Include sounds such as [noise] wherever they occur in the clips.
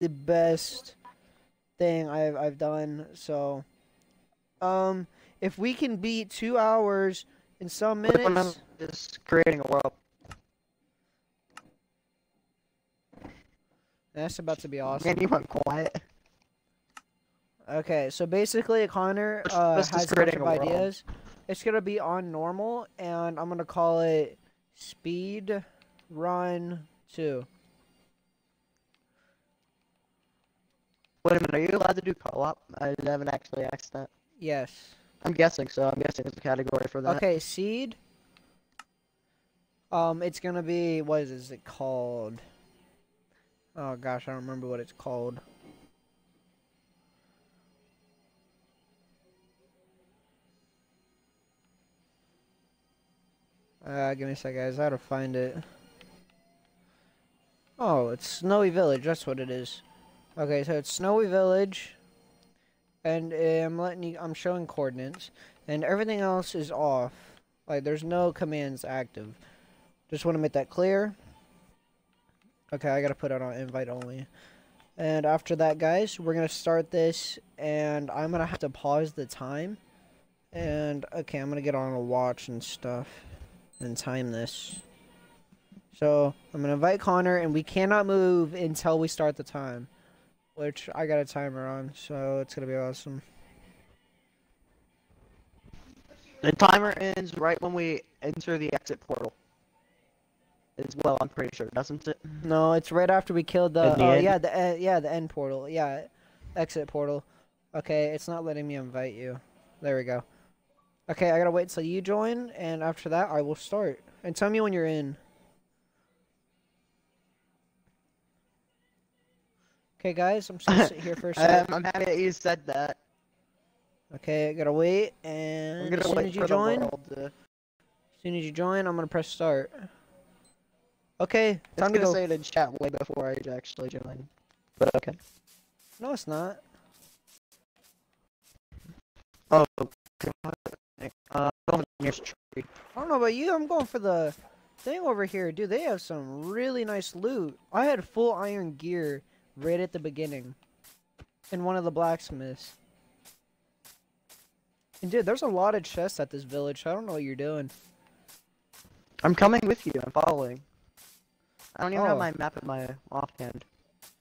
the best thing I've I've done. So, um, if we can beat two hours in some What if I'm minutes, just creating a world? that's about to be awesome. Man, you went quiet. Okay, so basically, Connor uh, has a bunch of ideas. It's gonna be on normal, and I'm gonna call it Speed Run Two. Wait a minute, are you allowed to do co-op? I haven't actually asked that. Yes. I'm guessing so. I'm guessing it's a category for that. Okay, Seed. Um, it's gonna be what is it called? Oh gosh, I don't remember what it's called. Uh, give me a sec, guys. I gotta find it. Oh, it's Snowy Village. That's what it is. Okay, so it's Snowy Village, and uh, I'm letting you. I'm showing coordinates, and everything else is off. Like, there's no commands active. Just want to make that clear. Okay, I gotta put it on invite only. And after that, guys, we're gonna start this, and I'm gonna have to pause the time. And okay, I'm gonna get on a watch and stuff, and time this. So I'm gonna invite Connor, and we cannot move until we start the time, which I got a timer on, so it's gonna be awesome. The timer ends right when we enter the exit portal. As well, I'm pretty sure, doesn't it? No, it's right after we killed the. The oh end? yeah, the uh, yeah the end portal. Yeah, exit portal. Okay, it's not letting me invite you. There we go. Okay, I gotta wait till you join, and after that, I will start. And tell me when you're in. Okay, guys, I'm [laughs] going to sit here for a second. Um, I'm happy that you said that. Okay, I gotta wait, and gonna as soon as you join, to- as soon as you join, I'm gonna press start. Okay, It's time to gonna go. say it in chat way before I actually join. But okay. No, it's not. Oh. Uh, going near tree. I don't know about you. I'm going for the thing over here, dude. They have some really nice loot. I had full iron gear right at the beginning, in one of the blacksmiths. And dude, there's a lot of chests at this village. I don't know what you're doing. I'm coming with you. I'm following. I don't even Oh. have my map in my offhand.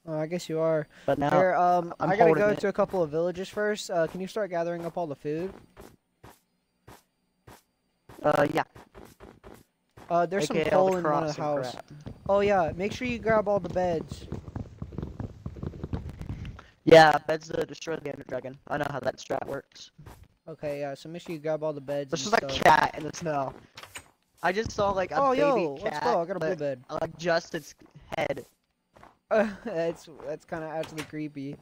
Oh, I guess you are. But now, Here, um, I'm I gotta go it. to a couple of villages first. Uh, can you start gathering up all the food? uh, yeah. Uh, there's some AKA all coal in one of the house. Oh yeah, make sure you grab all the beds. Yeah, beds to destroy the Ender Dragon. I know how that strat works. Okay, yeah. So make sure you grab all the beds. This is and a cat in the snow. I just saw like a Oh baby yo, cat. let's go. I got a blue bed. Like just its head. [laughs] that's that's kind of actually creepy.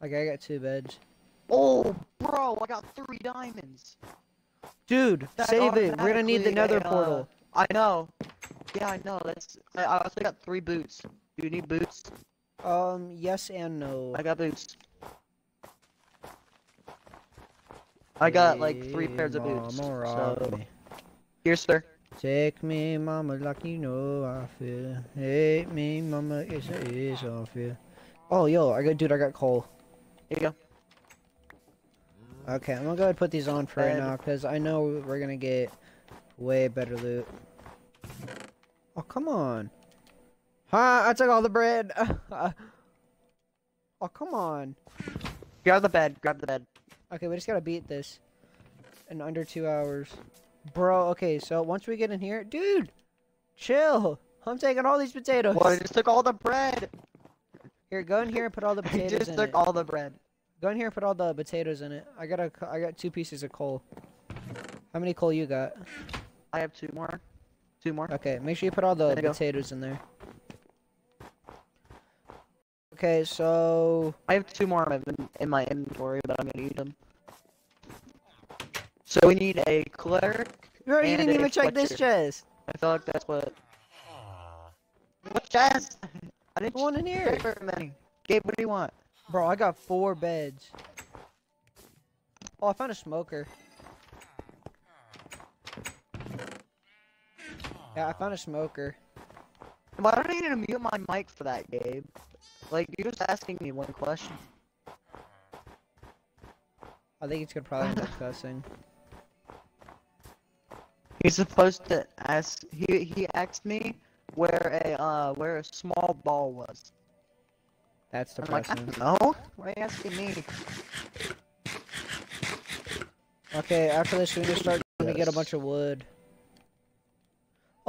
Like I got two beds. Oh, bro, I got three diamonds. Dude, That's save it. We're gonna need the Nether uh, portal. I know. Yeah, I know. That's. I, I also got three boots. Do you need boots? Um, yes and no. I got boots. I got like three pairs of boots. So me. here, sir. Take me, mama, like you know I feel. Hate me, mama, it's it's I feel. Oh, yo, I got, dude, I got coal. Here you go. Okay, I'm gonna go ahead and put these on for right now, because I know we're gonna get way better loot. Oh, come on. Huh, I took all the bread. [laughs] oh, come on. Grab the bed. Grab the bed. Okay, we just gotta beat this in under two hours. Bro, okay, so once we get in here, dude, chill. I'm taking all these potatoes. Well, I just took all the bread. Here, go in here and put all the potatoes [laughs] I potatoes just in took it. all the bread. Go in here and put all the potatoes in it. I got a, I got two pieces of coal. How many coal you got? I have two more. Two more. Okay, make sure you put all the you go. potatoes in there. Okay, so I have two more in my- in my inventory, but I'm gonna eat them. So we need a cleric. Bro, you didn't even check this chest. I feel like that's what. What chest? [laughs] I didn't want in here. Gabe, what do you want? Bro, I got four beds. Oh, I found a smoker. Yeah, I found a smoker. Why do I need to mute my mic for that, Gabe? Like, you're just asking me one question. I think it's gonna probably end up cussing. [laughs] He's supposed to ask. He he asked me where a uh where a small ball was. That's I'm like, I don't know. Why are you asking me? Okay, after this, we to start trying to get a bunch of wood.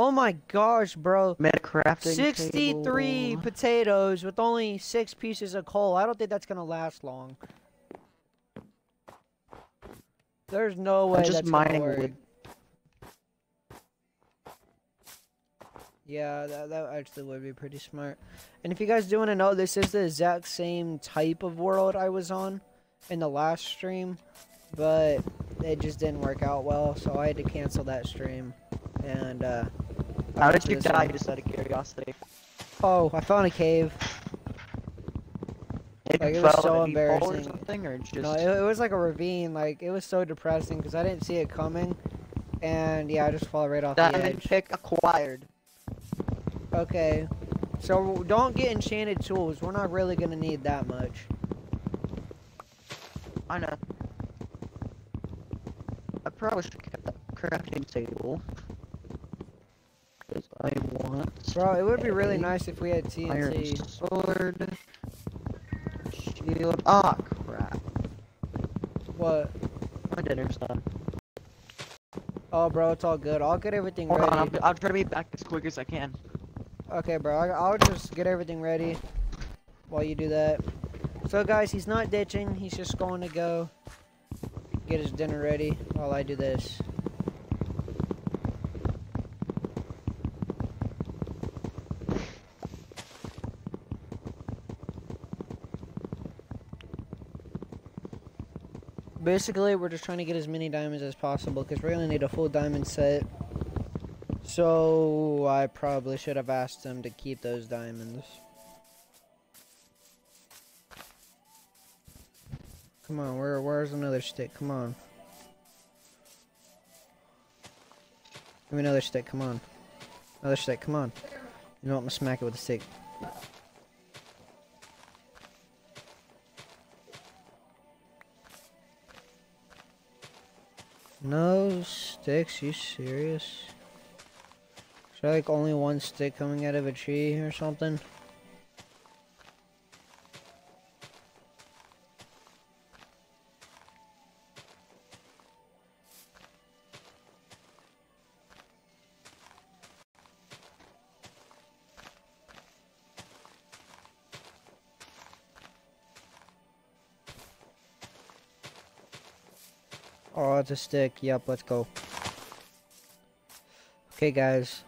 Oh my gosh, bro. Made a crafting 63 table. potatoes with only six pieces of coal. I don't think that's gonna last long. There's no way I'm just mining wood. Yeah, that, that actually would be pretty smart. And if you guys do want to know, this is the exact same type of world I was on in the last stream, but it just didn't work out well, so I had to cancel that stream. And uh, How did you die? one. Just out of curiosity. Oh, I found a cave. It Like, it was so in a deep hole or embarrassing. something, or just No, it, it was like a ravine. Like it was so depressing because I didn't see it coming, and yeah, I just fall right off the diamond edge. pick acquired. Okay, so don't get enchanted tools. We're not really gonna need that much. I know. I probably should get a crafting table. Because I want Bro, it would be really nice if we had TNT. iron sword. Shield. Ah, crap. What? My dinner's done. Oh, bro, it's all good. I'll get everything Hold ready. on, I'll, I'll try to be back as quick as I can. Okay, bro, I'll just get everything ready while you do that. So, guys, he's not ditching. He's just going to go get his dinner ready while I do this. Basically, we're just trying to get as many diamonds as possible because we only need a full diamond set. So I probably should have asked him to keep those diamonds. Come on, where where's another stick? Come on. Give me another stick, come on. Another stick, come on. You know I'm gonna smack it with a stick. No sticks, you serious? Is there like only one stick coming out of a tree or something? A stick. Yep, let's go. Okay, guys.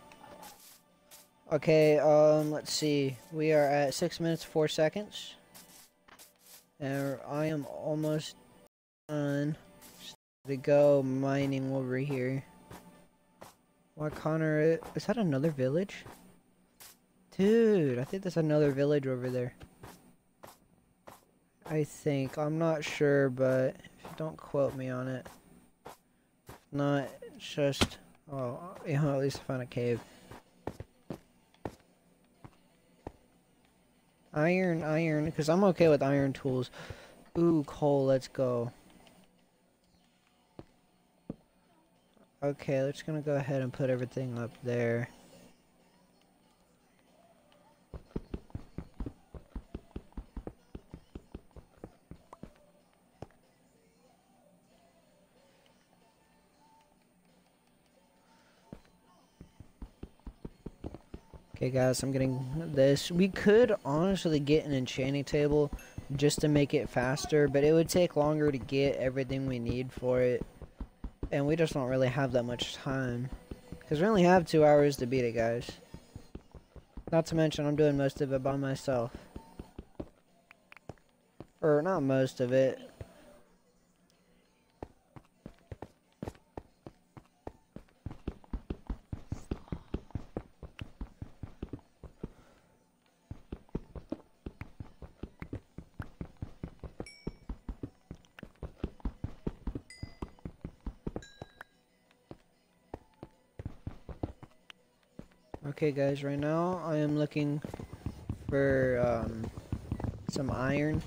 Okay, um, let's see. We are at 6 minutes 4 seconds. And I am almost done to go mining over here. Why Connor, is that another village? Dude, I think there's another village over there. I think. I'm not sure, but don't quote me on it. Not, just... Oh, you know, at least I found a cave. Iron, iron, because I'm okay with iron tools. Ooh, coal, let's go. Okay, let's gonna go ahead and put everything up there. Okay guys, I'm getting this. We could honestly get an enchanting table just to make it faster, but it would take longer to get everything we need for it. And we just don't really have that much time. Because we only have two hours to beat it, guys. Not to mention, I'm doing most of it by myself. Or, not most of it. Okay, guys, right now I am looking for um, some iron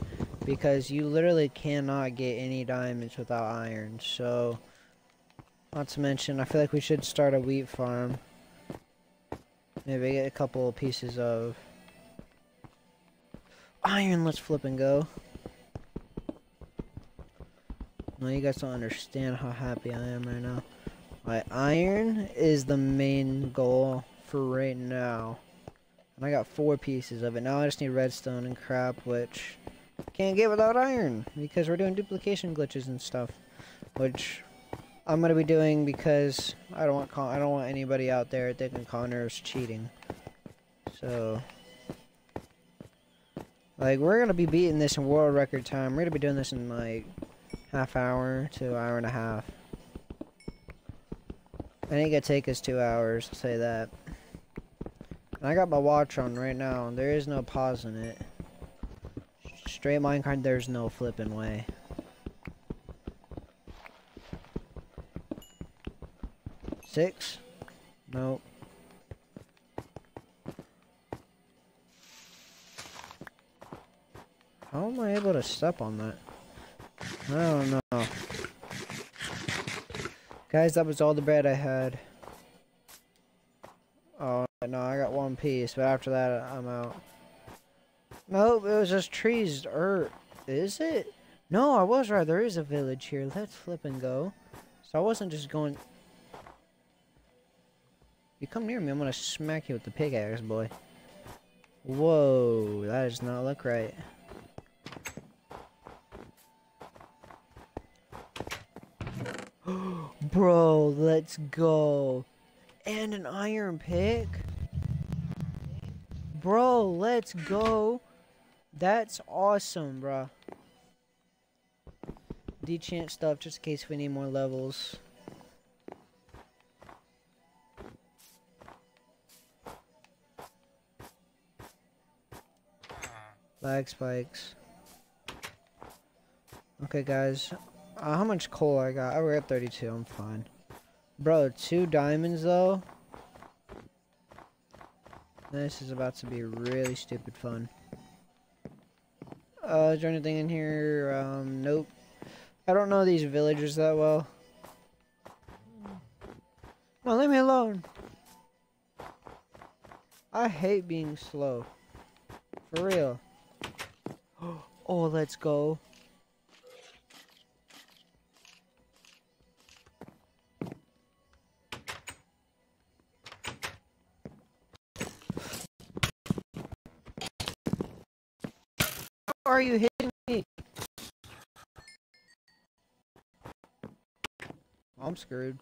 because you literally cannot get any diamonds without iron. So, not to mention, I feel like we should start a wheat farm. Maybe get a couple of pieces of iron. Let's flip and go. No, you guys don't understand how happy I am right now. My iron is the main goal for right now. And I got four pieces of it. Now I just need redstone and crap, which can't get without iron because we're doing duplication glitches and stuff, which I'm gonna be doing because I don't want Con I don't want anybody out there thinking Connor's cheating. So, like, we're gonna be beating this in world record time. We're gonna be doing this in like half hour to hour and a half. I think it'd take us two hours, I'll say that. I got my watch on right now, there is no pause in it. Straight minecart, there's no flipping way. Six? Nope. How am I able to step on that? I don't know. Guys, that was all the bread I had. Oh, no, I got one piece, but after that, I'm out. Nope, it was just trees, or is it? No, I was right, there is a village here. Let's flip and go. So I wasn't just going... You come near me, I'm gonna smack you with the pickaxe, boy. Whoa, that does not look right. [gasps] Bro, let's go. And an iron pick? Bro, let's go. That's awesome, bro. Dechant stuff just in case we need more levels. Lag spikes. Okay, guys. Uh, how much coal I got? Oh, we're at 32. I'm fine. Bro, two diamonds, though. This is about to be really stupid fun. Uh, is there anything in here? Um, nope. I don't know these villagers that well. No, leave me alone. I hate being slow. For real. [gasps] Oh, let's go. Are you hitting me? I'm screwed.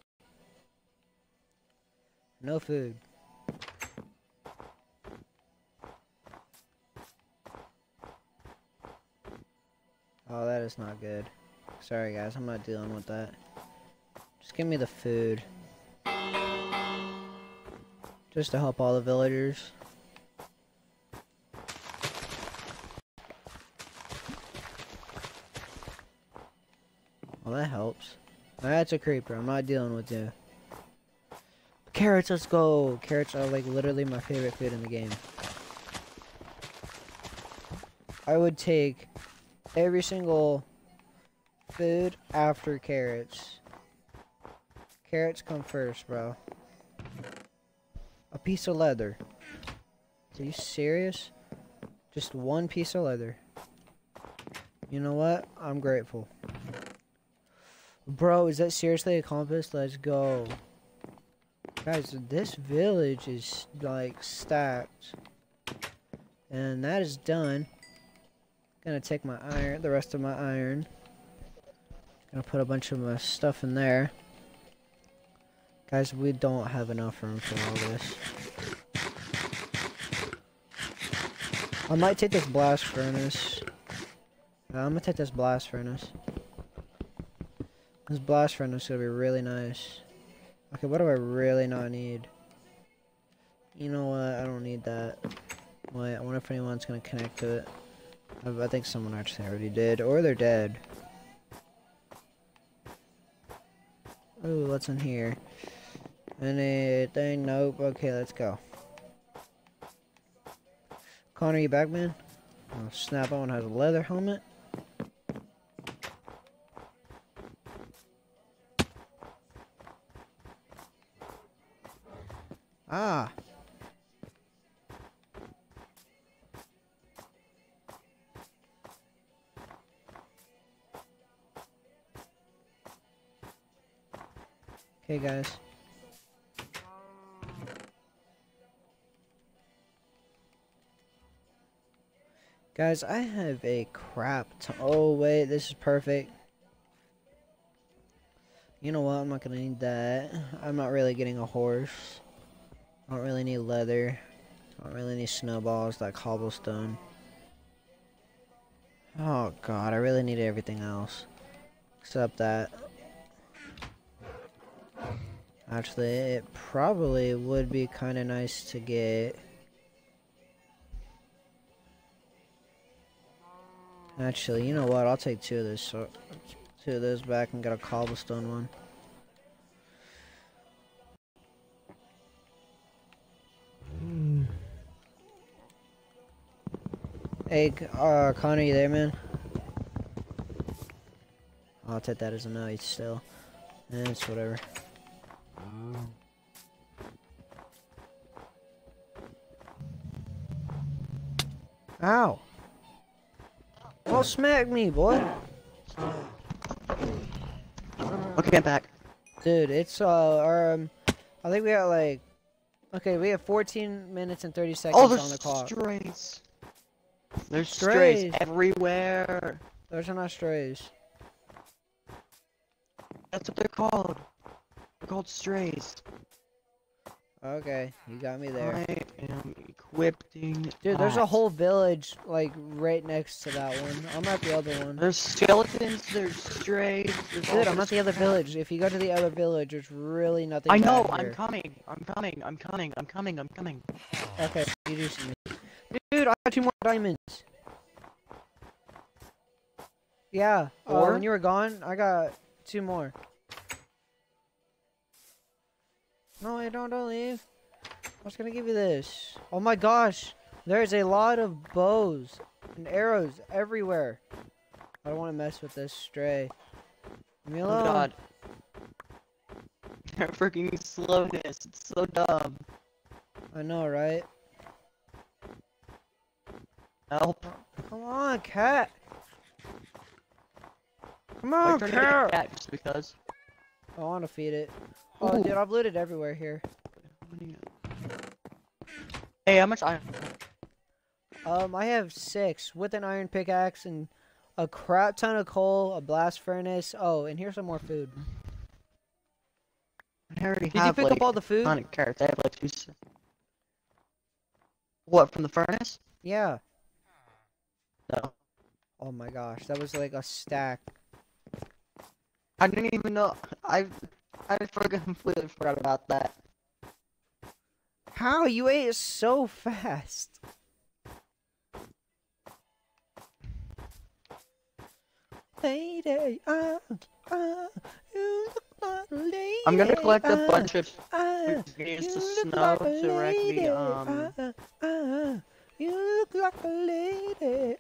No food. Oh, that is not good. Sorry guys, I'm not dealing with that. Just give me the food. Just to help all the villagers. Well, that helps. That's a creeper. I'm not dealing with you. Carrots, let's go. Carrots are like literally my favorite food in the game. I would take every single food after carrots. Carrots come first, bro. A piece of leather. Are you serious? Just one piece of leather. You know what? I'm grateful. Bro, is that seriously a compass? Let's go. Guys, this village is like stacked. And that is done. Gonna take my iron, the rest of my iron. Gonna put a bunch of my stuff in there. Guys, we don't have enough room for all this. I might take this blast furnace. Uh, I'm gonna take this blast furnace. This blast furnace is gonna be really nice. Okay, what do I really not need? You know what? I don't need that. Wait, I wonder if anyone's gonna connect to it. I think someone actually already did, or they're dead. Ooh, what's in here? Anything? Nope. Okay, let's go. Connor, you back, man? Oh, Snap on has a leather helmet. Guys. Guys, I have a crap. Oh, wait, this is perfect. You know what? I'm not gonna need that. I'm not really getting a horse. I don't really need leather. I don't really need snowballs, like cobblestone. Oh god, I really need everything else. Except that. Actually, it probably would be kind of nice to get... Actually, you know what? I'll take two of those, so, two of those back and get a cobblestone one. Hey, uh, Connor, you there, man? I'll take that as a no, still. It's whatever. Ow! Don't smack me, boy! Okay, I'm back. Dude, it's, uh, um, I think we got, like, okay, we have 14 minutes and 30 seconds Oh, on the there's clock. strays. There's strays. Strays. everywhere. Those are not strays. That's what they're called. They're called strays. Okay, you got me there. I am equipping. Dude, there's a whole village, like, right next to that one. I'm at the other one. There's skeletons. There's strays. There's Dude, I'm at the other village. If you go to the other village, there's really nothing I know. bad I'm coming. I'm coming. I'm coming. I'm coming. I'm coming. Okay, you do see me. Dude, I got two more diamonds. Yeah, uh, when you were gone, I got two more. No, I don't, don't leave. I was gonna give you this. Oh my gosh, there's a lot of bows and arrows everywhere. I don't want to mess with this stray. Leave me Oh alone. God. Their [laughs] freaking slowness. It's so dumb. I know, right? Help. Come on, cat. Come on, turned into a cat. cat just because. I want to feed it. Oh, Ooh. dude, I've looted everywhere here. Hey, how much iron? Um, I have six with an iron pickaxe and a crap ton of coal, a blast furnace. Oh, and here's some more food. I already Did you have pick like up all the food? 100 carrots. I have like two. What from the furnace? Yeah. No. Oh my gosh, that was like a stack. I didn't even know. I I forgot [laughs] completely forgot about that. How you ate it so fast? Lady, ah, ah, you look like a lady. I'm gonna collect a bunch of ah, use you look snow like to wreck the um you look like a lady.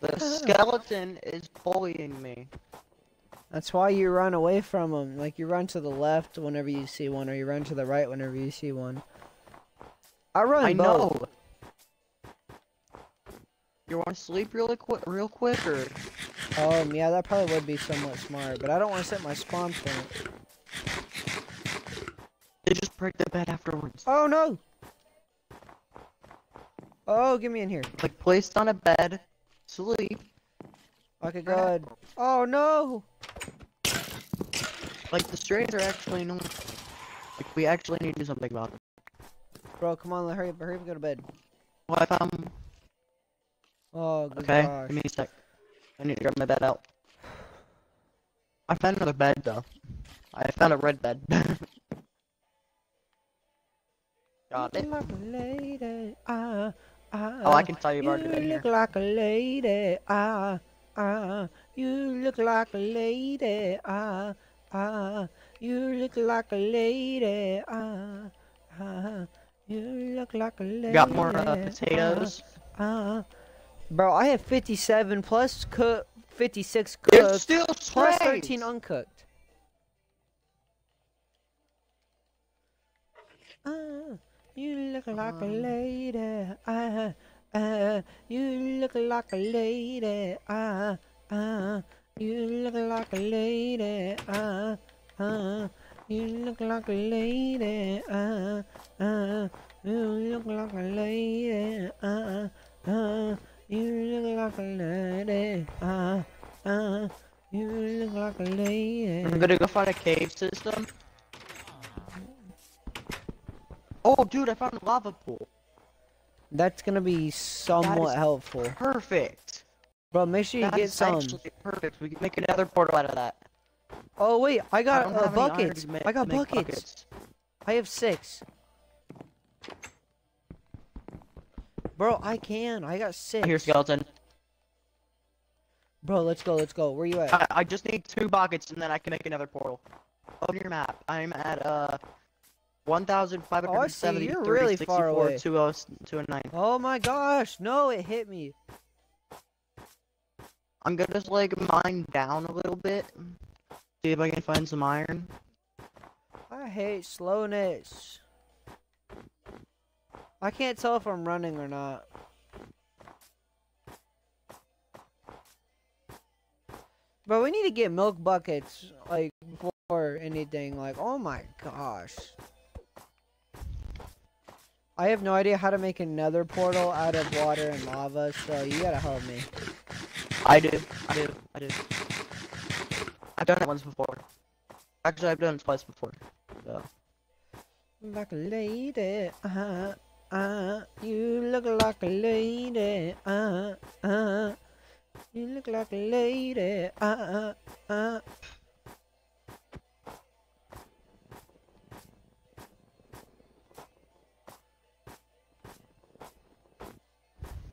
The skeleton is bullying me. That's why you run away from them. Like you run to the left whenever you see one, or you run to the right whenever you see one. I run I both. know. You want to sleep really quick, real quick, or Um, yeah, that probably would be somewhat smart, but I don't want to set my spawn point. they just break the bed afterwards? Oh no! Oh, get me in here. Like placed on a bed, sleep. Okay, good. Oh no! Like the strays are actually no. Like we actually need to do something about them. Bro, come on, hurry up, hurry up, go to bed. Well, I found. Oh, good Okay, gosh. give me a sec. I need to grab my bed out. I found another bed though. I found a red bed. [laughs] Got You it. like lady, ah, ah. Oh, I can tell you've You already been here. look like a lady, ah, ah. You look like a lady, ah, ah. You look like a lady, ah, ah. You look like a lady. Got more uh, potatoes. Uh, bro, I have 57 plus cook, 56 It's cooked, still 13 uncooked. Uh, you look like a Um. lady. Uh, uh, you look like a lady. Uh, uh, you look like a lady. Uh, uh, you look like a lady. Uh, uh, you look like a lady. Uh, uh, you look like a lady. Uh, uh, you look like a lady. I'm gonna go find a cave system. Oh, dude, I found a lava pool. That's gonna be somewhat helpful. Perfect. Bro, make sure you That get some. perfect. We can make another portal out of that. Oh wait, I I got don't uh, have any iron buckets. I got make buckets. I have six. Bro, I can. I got six. Here, skeleton. Bro, let's go. Let's go. Where you at? I, I just need two buckets and then I can make another portal. Open your map. I'm at uh 1,570, You're really 30, far 64, away. 20 209. Oh my gosh! No, it hit me. I'm gonna just like mine down a little bit. See if I can find some iron. I hate slowness. I can't tell if I'm running or not. But we need to get milk buckets, like, before anything. Like, oh my gosh. I have no idea how to make another portal out of water and lava, so you gotta help me. I do. I do. I do. I've done it once before. Actually, I've done it twice before. So. Like a lady, uh, uh, you look like a lady, uh, uh, you look like a lady, uh, uh.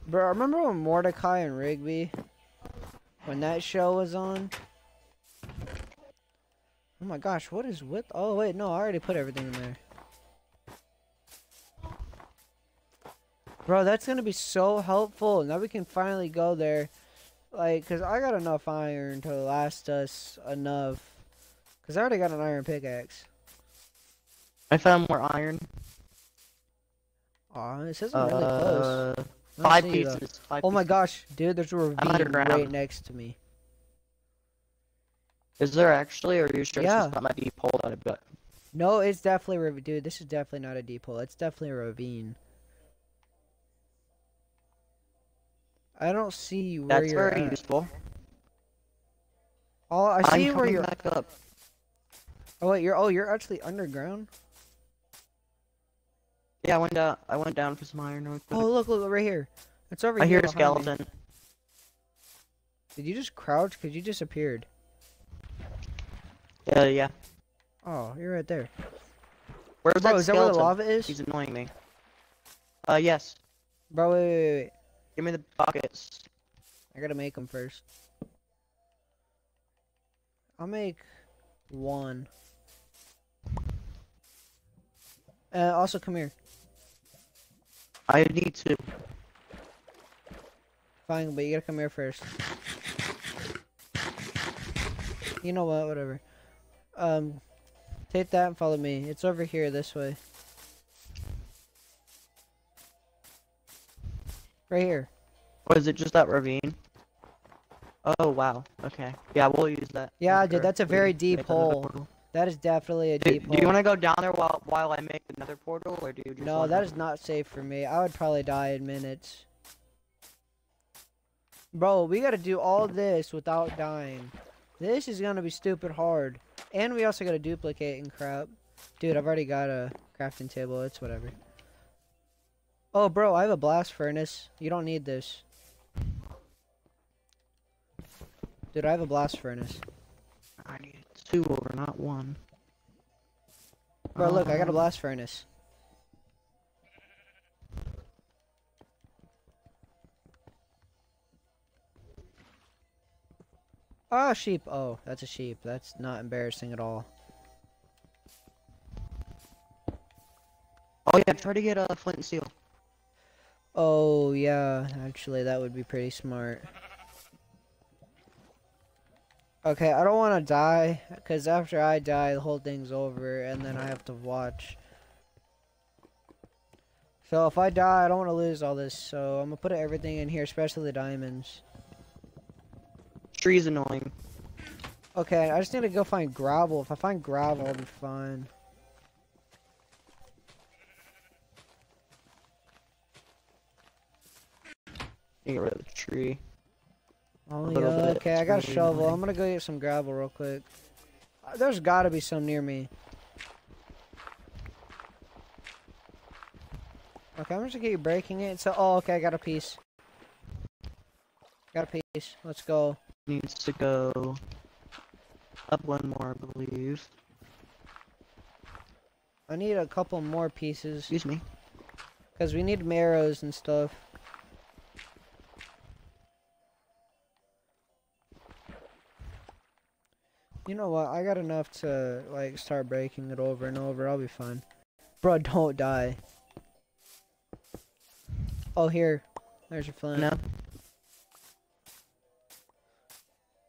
Bro, remember when Mordecai and Rigby, when that show was on? Oh my gosh, what is with? Oh wait, no, I already put everything in there. Bro, that's gonna be so helpful. Now we can finally go there. Like, cause I got enough iron to last us enough. Cause I already got an iron pickaxe. I found more iron. Aw, it says I'm really close. Uh, five pieces. Five Oh my pieces. gosh, dude, there's a ravine right next to me. Is there actually, or are you sure Yeah. it's not my deep hole that I got? No, it's definitely a ravine. Dude, this is definitely not a deep hole. It's definitely a ravine. I don't see where That's you're That's very at. useful. Oh, I I'm see where you're. back up. Oh wait, you're. Oh, you're actually underground. Yeah, I went down. I went down for some iron. real quick. Oh, look, look, right here. It's over I here. hear a behind me. skeleton. Did you just crouch? Cause you disappeared. Yeah, yeah. Oh, you're right there. Where's Bro, that is that where the lava is? He's annoying me. Uh, yes. Bro, wait, wait, wait, wait. Give me the buckets. I gotta make them first. I'll make one. Uh, also, come here. I need to. Fine, but you gotta come here first. You know what? Whatever. Um, take that and follow me. It's over here this way. Right here. Or is it just that ravine? Oh wow. Okay. Yeah, we'll use that. Yeah, dude, that's a very deep hole. That is definitely a Do, deep do you want to go down there while while I make another portal, or do you just? No, that is not safe for me. I would probably die in minutes. Bro, we gotta do all this without dying. This is gonna be stupid hard. And we also gotta duplicate and crap. Dude, I've already got a crafting table. It's whatever. Oh, bro, I have a blast furnace. You don't need this. Dude, I have a blast furnace. I need two over, not one. Bro, look, I got a Um, blast furnace. Ah, sheep. Oh, that's a sheep. That's not embarrassing at all. Oh yeah, try to get a flint and steel. Oh, yeah, actually, that would be pretty smart. Okay, I don't want to die, because after I die, the whole thing's over, and then I have to watch. So if I die, I don't want to lose all this, so I'm going to put everything in here, especially the diamonds. Tree's annoying. Okay, I just need to go find gravel. If I find gravel, I'll be fine. Get rid of the tree. Oh yeah, okay, it's I got a shovel. annoying. I'm gonna go get some gravel real quick. Uh, There's gotta be some near me. Okay, I'm just gonna keep breaking it. So, oh, okay, I got a piece. Got a piece. Let's go. Needs to go up one more, I believe. I need a couple more pieces Excuse me. because we need marrows and stuff. You know what? I got enough to like start breaking it over and over. I'll be fine. Bro, [laughs] don't die. Oh, here. There's your flint. No.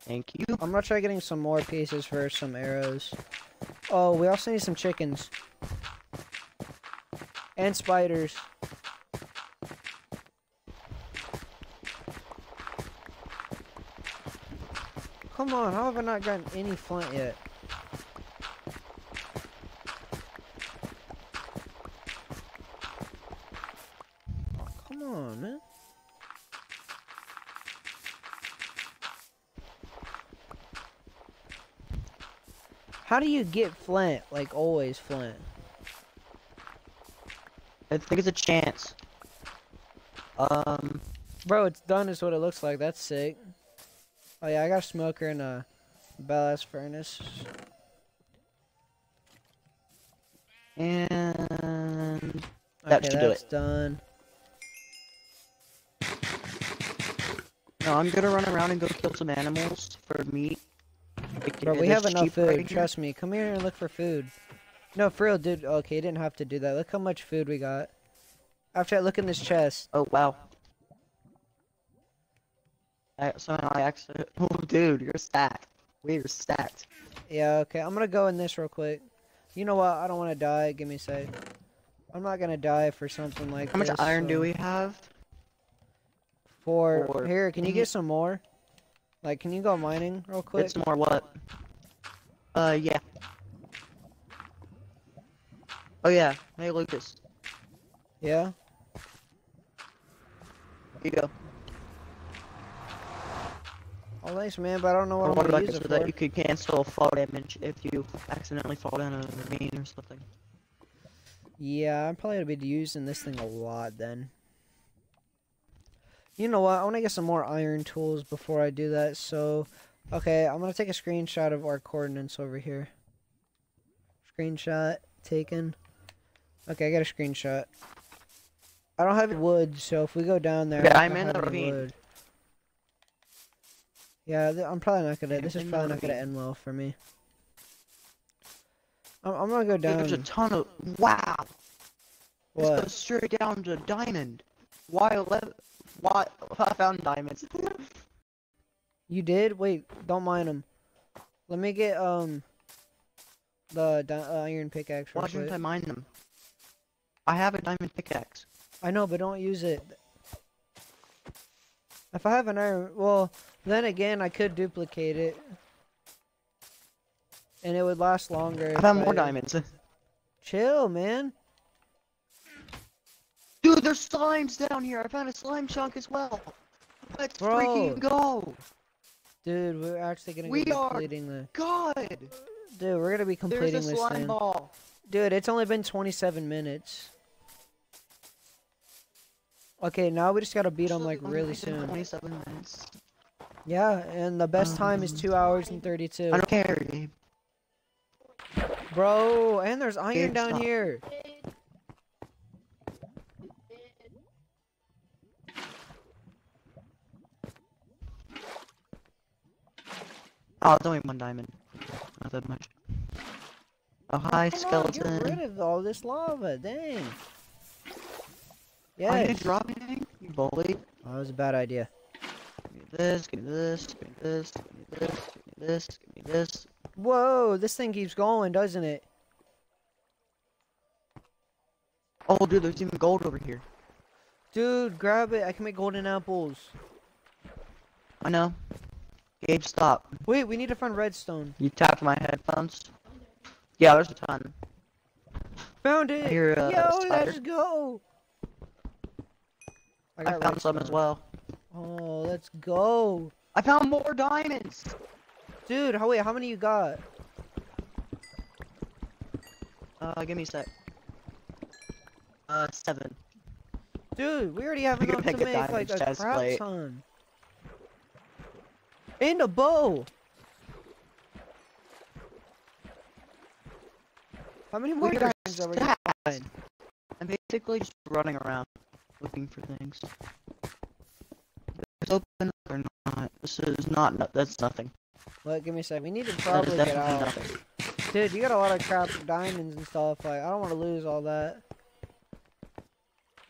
Thank you. I'm gonna try getting some more pieces for some arrows. Oh, we also need some chickens. And spiders. Come on, how have I not gotten any flint yet? Come on, man. How do you get flint? Like always flint. I think it's a chance. Um, Bro, it's done is what it looks like. That's sick. Oh yeah, I got a smoker and a blast furnace. and That okay, should do that's done. no, I'm gonna run around and go kill some animals for meat. Like, Bro, we have enough food. right. Trust me. Come here and look for food. No, for real, dude. Okay, didn't have to do that. Look how much food we got. After I look in this chest. Oh wow. I, somehow I actually. [laughs] Oh, dude, you're stacked. We're stacked. Yeah, okay. I'm gonna go in this real quick. You know what? I don't want to die. Give me a sec. I'm not gonna die for something like How much iron so- do we have? For Four. here, can you get some more? Like, can you go mining real quick? It's more what? Uh, yeah. Oh yeah. Hey, Lucas. Yeah. Here you go. Oh, thanks, man. But I don't know what I'm gonna about use so it that you could cancel fall damage if you accidentally fall down a ravine or something. Yeah, I'm probably gonna be using this thing a lot then. You know what? I want to get some more iron tools before I do that. So, okay, I'm gonna take a screenshot of our coordinates over here. Screenshot taken. Okay, I got a screenshot. I don't have wood, so if we go down there, Okay, I I'm in have the ravine. wood. Yeah, I'm probably not gonna. This is probably not gonna end well for me. I'm, I'm gonna go down. There's a ton of wow. What? straight down to diamond. Why eleven? Why I found diamonds? You did? Wait, don't mind them. Let me get um the di- uh, iron pickaxe Why shouldn't. I mine them? I have a diamond pickaxe. I know, but don't use it. If I have an iron, well, then again, I could duplicate it, and it would last longer. I found more diamonds. Chill, man. Dude, there's slimes down here. I found a slime chunk as well. Let's Bro. freaking go! Dude, we're actually gonna We be are- completing the. God! Dude, we're gonna be completing There's a this slime thing. ball. Dude, it's only been 27 minutes. Okay, now we just gotta beat them like really soon. 27 minutes. Yeah, and the best time is Um, 2 hours and 32. I don't care, Gabe. Bro, and there's iron Gabe, down stop. here. Oh, it's only one diamond. Not that much. Oh, hi, on, skeleton. get rid of all this lava, dang. Yeah. Are you dropping? You bully. Oh, that was a bad idea. This, give me this, give me this, give me this, give me this, give me this. Whoa, this thing keeps going, doesn't it? Oh, dude, there's even gold over here. Dude, grab it. I can make golden apples. I know. Gabe, stop. Wait, we need to find redstone. You tapped my headphones. Yeah, there's a ton. Found it. hear a Yo, let's go. I, got found some as well. Oh, let's go. I found more diamonds. Dude, how wait, how many you got? Uh, give me a sec. Uh, seven. Dude, we already have enough to make like a crap plate. ton. And a bow. How many more diamonds are we gonna stacked. find? I'm basically just running around looking for things. It's open or not. This is not. no- That's nothing. Look, give me a sec. We need to probably get out. nothing. Dude, you got a lot of crap diamonds and stuff. Like, I don't want to lose all that.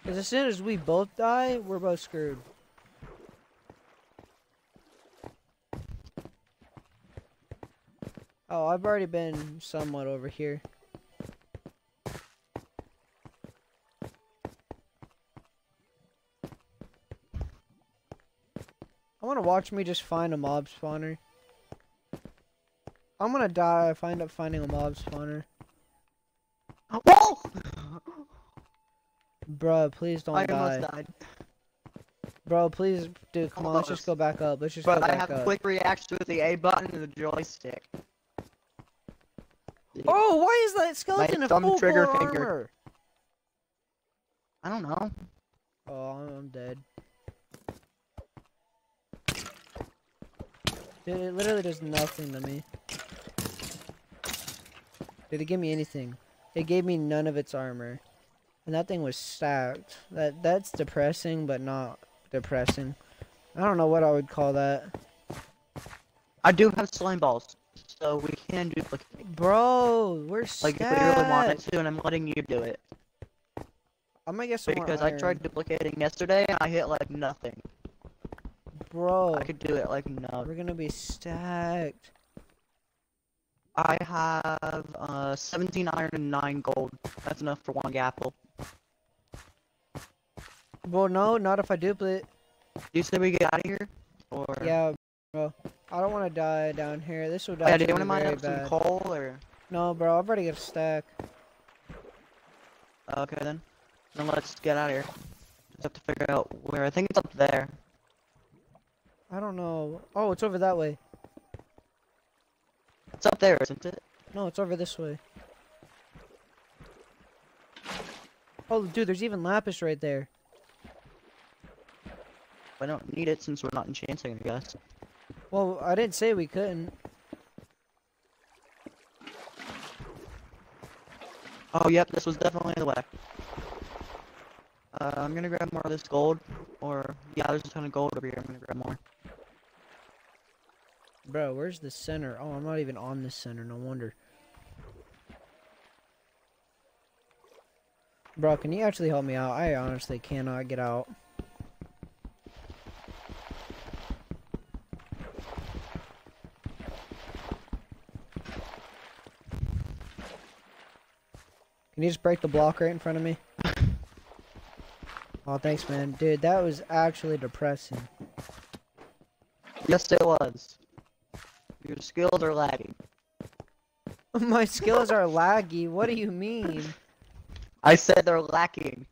Because as soon as we both die, we're both screwed. Oh, I've already been somewhat over here. I want to watch me just find a mob spawner. I'm gonna die if I end up finding a mob spawner. Whoa! [laughs] Bruh, please don't I die. almost died. Bro, please, dude, come on, let's just go back up. Let's just But go I back have up. quick reaction with the A button and the joystick. Oh, why is that skeleton a full trigger bore finger. I don't know. Oh, I'm dead. Dude, it literally does nothing to me. Did it give me anything? It gave me none of its armor. And that thing was stacked. That That's depressing, but not depressing. I don't know what I would call that. I do have slime balls, so we can duplicate. Bro, we're Like stacked. if we really wanted to, and I'm letting you do it. I might get some Because I tried duplicating yesterday and I hit like nothing. Bro, I could do it like no. we're gonna be stacked. I have uh 17 iron and 9 gold. That's enough for one apple. Well, no, not if I duplicate. Do you say we get out of here? Or Yeah, bro. I don't want to die down here. This would Oh, yeah, do you want to mine up some coal or? No, bro, I've already got a stack. Okay then. Then let's get out of here. Just have to figure out where. I think it's up there. I don't know. Oh, it's over that way. It's up there, isn't it? No, it's over this way. Oh, dude, there's even lapis right there. I don't need it since we're not enchanting, I guess. Well, I didn't say we couldn't. Oh, yep, this was definitely the way. Uh, I'm gonna grab more of this gold, or yeah, there's a ton of gold over here. I'm gonna grab more. Bro, where's the center? Oh, I'm not even on the center. No wonder. Bro, can you actually help me out? I honestly cannot get out. Can you just break the block right in front of me? Oh, thanks, man. Dude, that was actually depressing. Yes, it was. Your skills are lagging. [laughs] My skills are laggy. What do you mean? I said they're lacking.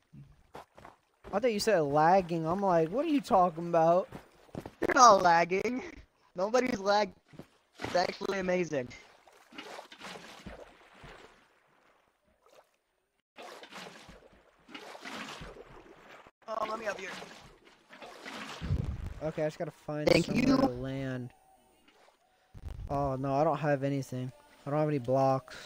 I thought you said lagging. I'm like, what are you talking about? You're not lagging. Nobody's lag. It's actually amazing. Oh, let me up here. Okay, I just gotta find Thank somewhere you. to land. Oh no, I don't have anything. I don't have any blocks.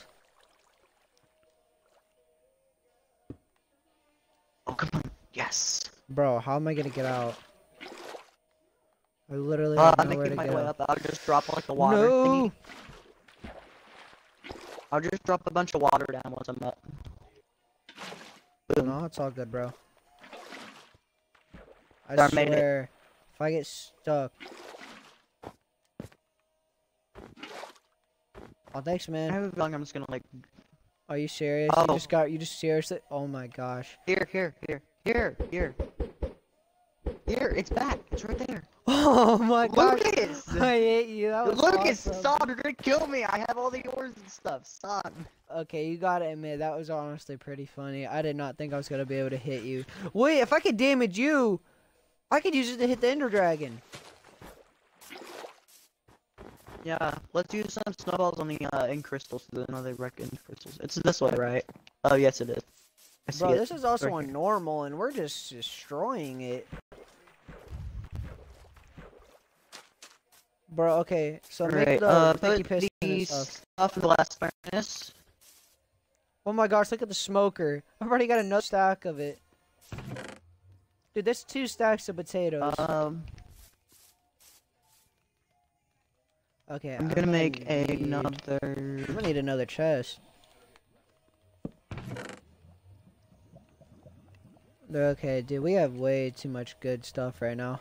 Oh, come on. Yes. Bro, how am I gonna get out? I literally Uh, have I'm nowhere to making my way go. up. I'll just drop like the water. No! thingy. I'll just drop a bunch of water down once I'm up. Boom. No, it's all good, bro. I I made it. swear. If I get stuck. Oh, thanks, man. I have a feeling I'm just gonna like Are you serious? You Oh. just got, you just seriously? Oh my gosh. here, here, here, here, here, here. It's back. It's right there. [laughs] Oh my gosh. Lucas! I hate you. That was Lucas, awesome. stop! You're gonna kill me. I have all the ores and stuff. Stop. Okay, you gotta admit, that was honestly pretty funny. I did not think I was gonna be able to hit you. Wait, if I could damage you, I could use it to hit the Ender Dragon. Yeah, let's use some snowballs on the uh, end crystals. So then they wreck end crystals. It's this way, right? Oh yes, it is. I see Bro, it. this is also Right on normal, and we're just destroying it. Bro, okay, so make Alright, the uh, sticky put piston the stuff. stuff in the blast furnace. Oh my gosh, look at the smoker. I've already got another stack of it. Dude, that's two stacks of potatoes. Um, okay, I'm gonna make need- another. I'm gonna need another chest. Okay, dude, we have way too much good stuff right now.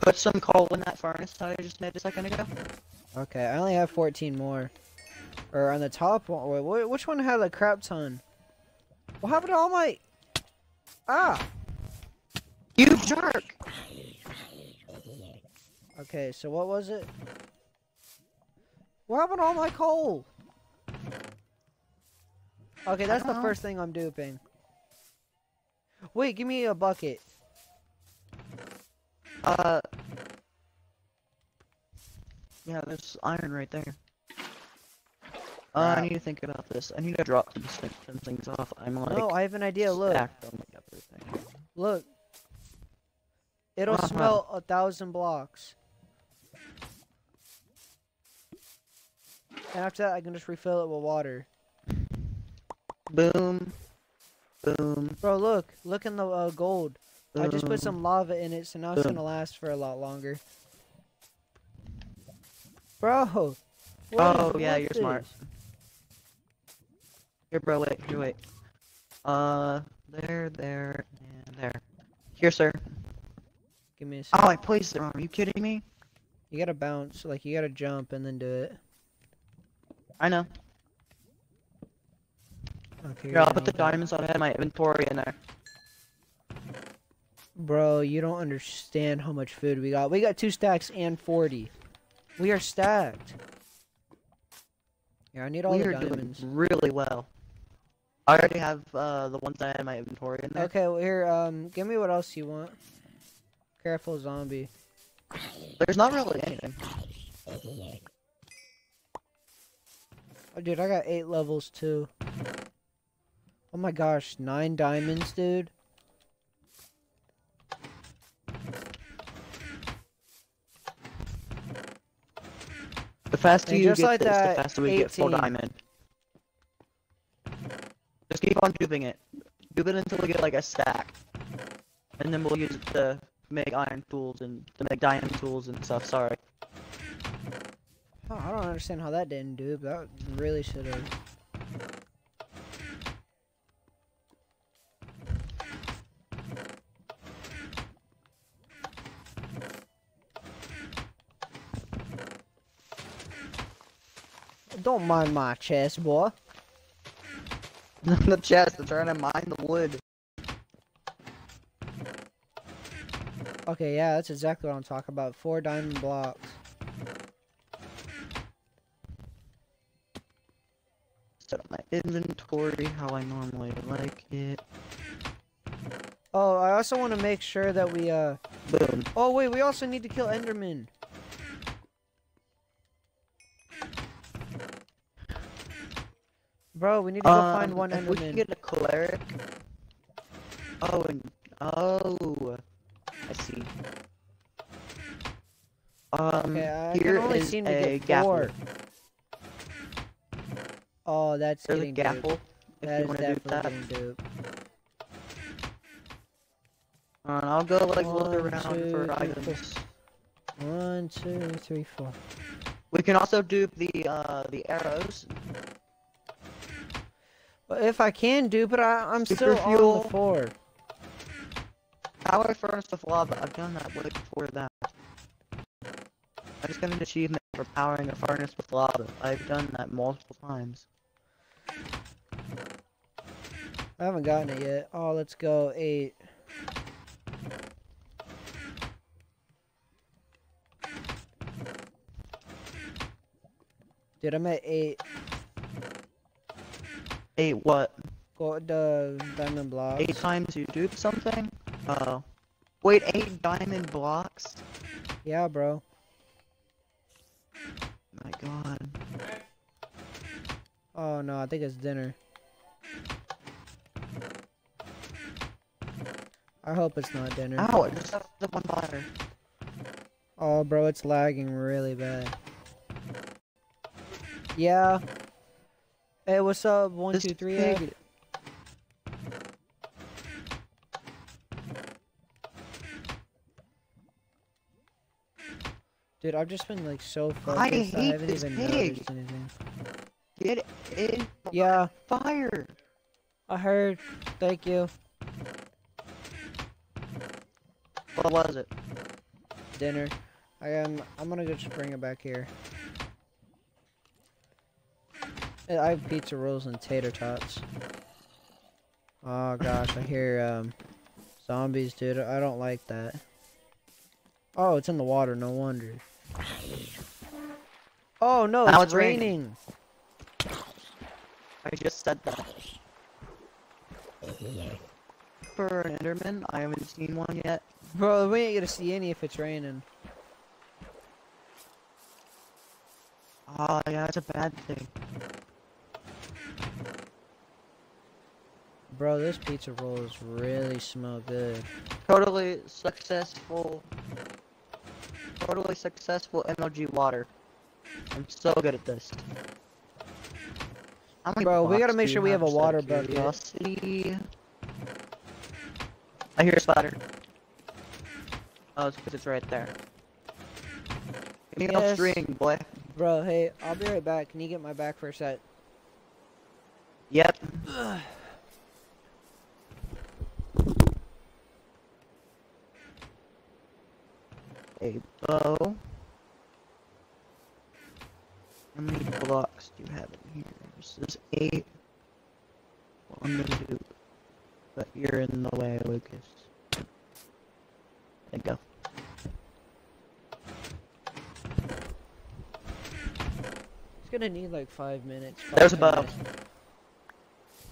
Put some coal in that furnace that I just made a second ago. Okay, I only have 14 more. Or on the top one, wait, which one had a crap ton? What happened to all my... Ah! You jerk! Okay, so what was it? What happened to all my coal? Okay, that's the know. first thing I'm duping. Wait, give me a bucket. Uh. Yeah, there's iron right there. Uh, I need to think about this. I need to drop some, some things off. I'm like no, I have an idea. Look, stacked on like everything. look. It'll Uh-huh. smelt a thousand blocks. And after that, I can just refill it with water. Boom. Boom. Bro, look. Look in the uh, gold. I just put some lava in it, so now it's Boom. gonna last for a lot longer. Bro. Oh, yeah, you're smart. Here, bro, wait, here, wait. Uh, there, there, and there. Here, sir. Give me a sec. Oh, I placed it wrong. Are you kidding me? You gotta bounce, like you gotta jump and then do it. I know. Okay. Here, I'll put the diamonds had my inventory in there. Bro, you don't understand how much food we got. We got two stacks and 40. We are stacked. Yeah, I need all we the are doing diamonds. really well. I already have uh, the ones I had in my inventory in there. Okay, well, here, um, give me what else you want. Careful, zombie. There's not really anything. Oh, dude, I got eight levels too. Oh my gosh, nine diamonds, dude. The faster And you get like this, that, the faster we get full diamond. Just keep on duping it. Dupe it until we get like a stack. And then we'll use it to make iron tools and to make diamond tools and stuff, sorry. Oh, I don't understand how that didn't do, but that really should have. Don't mind my chest, boy. [laughs] the chest, I'm trying to mine the wood. Okay, yeah, that's exactly what I'm talking about. Four diamond blocks. Set up my inventory how I normally like it. Oh, I also want to make sure that we, uh... Boom. Oh, wait, we also need to kill Enderman. Bro, we need to go find Um, one if we can get a cleric. Oh, and oh, I see. Um, Okay, I here can only seem to a get four. Oh, that's There's a getting duped. gapple. If That you want to do definitely that, getting duped. uh, I'll go like look around two, for three, items. One, two, three, four. We can also dupe the uh the arrows. Well, if I can dupe it, I, I'm Super still on the four. Power a furnace with lava. I've done that way before that. I just got an achievement for powering a furnace with lava. I've done that multiple times. I haven't gotten it yet. Oh, let's go eight. Dude, I'm at eight. Eight what? Go the diamond blocks. Eight times you do something? Oh. Wait, eight diamond blocks? Yeah, bro. My god. Oh no, I think it's dinner. I hope it's not dinner. Ow, I just have the one fire. Oh, bro, it's lagging really bad. Yeah. Hey, what's up? One, This two, three. pig- Dude, I've just been like so focused. I I, hate haven't this even pig. noticed anything. Get in Yeah, fire! I heard. Thank you. What was it? Dinner. I am. I'm gonna just bring it back here. I have pizza rolls and tater tots. Oh gosh, I hear um zombies, dude. I don't like that. Oh, it's in the water. No wonder. Oh no, Now it's, it's raining. raining. I just said that. For an Enderman, I haven't seen one yet. Bro, we ain't gonna see any if it's raining. Oh, yeah, that's a bad thing. Bro, this pizza rolls really smell good. Totally successful. Totally successful MLG water. I'm so good at this. Bro, we gotta make sure we have a just out of water bucket. curiosity? I hear a spider. Oh, it's because it's right there. Give me Yes. string, boy. Bro, hey, I'll be right back. Can you get my back for a sec? Yep. [sighs] A bow. How many blocks do you have in here? This is eight. What I'm gonna do. But you're in the way, Lucas. There you go. It's gonna need like five minutes. five, There's a bow. minutes.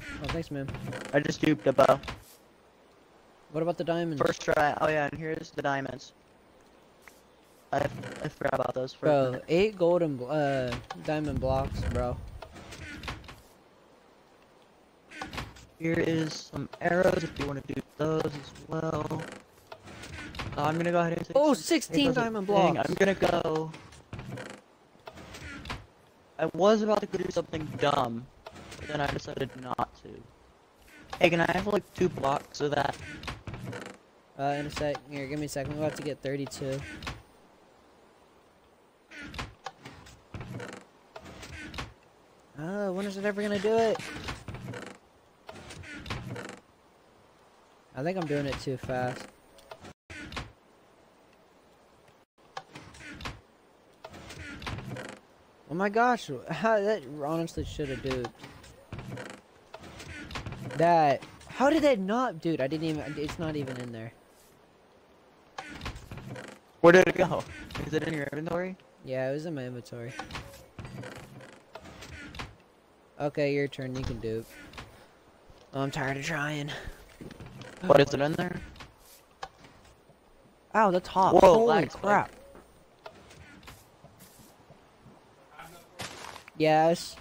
Oh, thanks, man. I just duped a bow. What about the diamonds? First try. Oh yeah, and here's the diamonds. I, I forgot about those for bro, eight golden, uh, diamond blocks, bro. Here is some arrows if you want to do those as well. Uh, I'm gonna go ahead and take Oh, 16 arrows of diamond thing. blocks. I'm gonna go. I was about to go do something dumb, but then I decided not to. Hey, can I have like two blocks of that? Uh, in a sec. Here, give me a second. I'm about to get 32. Uh, when is it ever gonna do it? I think I'm doing it too fast. Oh my gosh, how, [laughs] that honestly should have duped. That, how did that not, dude? I didn't even, it's not even in there. Where did it go? Is it in your inventory? Yeah, it was in my inventory. Okay, your turn. You can dupe. Oh, I'm tired of trying. What is it in there? Ow, that's hot. Whoa, Holy lag spike. crap. Yes.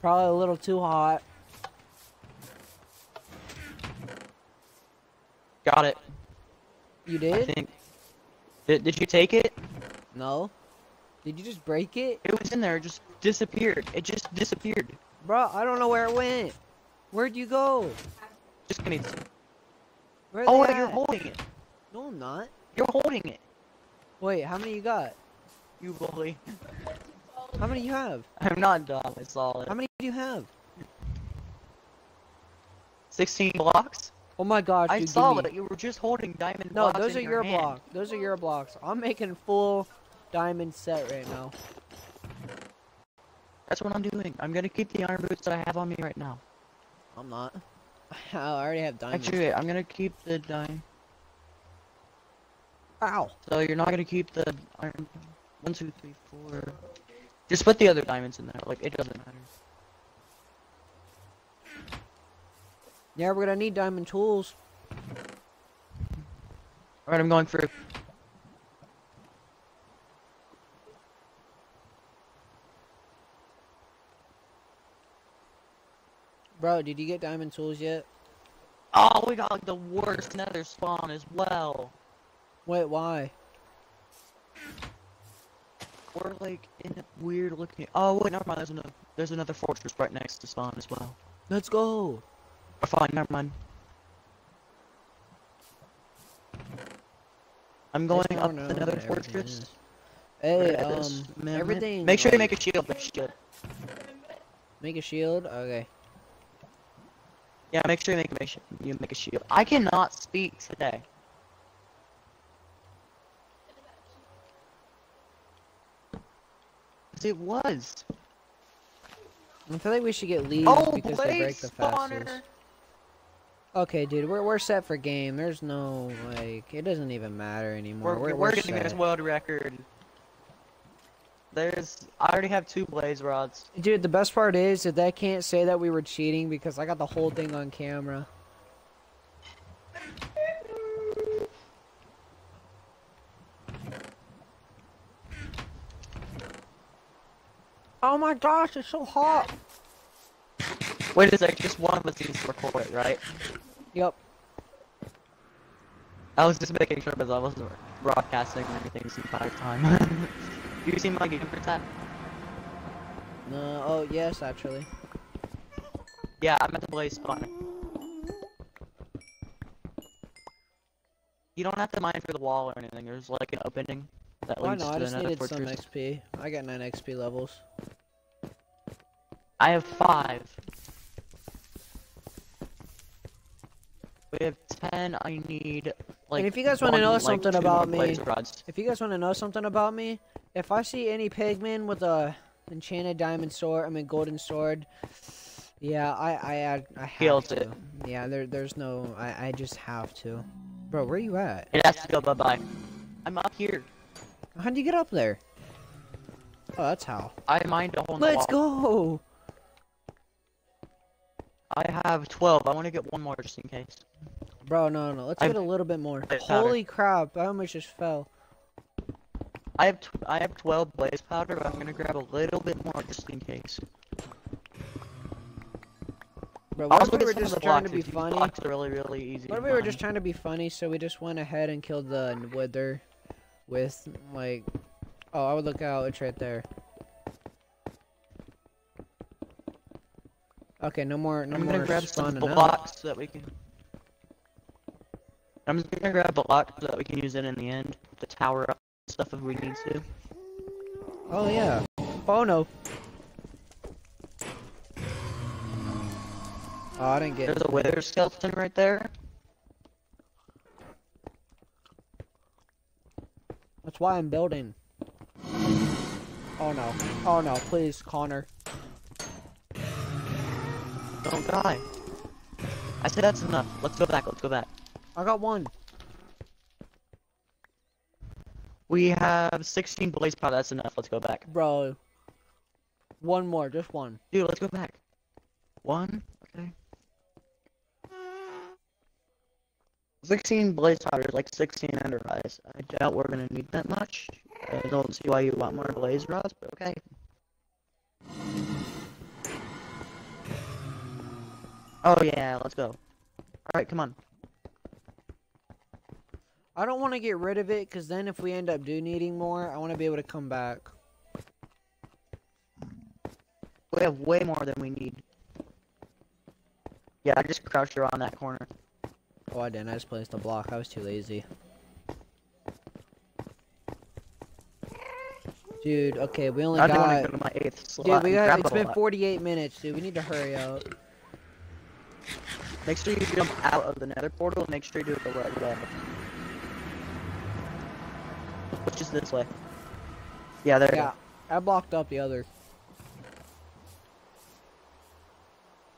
Probably a little too hot. Got it. You I did? think. Did, did you take it? No. Did you just break it? It was in there. It just disappeared. It just disappeared. Bro, I don't know where it went. Where'd you go? Just give me. Where Oh wait, you're holding it. No, I'm not. You're holding it. Wait, how many you got? You bully. How many you have? I'm not dumb. I saw. How many do you have? 16 blocks. Oh my gosh, I saw me- that you were just holding diamond No, blocks those in are your hand. blocks. Those are your blocks. I'm making full diamond set right now. That's what I'm doing. I'm gonna keep the iron boots that I have on me right now. I'm not. [laughs] I already have diamonds. Actually, I'm gonna keep the diamond. Ow. So you're not gonna keep the iron. One, two, three, four. Just put the other diamonds in there. Like it doesn't matter. Yeah, we're gonna need diamond tools. All right, I'm going through. Bro, did you get diamond tools yet? Oh, we got like the worst nether spawn as well. Wait, why? We're like in a weird looking. Oh wait, never mind. There's another. There's another fortress right next to spawn as well. Let's go. Oh, fine, never mind. I'm going up the nether fortress. is. Hey, um, everything. Make sure you make a shield. Make a shield. make a shield. Okay. Yeah, make sure you make a make sure you make a shield. I cannot speak today. It was. I feel like we should get leaves Oh, because they break the spawner. fastest. Okay, dude, we're we're set for game. There's no like, it doesn't even matter anymore. We're, We're we're, we're, getting set. this world record. There's. I already have two blaze rods. Dude, the best part is that they can't say that we were cheating because I got the whole thing on camera. Oh my gosh, it's so hot. Wait a sec, just one of us needs to record it, right? Yep. I was just making sure because I wasn't broadcasting or anything this entire time. [laughs] you see my gamer tag? No, oh yes, actually. Yeah, I'm at the blaze spawner. You don't have to mine for the wall or anything. There's like an opening that Why leads not? I just another needed some. XP. I got 9 XP levels. I have five. We have ten. I need like. And if you guys wanna know something two about me- If you guys want to know something about me, if I see any pigman with a enchanted diamond sword, I mean golden sword, yeah, I I add I have to. it. Yeah, there there's no I I just have to. Bro, where you at? It has to go bye bye. I'm up here. How'd you get up there? Oh, that's how. I mined a hole Let's go. I have twelve. I want to get one more just in case. Bro, no, no, let's I've- get a little bit more. Powder. Holy crap! I almost just fell. I have tw I have twelve blaze powder. But I'm gonna grab a little bit more just in case. Bro, what if Also, we were get some of just trying to be funny? blocks are really really easy. What if we were just trying to be funny, so we just went ahead and killed the wither with like, oh, I would look out. It's right there. Okay, no more, no I'm more gonna grab some spawning out. blocks so that we can. I'm just gonna grab blocks so that we can use it in the end The tower up stuff if we need to. Oh yeah. Oh no. Oh, I didn't get. There's a wither skeleton right there. That's why I'm building. Oh no. Oh no, please, Connor. Don't die. I said that's enough. Let's go back. Let's go back. I got one. We have 16 blaze powder. That's enough. Let's go back. Bro. One more, just one. Dude, let's go back. One. Okay. 16 blaze powder is like 16 ender eyes. I doubt we're gonna need that much. I don't see why you want more blaze rods, but okay. Oh yeah, let's go. Alright, come on. I don't want to get rid of it, because then if we end up do needing more, I want to be able to come back. We have way more than we need. Yeah, I just crouched around that corner. Oh, I didn't. I just placed a block. I was too lazy. Dude, okay, we only I don't want got... to go to my eighth slot. Dude, we got... It's been lot. 48 minutes, dude. We need to hurry up. Make sure you jump out of the nether portal and make sure you do it the right way. Which is this way. Yeah, there Yeah, I blocked up the other.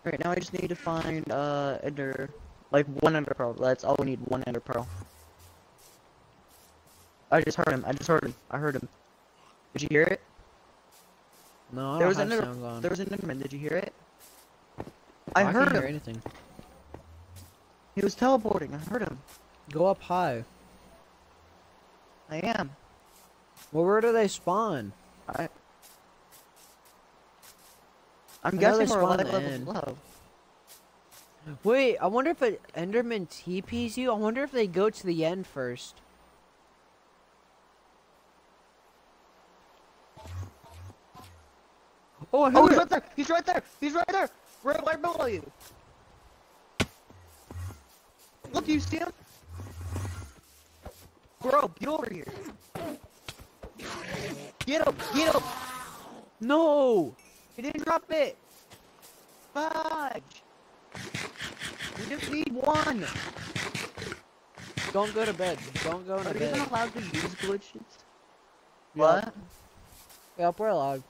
Alright, now I just need to find, uh, ender, like one ender pearl. That's all we need, one ender pearl. I just heard him, I just heard him, I heard him. Did you hear it? No, I There was have on. There was an enderman, did you hear it? I, I heard can't him! hear anything. He was teleporting, I heard him. Go up high. I am. Well, where do they spawn? I... I'm I guessing we're like level. Wait, I wonder if an Enderman TPs you. I wonder if they go to the end first. Oh, Oh, he's right there! He's right there! He's right there! Right, right below you! Look, do you see him? Bro, get over here! Get him! Get him! No! He didn't drop it! Fudge! We just need one! Don't go to bed. Don't go Are to you bed. even allowed to use glitches? Yep. What? Yep, we're allowed.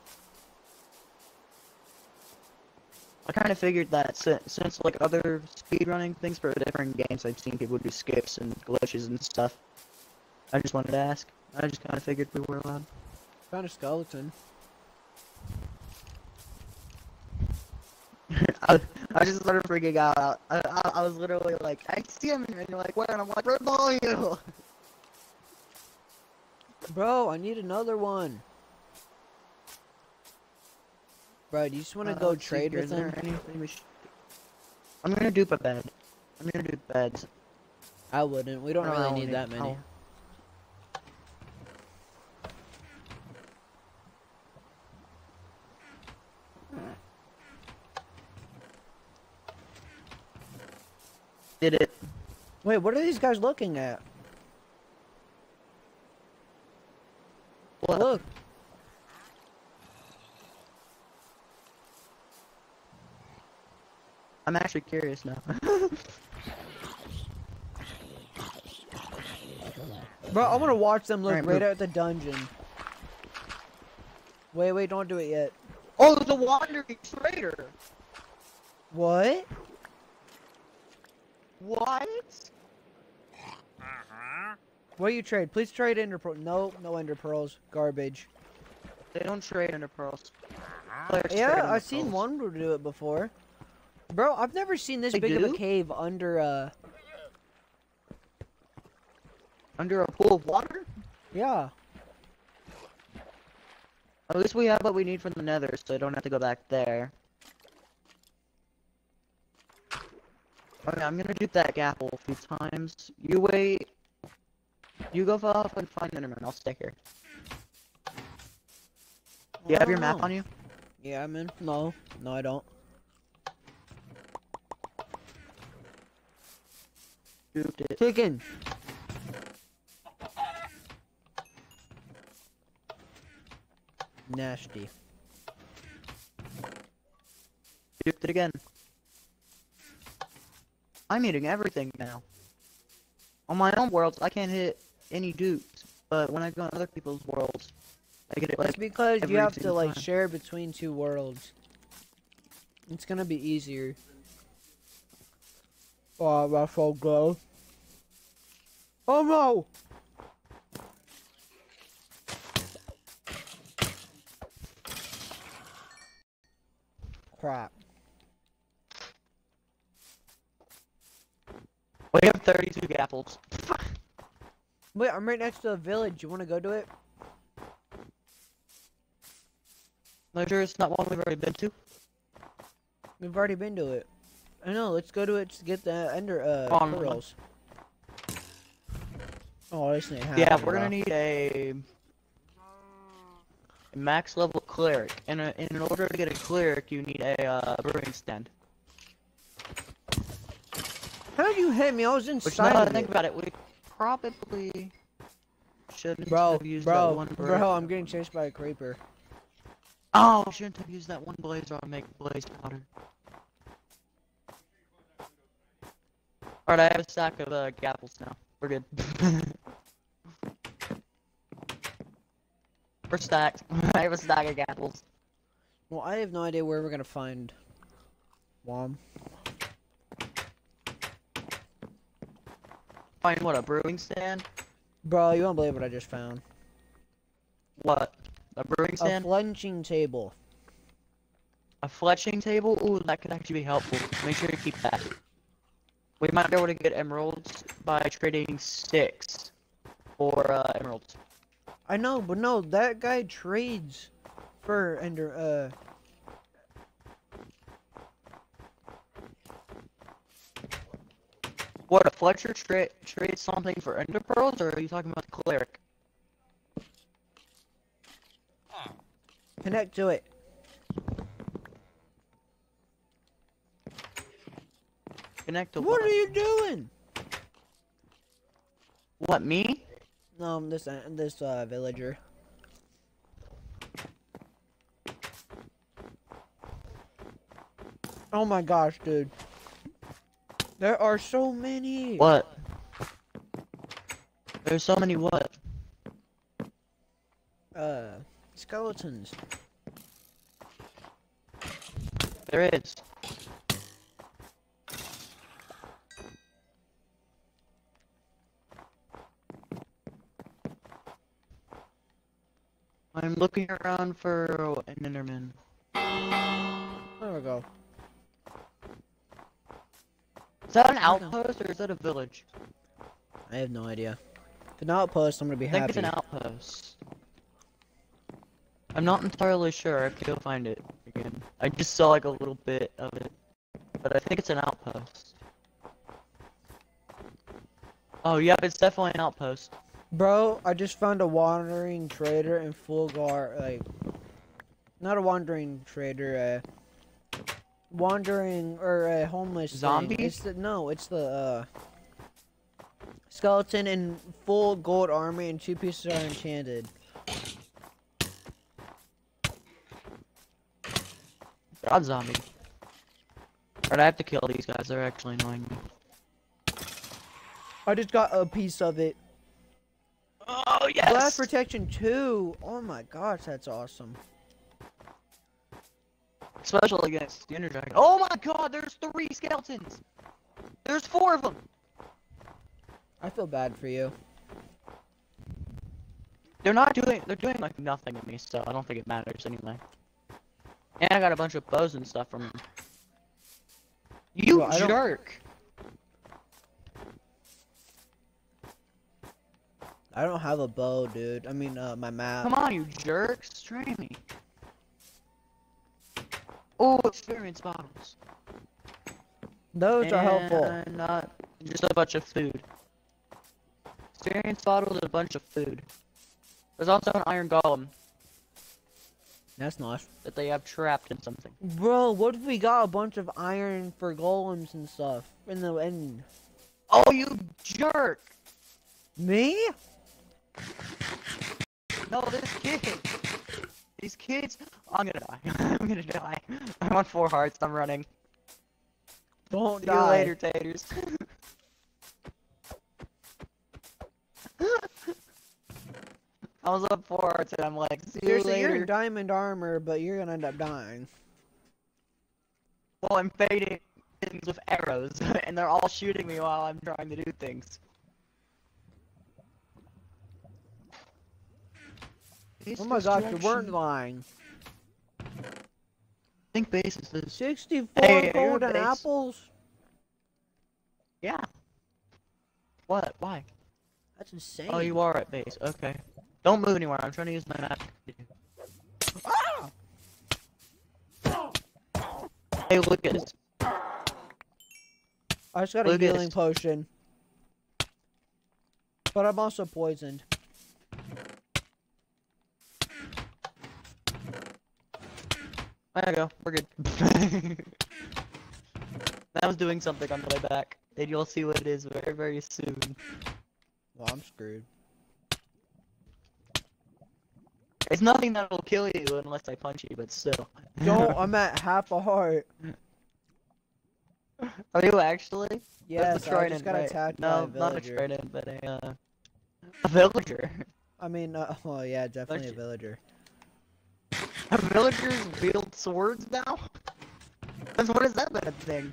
I kind of figured that since, since like other speedrunning things for different games, I've seen people do skips and glitches and stuff. I just wanted to ask. I just kind of figured we were allowed. Found a skeleton. [laughs] I, I just started freaking out. I, I, I was literally like, I see him, and you're like, where? And I'm like, right below you. [laughs] Bro, I need another one. Bro, do you just want to Uh, go trade with him? I'm gonna dupe a bed. I'm gonna do beds. I wouldn't. We don't No, really need that many. I'll- Did it? Wait, what are these guys looking at? What? Look. I'm actually curious now. [laughs] Bro, I want to watch them look right move. at the dungeon. Wait, wait, don't do it yet. oh, the wandering trader. What? What? Uh-huh. What do you trade? Please trade ender pearl. No, no ender pearls. Garbage. They don't trade ender pearls. Uh-huh. Players trade Yeah, ender I've seen pearls. one do it before. Bro, I've never seen this They big of a cave under a... under a pool of water. yeah. At least we have what we need from the Nether, so I don't have to go back there. Okay, I'm gonna do that gapple a few times. You wait. You go off and find Enderman. I'll stay here. Do you have your map oh. on you? Yeah, I'm in. No, no, I don't. Chicken. Nasty. Duped it again. I'm eating everything now. On my own worlds, I can't hit any dupes, but when I go on other people's worlds, I get it It's like because every you have to like time. share between two worlds. It's gonna be easier. Oh, that's so good. Oh no! Crap. We have 32 gapples. [laughs] Wait, I'm right next to a village. You wanna go to it? Are sure it's not one we've already been to? We've already been to it. I know, let's go to it to get the ender uh Come on, come on. pearls. Oh, this ain't Yeah, we're bro. gonna need a, a max level cleric, and uh, in order to get a cleric, you need a uh, brewing stand. How did you hit me? I was Which inside now of think about it, we probably shouldn't Bro, have used that bro, one. bro, bra- I'm getting chased by a creeper. Oh, shouldn't have used that one blaze rod to make blaze powder. Alright, I have a stack of uh, gapples now. We're good. [laughs] We're stacked. [laughs] I have a stack of gapples. Well, I have no idea where we're gonna find Wom. Find what, a brewing stand? Bro, you won't believe what I just found. What? A brewing stand? A fletching table. A fletching table? Ooh, that could actually be helpful. Make sure to keep that. We might be able to get emeralds by trading sticks for uh, emeralds. I know, but no, that guy trades for ender. Uh, What, a Fletcher tra trade something for ender pearls, or are you talking about the cleric? connect to it. Connect to What are you doing? What, me? No, this uh, this uh villager. Oh my gosh, dude. There are so many. What? There's so many what? Uh, skeletons. There is. I'm looking around for an Enderman. There we go. Is that an outpost or is that a village? I have no idea. If it's an outpost, I'm gonna be I think it's an outpost. I'm not entirely sure. I have to go find it again. I just saw like a little bit of it, but I think it's an outpost. Oh, yep, it's definitely an outpost. Bro, I just found a wandering trader in full guard, like, not a wandering trader, uh, wandering, or a homeless. Zombie? It's the, no, it's the, uh, skeleton in full gold armor and two pieces are enchanted. God zombie. Alright, I have to kill these guys. They're actually annoying me. I just got a piece of it. Oh yes! Blast protection 2! Oh my gosh, that's awesome. Special against the Ender Dragon. Oh my god, there's three skeletons! There's four of them! I feel bad for you. They're not doing, they're doing like nothing to me, so I don't think it matters anyway. And I got a bunch of bows and stuff from them. You jerk! I don't have a bow, dude. I mean, uh, my map. Come on, you jerks! Stray me. Oh, experience bottles. Those are helpful. And not just a bunch of food. Experience bottles and a bunch of food. There's also an iron golem That's nice. that they have trapped in something. Bro, what if we got a bunch of iron for golems and stuff in the end? Oh, you jerk! Me? No, this kid. These kids. I'm gonna die. [laughs] I'm gonna die. I'm on four hearts. I'm running. Don't See you die. later, taters. [laughs] I was up four hearts and I'm like, see you Seriously, you're in diamond armor, but you're gonna end up dying. Well, I'm fading things with arrows, [laughs] and they're all shooting me while I'm trying to do things. Oh my gosh, you weren't lying. Think base is this. 64 Hey, are you golden base? apples? Yeah. What? Why? That's insane. Oh, you are at base. Okay. Don't move anywhere. I'm trying to use my map. Ah! Hey, look at this. I just got a healing potion. But I'm also poisoned. There you go. We're good. [laughs] that was doing something on the way back. And you'll see what it is very, very soon. Well, I'm screwed. It's nothing that'll kill you unless I punch you, but still. Don't, [laughs] I'm at half a heart. Are you actually? Yes, I Trident, just got right. attacked No, by a not a trident, but a, uh, a villager. I mean, uh, [laughs] well, yeah, definitely a villager. Have villagers wield swords now? That's what is that been a thing?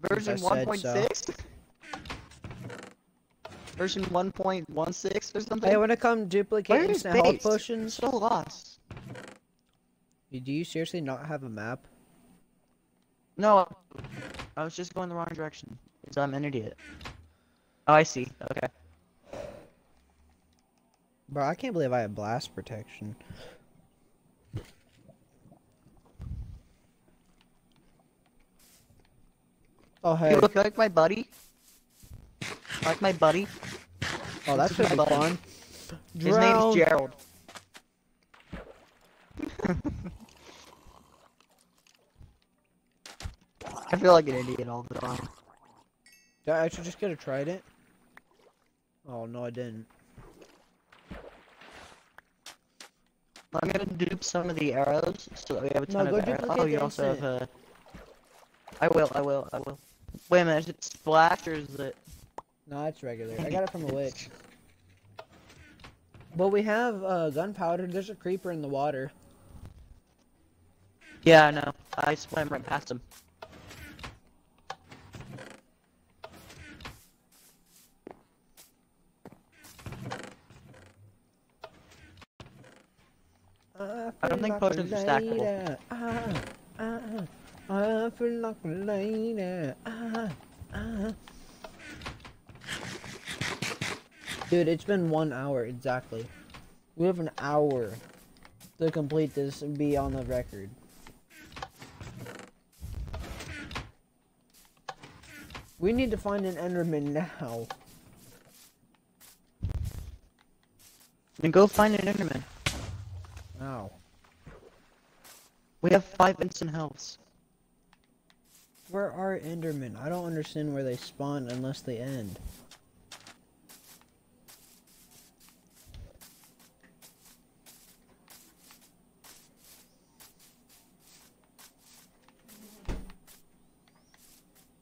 Version Since I said so. 1.6? Version 1.16 or something? Hey, when Where duplicating is instant health base? I'm so lost. do you seriously not have a map? No, I was just going the wrong direction. Because I'm an idiot. Oh, I see. Okay. Bro, I can't believe I have blast protection. Oh, hey. You look like my buddy. Like my buddy. Oh, that this should be buddy. fun. His Drown. name's Gerald. [laughs] I feel like an idiot all the time. Did I should just get a trident? Oh, no, I didn't. I'm gonna dupe some of the arrows so that we have a ton go of arrows. Oh, you also have a. I will, I will, I will. Wait a minute, is it splash or is it? No, it's regular. I got it from a witch. But we have uh, gunpowder. There's a creeper in the water. Yeah, I know. I swam right past him. I don't think potions are stackable. Ah, I feel like. Ah, ah. Dude, it's been one hour exactly. We have an hour to complete this and be on the record. We need to find an Enderman now. Then go find an Enderman. Ow. We have five instant healths. Where are Endermen? I don't understand where they spawn unless they end.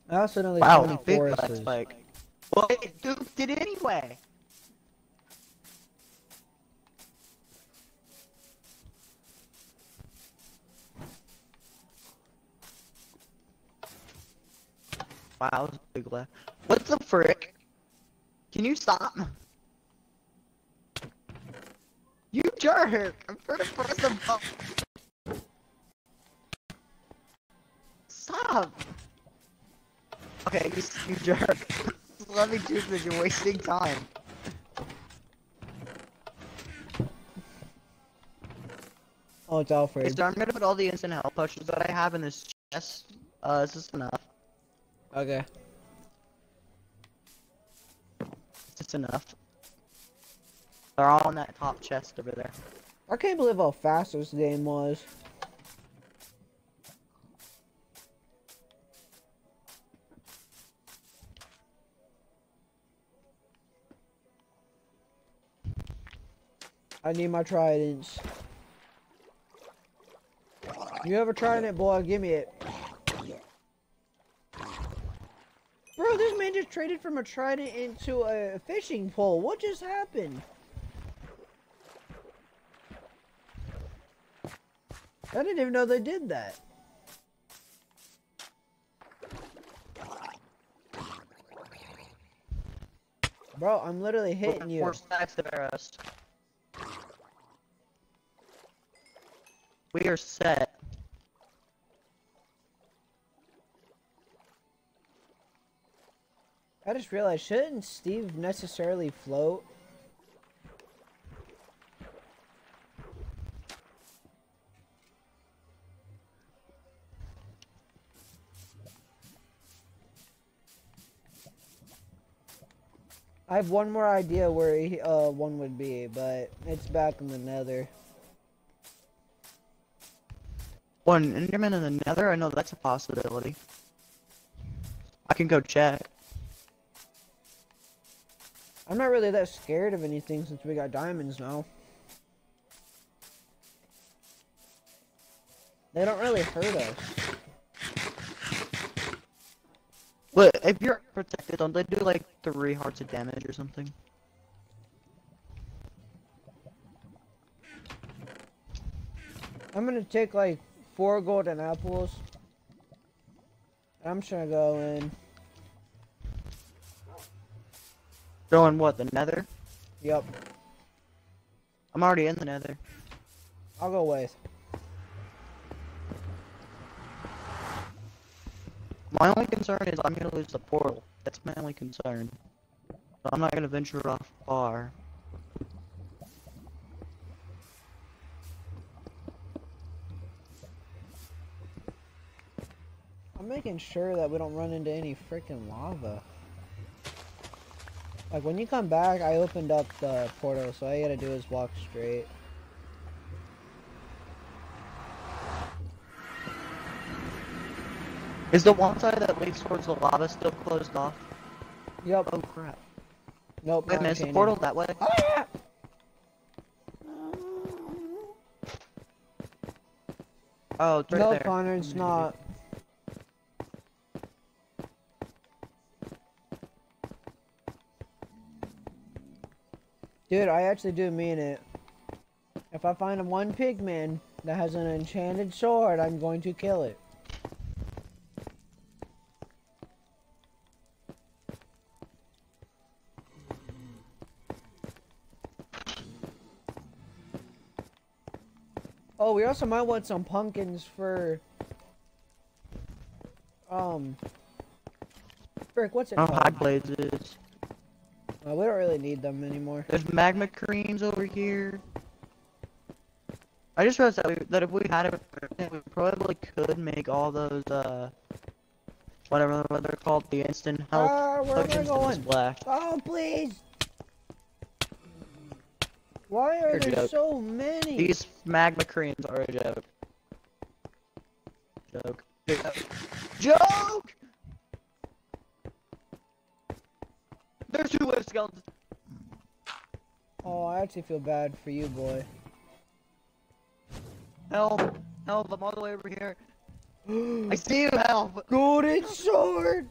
I also know they Wow, spawn in big forests. black spike. Well, it duped it anyway. Wow, that was a big laugh. What the frick? Can you stop? You jerk! I'm trying to press the button. Stop! Okay, you, you jerk. [laughs] Let me do this, you're wasting time. Oh, it's Alfred. Okay, so I'm gonna put all the instant health potions that I have in this chest. Uh, is this enough? Okay. Is enough? They're all in that top chest over there. I can't believe how fast this game was. I need my tridents. You ever a it, boy? Give me it. Bro, this man just traded from a trident into a fishing pole. What just happened? I didn't even know they did that. Bro, I'm literally hitting you. Four stacks of arrows. We are set. I just realized, shouldn't Steve necessarily float? I have one more idea where he, uh, one would be, but it's back in the nether. One Enderman in the Nether. I know that's a possibility. I can go check. I'm not really that scared of anything since we got diamonds now. They don't really hurt us. But if you're protected, don't they do like three hearts of damage or something? I'm gonna take like four golden apples. I'm just gonna go in. Going what, the nether? Yep, I'm already in the nether. I'll go with. My only concern is I'm gonna lose the portal. That's my only concern. So I'm not gonna venture off far. I'm making sure that we don't run into any freaking lava. Like when you come back, I opened up the portal, so all you gotta do is walk straight. Is the one side that leads towards the lava still closed off? Yep. Oh crap. Nope. Wait a minute, is the portal that way? Ah! Oh, it's right no, there. Connor, it's not. Dude, I actually do mean it. If I find a one pigman that has an enchanted sword, I'm going to kill it. Oh, we also might want some pumpkins for um Frick, what's it Oh, called? high blazes. Uh, we don't really need them anymore. There's magma creams over here. I just realized that, we, that if we had it, we probably could make all those, uh, whatever what they're called, the instant health Ah, where am I potions in going? splash. Oh, please! Why are You're there joke. so many? These magma creams are a joke. joke. Joke. Joke! There's two wave skeletons. Oh, I actually feel bad for you, boy. Help! Help! I'm all the way over here. [gasps] I see you. Help! Golden sword!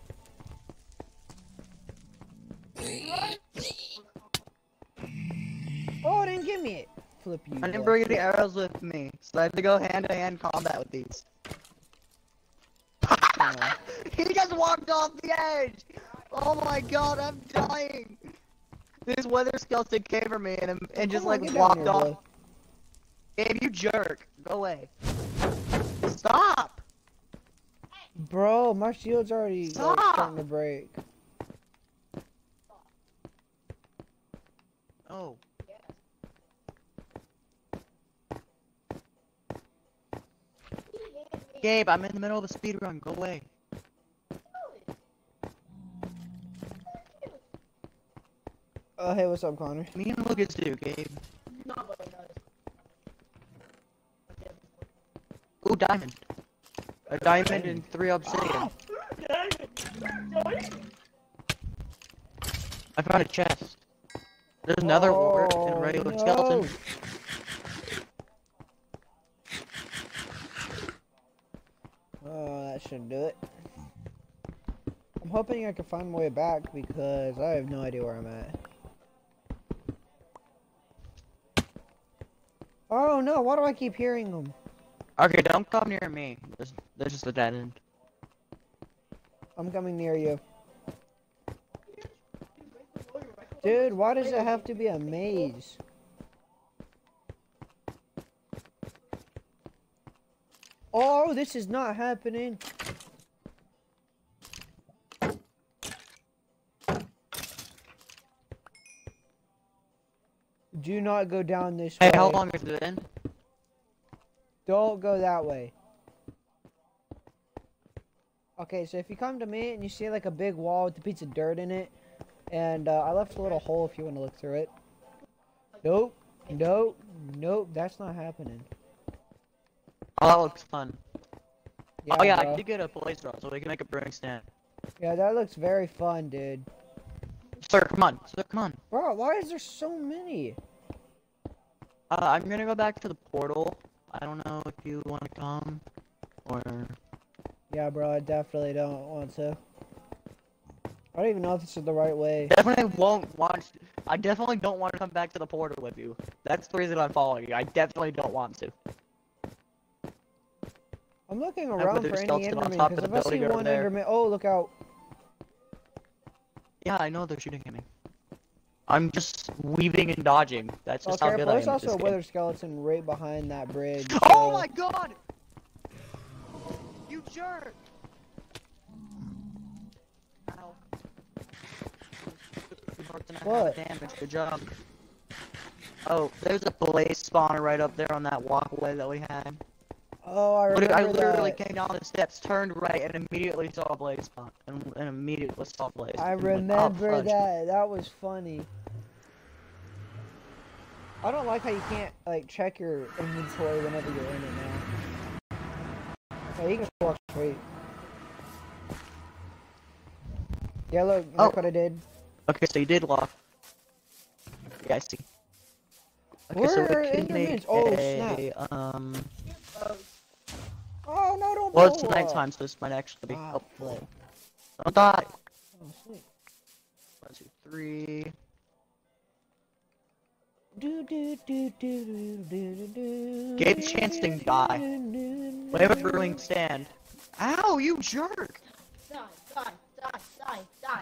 Oh, didn't give me it. Flip you. I didn't bring any arrows with me, so I have to go hand-to-hand combat with these. Oh. Aw. [laughs] he just walked off the edge! Oh my god, I'm dying! This wither skeleton came for me and, and just on, like walked here, off. Gabe, you jerk! Go away. Stop! Bro, my shield's already like, starting to break. Oh. Gabe, I'm in the middle of a speed run. Go away. Oh, hey, what's up, Connor? Me and Lucas do, Gabe. Ooh, diamond. A diamond and three obsidian. I found a chest. There's another wart and a Oh, regular no. skeleton. Oh, that should do it. I'm hoping I can find my way back because I have no idea where I'm at. Oh no, why do I keep hearing them? Okay, don't come near me. There's, there's just a dead end. I'm coming near you. Dude, why does it have to be a maze? Oh, this is not happening. Do not go down this Hey, way. how long has it been? Don't go that way. Okay, so if you come to me and you see like a big wall with a piece of dirt in it, and uh, I left a little hole if you want to look through it. Nope, nope, nope, that's not happening. Oh, that looks fun. oh yeah, bro. I did get a blaze rod, so we can make a brewing stand. Yeah, that looks very fun, dude. Sir, come on. Sir, come on. Bro, why is there so many? Uh, I'm gonna go back to the portal. I don't know if you want to come, or... Yeah, bro, I definitely don't want to. I don't even know if this is the right way. Definitely won't watch. I definitely don't want to come back to the portal with you. That's the reason I'm following you. I definitely don't want to. I'm looking around for any Enderman because if I see one. Enderman, oh look out! Yeah, I know they're shooting at me. I'm just weaving and dodging. That's Oh, just how good! I There's am at also a game. wither skeleton right behind that bridge. Oh my god! You jerk! Ow. What? Damage. Good job. Oh, there's a blaze spawner right up there on that walkway that we had. Oh, I remember I literally that. came down the steps, turned right, and immediately saw a blaze spawn, and, and immediately saw a blaze. I and went, "Oh, remember that. That was funny. I don't like how you can't like check your inventory whenever you're in it now. Yeah, you can walk straight. Yeah, look, look Oh. what I did. Okay, so you did lock. Yeah, I see. Okay, Where so we can make Oh, a, um, Oh no, don't well, it's nighttime, so this might actually be Ah, helpful. Don't die! Oh, sweet. One, two, three. Do, do, do, do, do, do, do, Gabe Chancing die. We have a brewing stand. Ow, you jerk! Die, die, die, die,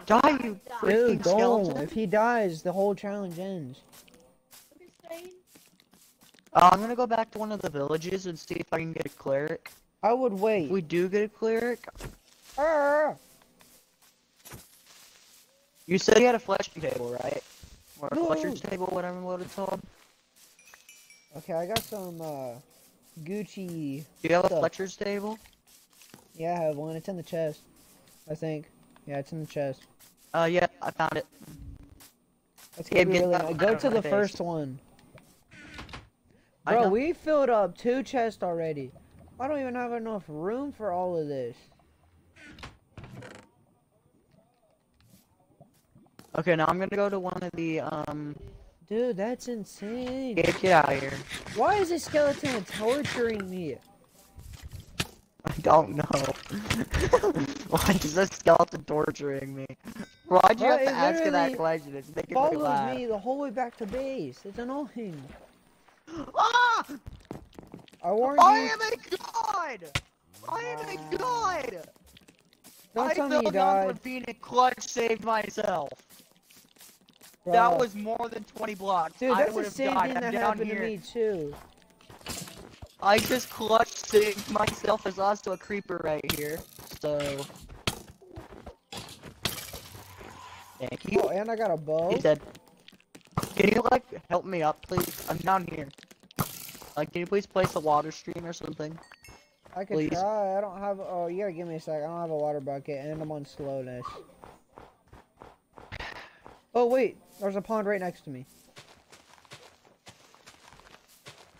die. Die, you die. freak- Dude, freaking don't. skeleton. If he dies, the whole challenge ends. Look at Stain. Uh, I'm gonna go back to one of the villages and see if I can get a cleric. I would wait. we do get a cleric, Ah! you said you had a fletching table, right? Or a No. fletcher's table, whatever what it's called. Okay, I got some uh, Gucci. Do you have a fletcher's table? Yeah, I have one. It's in the chest. I think. Yeah, it's in the chest. Uh, yeah, I found it. Let's get really. Go to the my first one. Bro, we filled up two chests already. I don't even have enough room for all of this. Okay, now I'm gonna go to one of the, um, Dude, that's insane. get, get out of here. Why is this skeleton torturing me? I don't know. [laughs] Why is this skeleton torturing me? Why'd you Bro, have to ask me that question? It's making me Follows laugh. me the whole way back to base. It's annoying. [gasps] Ah! I warned I you. am a god! I am a god! Don't I tell me you fell down died. ravine and clutch saved myself. Bro. That was more than 20 blocks. Dude, I that's would the have same died. thing I'm that down happened here. to me too. I just clutch saved myself. There's also a creeper right here. So. Thank you. Oh, and I got a bow. He's dead. Can you like help me up, please? I'm down here. Like, can you please place a water stream or something? I could please. try. I don't have. Oh, you gotta give me a sec. I don't have a water bucket, and I'm on slowness. Oh wait, there's a pond right next to me.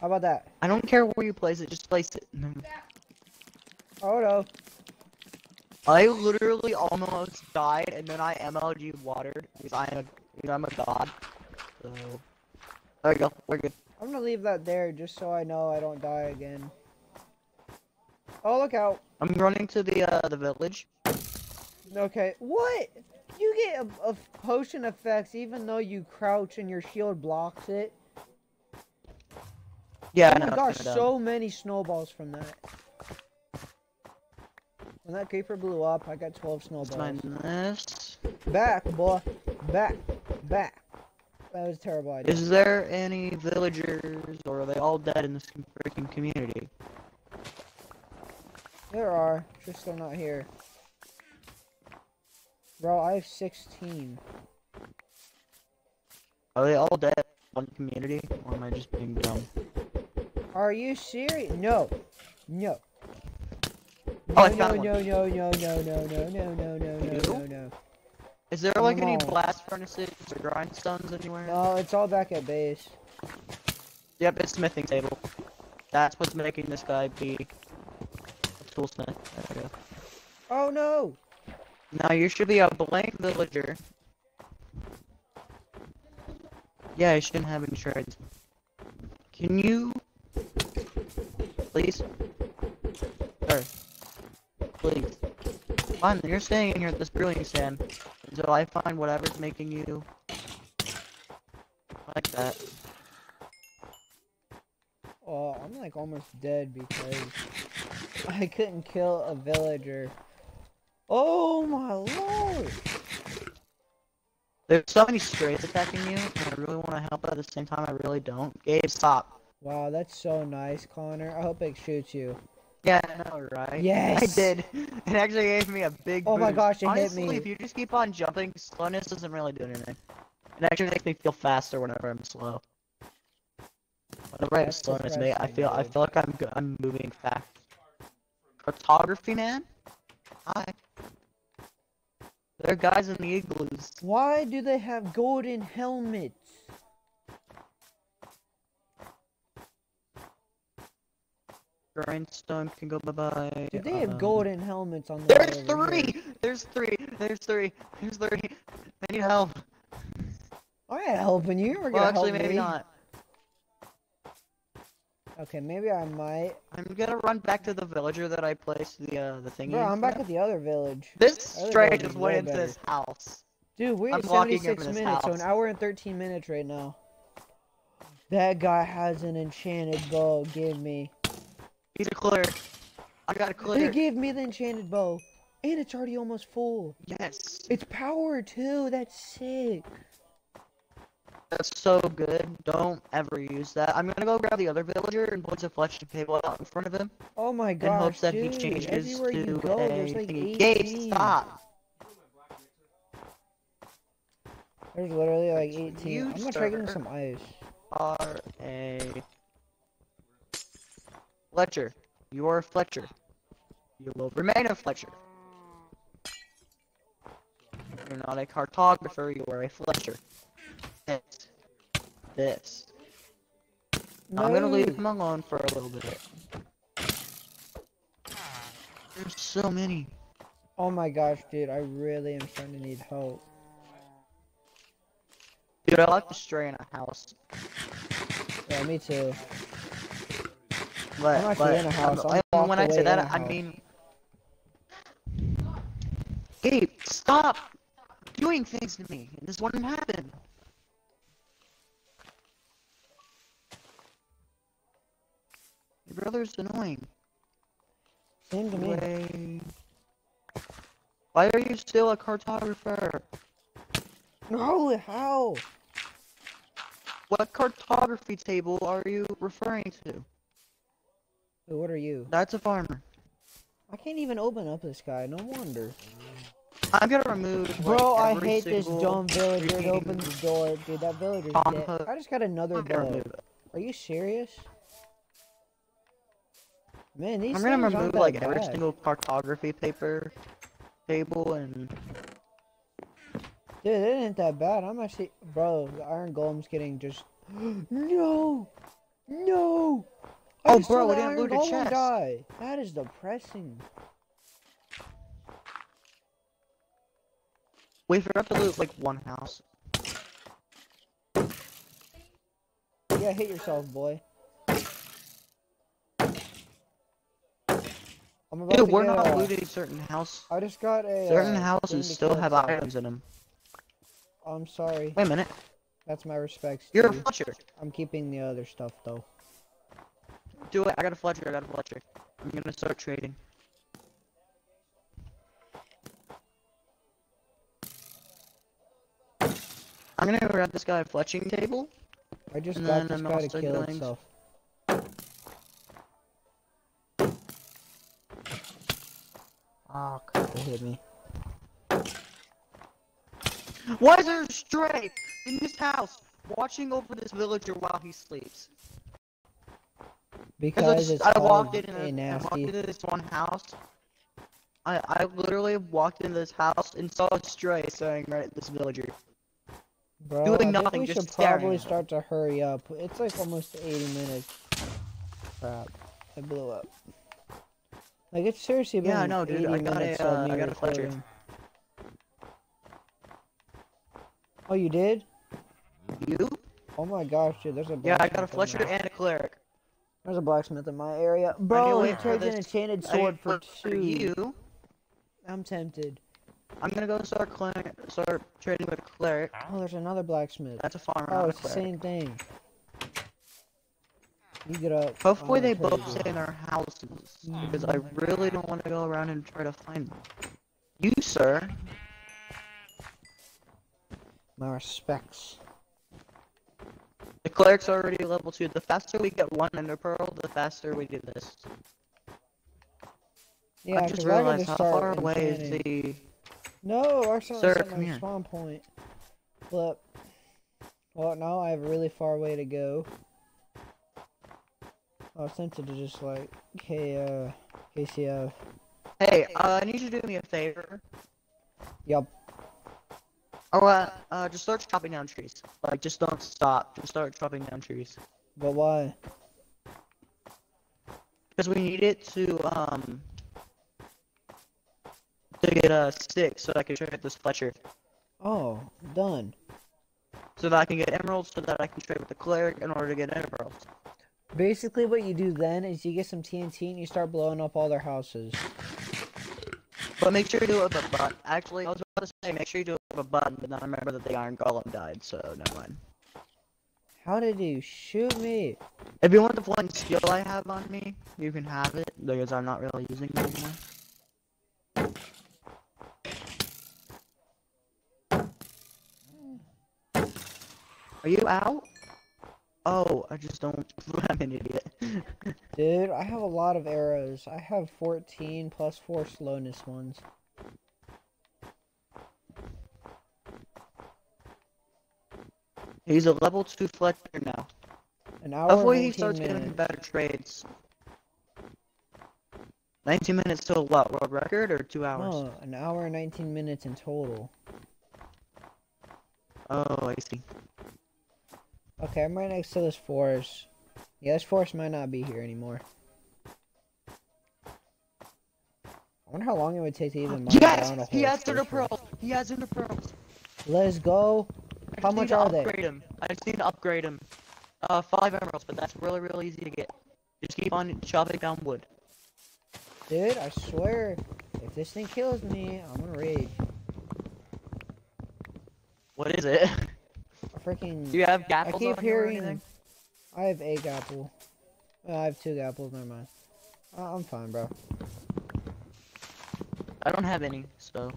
How about that? I don't care where you place it, just place it. Oh no. I literally almost died, and then I MLG watered because I am a, I'm a god. So there we go. We're good. I'm gonna leave that there just so I know I don't die again. Oh, look out. I'm running to the uh the village. Okay. What? You get a, a potion effects even though you crouch and your shield blocks it. Yeah, I oh know. my gosh, so many snowballs from that. When that creeper blew up, I got 12 Let's snowballs. mine this. Back, boy. Back. Back. That was a terrible idea. Is there any villagers, or are they all dead in this freaking community? There are, just they're not here. Bro, I have 16. Are they all dead in one community, or am I just being dumb? Are you serious? No. No. Oh, I no, found no, one. no, no, no, no, no, no, no, no, no, do? no, no. Is there like any blast furnaces or grindstones anywhere? No, it's all back at base. Yep, it's smithing table. That's what's making this guy be a toolsmith. There we go. Oh no! Now you should be a blank villager. Yeah, I shouldn't have any shards. Can you please? Sir. Please. Fine, you're staying in here at this brewing stand. So I find whatever's making you like that. Oh, I'm like almost dead because I couldn't kill a villager. Oh my lord! There's so many strays attacking you, and I really want to help, but at the same time, I really don't. Gabe, stop. Wow, that's so nice, Connor. I hope it shoots you. Yeah, I know, right? Yes! I did. It actually gave me a big Oh my gosh, it hit Honestly, me. if you just keep on jumping, slowness doesn't really do anything. It actually makes me feel faster whenever I'm slow. Whenever I have That's slowness, mate, I feel I feel like I'm I'm moving fast. Cartography, man. Hi. There are guys in the igloos. Why do they have golden helmets? Grindstone can go bye bye. Did they have um, golden helmets on their There's three! There's three! There's three! There's three! I need help. I ain't helping you. You're Well, gonna actually, help maybe me. not. Okay, maybe I might. I'm gonna run back to the villager that I placed the uh the thingy. Bro, I'm for. back at the other village. This other stray just is went way into better. this house. Dude, we're I'm at 76 in his minutes, so an hour and 13 minutes right now. That guy has an enchanted bow. Give me. He's a clear. I got a They clear. gave me the enchanted bow, and it's already almost full. Yes. It's power too. That's sick. That's so good. Don't ever use that. I'm gonna go grab the other villager and place a fletching table out in front of him Oh my in gosh, hopes that dude! he changes to you go, a there's like thingy. 18. Gabe, stop. There's literally like 18. You, I'm gonna try getting some ice. are a Fletcher. You are a Fletcher. You will remain a Fletcher. You're not a cartographer, you are a Fletcher. This. This. I'm gonna leave him alone for a little bit. There's so many. Oh my gosh, dude! I really am starting to need help. Dude, I like to stray in a house. Yeah, me too. But, but in a house, I'm- I'm when I say that, I mean, Gabe, stop doing things to me. This wouldn't happen. Your brother's annoying. Same to me. Why are you still a cartographer? No, how? What cartography table are you referring to? Wait, what are you? That's a farmer. I can't even open up this guy. No wonder. I'm gonna remove. like, Bro, I hate this dumb villager that opens the door. Dude, that villager's dead. I just got another I'm gonna bow. remove. Are you serious? Man, these I'm gonna remove like every single cartography paper table and Dude, it ain't that bad. I'm actually, bro. The iron golem's getting just. [gasps] no, no. I Oh, bro, we the didn't loot a chest. die. That is depressing. we forgot to loot like one house. Yeah, hit yourself, boy. I'm about Dude, to we're not a- looting certain house. I just got a. Certain uh, houses still have itself. items in them. I'm sorry. Wait a minute, That's my respects. you're a. Fletcher. I'm keeping the other stuff though. Do it. I got a Fletcher. I got a Fletcher. I'm gonna start trading. I'm gonna grab this guy a fletching table. I just And got this I'm guy to also kill going- itself. Oh, crap, it hit me. Why is there a stray in this house watching over this villager while he sleeps? Because it's I walked in a and I walked into this one house. I I literally walked into this house and saw a stray staring right at this villager. Bro, doing I think nothing, we just should probably start to hurry up. It's like almost 80 minutes. Crap, I blew up. Like it's seriously been Yeah, I know, dude. 80 I got a, minutes uh, I got a Fletcher. Oh, you did? You? Oh my gosh, dude, there's a Yeah, I got a Fletcher and a cleric. There's a blacksmith in my area. Bro, he trades an enchanted sword for for two. you. I'm tempted. I'm gonna go start start trading with cleric. Oh, there's another blacksmith. That's a farmer. Oh, it's the same thing. You get up. Hopefully they both you. stay in their houses, because I mm-hmm. really don't want to go around and try to find them. You, sir, My respects. The cleric's already level 2. The faster we get one ender pearl, the faster we do this. Yeah, I just realized how far away is the... No, our son Sir, come my here. spawn point. Flip. Well, now I have a really far way to go. I was tempted to just like, K, uh, KCF. Hey, uh, I need you to do me a favor. Yup. Oh, uh, uh, just start chopping down trees. Like, just don't stop. Just start chopping down trees. But why? Because we need it to, um... To get a stick so that I can trade with this Fletcher. Oh, done. So that I can get emeralds so that I can trade with the cleric in order to get emeralds. Basically, what you do then is you get some TNT and you start blowing up all their houses. But make sure you do it with a button. Actually, I was about to say make sure you do it with a button, but then I remember that the Iron Golem died, so never mind. How did you shoot me? If you want the one skill I have on me, you can have it, because I'm not really using it anymore. Are you out? Oh, I just don't. [laughs] I'm an idiot. Dude, I have a lot of arrows. I have 14 plus 4 slowness ones. He's a level 2 Fletcher now. An hour Hopefully he starts minutes. getting better trades. 19 minutes to what? World record or 2 hours? No, an hour and 19 minutes in total. Oh, I see. Okay, I'm right next to this forest. Yeah, this forest might not be here anymore. I wonder how long it would take to even mine Yes! down a He has station. Pearls! He has Ender Pearls! Let's go. How much need to are they? upgrade him. I just need to upgrade him. Uh, 5 emeralds, but that's really, really easy to get. Just keep on chopping down wood. Dude, I swear, if this thing kills me, I'm gonna rage. What is it? [laughs] Freaking. Do you have gapples? I keep on you or hearing. I have a gapple. Uh, I have two gapples. Never mind. Uh, I'm fine, bro. I don't have any, so...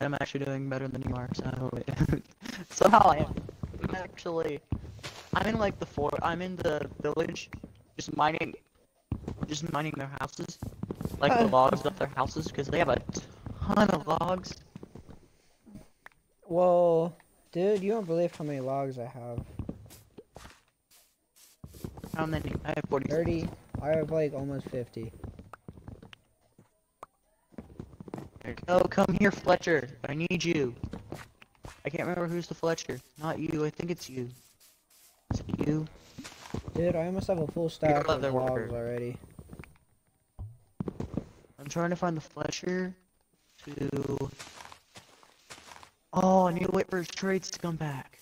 I'm actually doing better than you are, so... [laughs] Somehow I am. I'm actually... I'm in, like, the fort. I'm in the village, just mining... Just mining their houses. Like, the [laughs] logs of their houses, because they have a ton of logs. Well, dude, you don't believe how many logs I have. How many? I have 40. 30. I have like almost 50. Oh, come here, Fletcher. I need you. I can't remember who's the Fletcher. Not you, I think it's you. Is it you? Dude, I almost have a full stack of logs worker. already. I'm trying to find the Fletcher to... Oh, I need to wait for his trades to come back.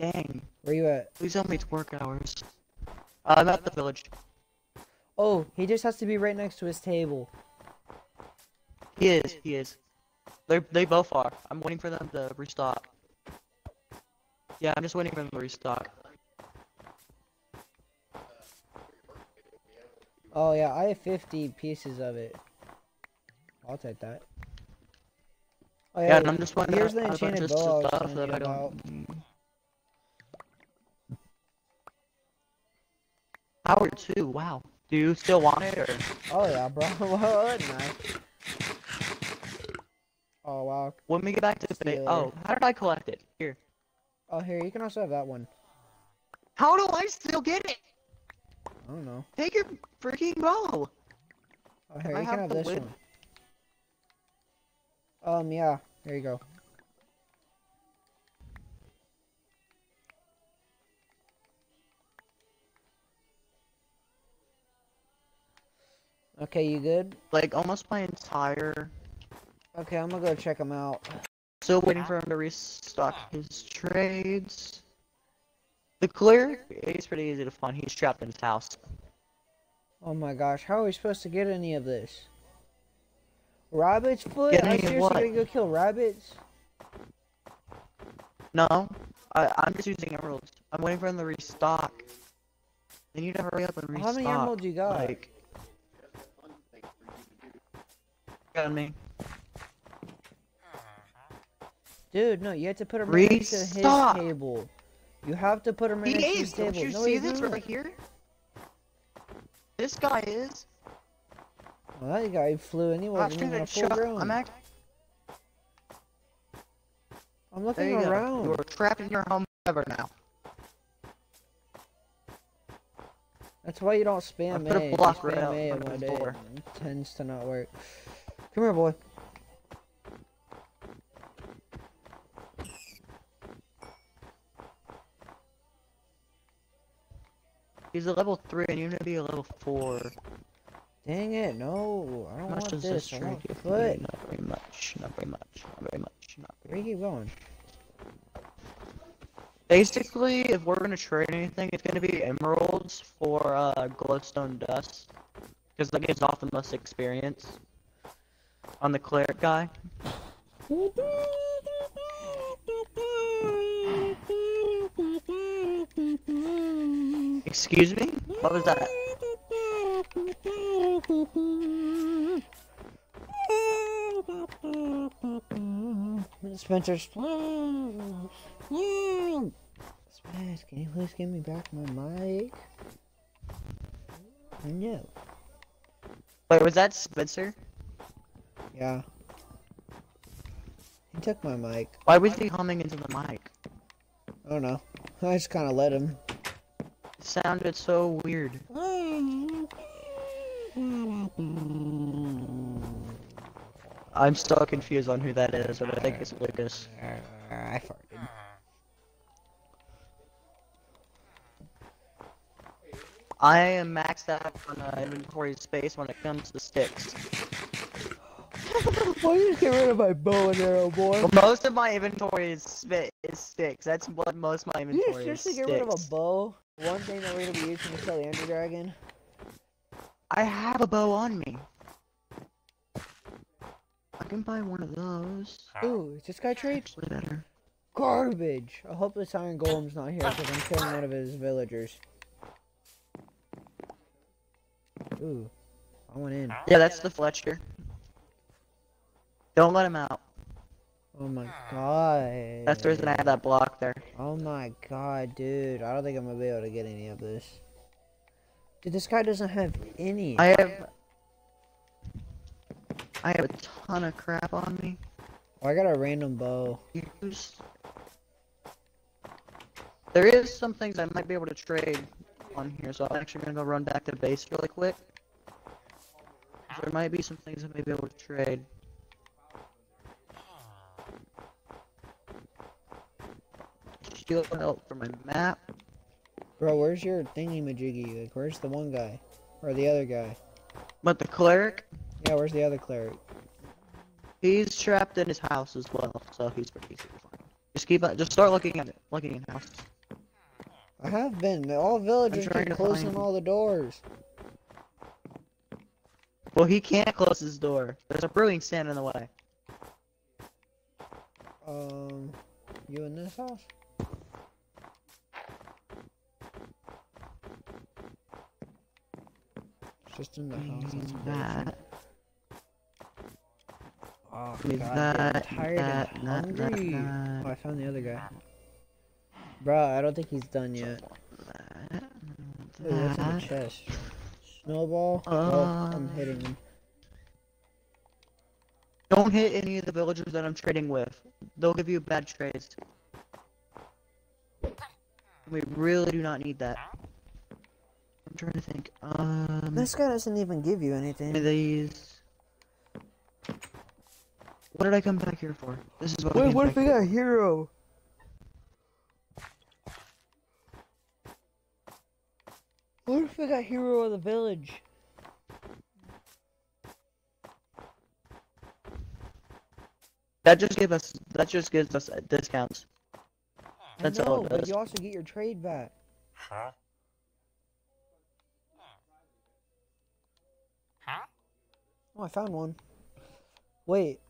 Dang. Where you at? Please tell me it's work hours. Uh, I'm at the village. Oh, he just has to be right next to his table. He is, he is. They they both are. I'm waiting for them to restock. Yeah, I'm just waiting for them to restock. Oh yeah, I have 50 pieces of it. I'll take that. Oh Yeah, and I'm just wondering here's the enchanted bow stuff that I don't. Power two, wow. Do you still want it or? Oh yeah, bro. [laughs] That's nice. Oh wow. When we get back to the See oh, how did I collect it? Here. Oh here, you can also have that one. How do I still get it? I don't know. Take your freaking bow. Oh here, I you can have have this one. Um yeah, there you go. Okay, you good? Like almost my entire. Okay, I'm gonna go check him out. Still waiting for him to restock his trades. The cleric, he's pretty easy to find. He's trapped in his house. Oh my gosh, how are we supposed to get any of this? Rabbit's foot? Get I any of seriously what? gotta go kill rabbits? No, I, I'm just using emeralds. I'm waiting for them to restock. They need to hurry up and restock. How many emeralds do you got? Like, got me. Dude, no, you have to put him next to his table. You have to put He next to is. his Don't table. you no, see this right here? This guy is. Well, that guy flew and he I'm wasn't even a full grown. I'm act. I'm looking you around. You are trapped in your home forever now. That's why you don't spam put a A. You block right spam out A in in front of one day, door. it tends to not work. Come here, boy. He's a level three, and you're gonna be a level four. Dang it, no. I don't How much want this. this I trade want give foot. Not very much. Not very much. Not very much. Not Where you keep going? Basically, if we're gonna trade anything, it's gonna be emeralds for uh, glowstone dust, because that gives off the most experience on the cleric guy. [laughs] Excuse me? What was that? Spencer. Spence, can you please give me back my mic? No. Wait, was that Spencer? Yeah. He took my mic. Why was he humming into the mic? I don't know. I just kind of let him. It sounded so weird. Ah. I'm still confused on who that is, but I think it's Lucas. I farted. I am maxed out on uh, inventory space when it comes to sticks. [laughs] Why you just get rid of my bow and arrow, boy? Well, most of my inventory is, spi- is sticks. That's what most of my You inventory just is seriously get rid of a bow? One thing that we're gonna be using to kill the Ender Dragon? I have a bow on me. I can buy one of those. Ooh, is this guy trade? Actually better. Garbage! I hope this Iron Golem's not here because I'm killing one of his villagers. Ooh, I went in. Yeah, that's the Fletcher. Don't let him out. Oh my god. That's the reason I have that block there. Oh my god, dude. I don't think I'm gonna be able to get any of this. Dude, this guy doesn't have any. I have... I have a ton of crap on me. Oh, I got a random bow. There is some things I might be able to trade on here, so I'm actually gonna go run back to base really quick. There might be some things I may be able to trade. Steal note for my map. Bro, where's your thingy majiggy? Like, where's the one guy? Or the other guy? But the cleric, Yeah, where's the other cleric? he's trapped in his house as well, so he's pretty super fine. Just keep just start looking at it, looking at houses. I have been. All villagers to closing find- all the doors. Well, he can't close his door. There's a brewing stand in the way. Um, you in this house? Just in the house. That's that. Oh, Leave God, that, tired that, and that, hungry. that. Oh, I found the other guy. Bro, I don't think he's done yet. That, Ooh, what's in the chest? Snowball? oh, I'm Um, hitting him. Don't hit any of the villagers that I'm trading with. They'll give you bad trades. We really do not need that. I'm trying to think. Um, This guy doesn't even give you anything. these. What did I come back here for? This is what I Wait, came what back if we got a hero? What if we got hero of the village? That just gave us. That just gives us discounts. That's I know, all it but does. you also get your trade back. Oh, I found one. Wait.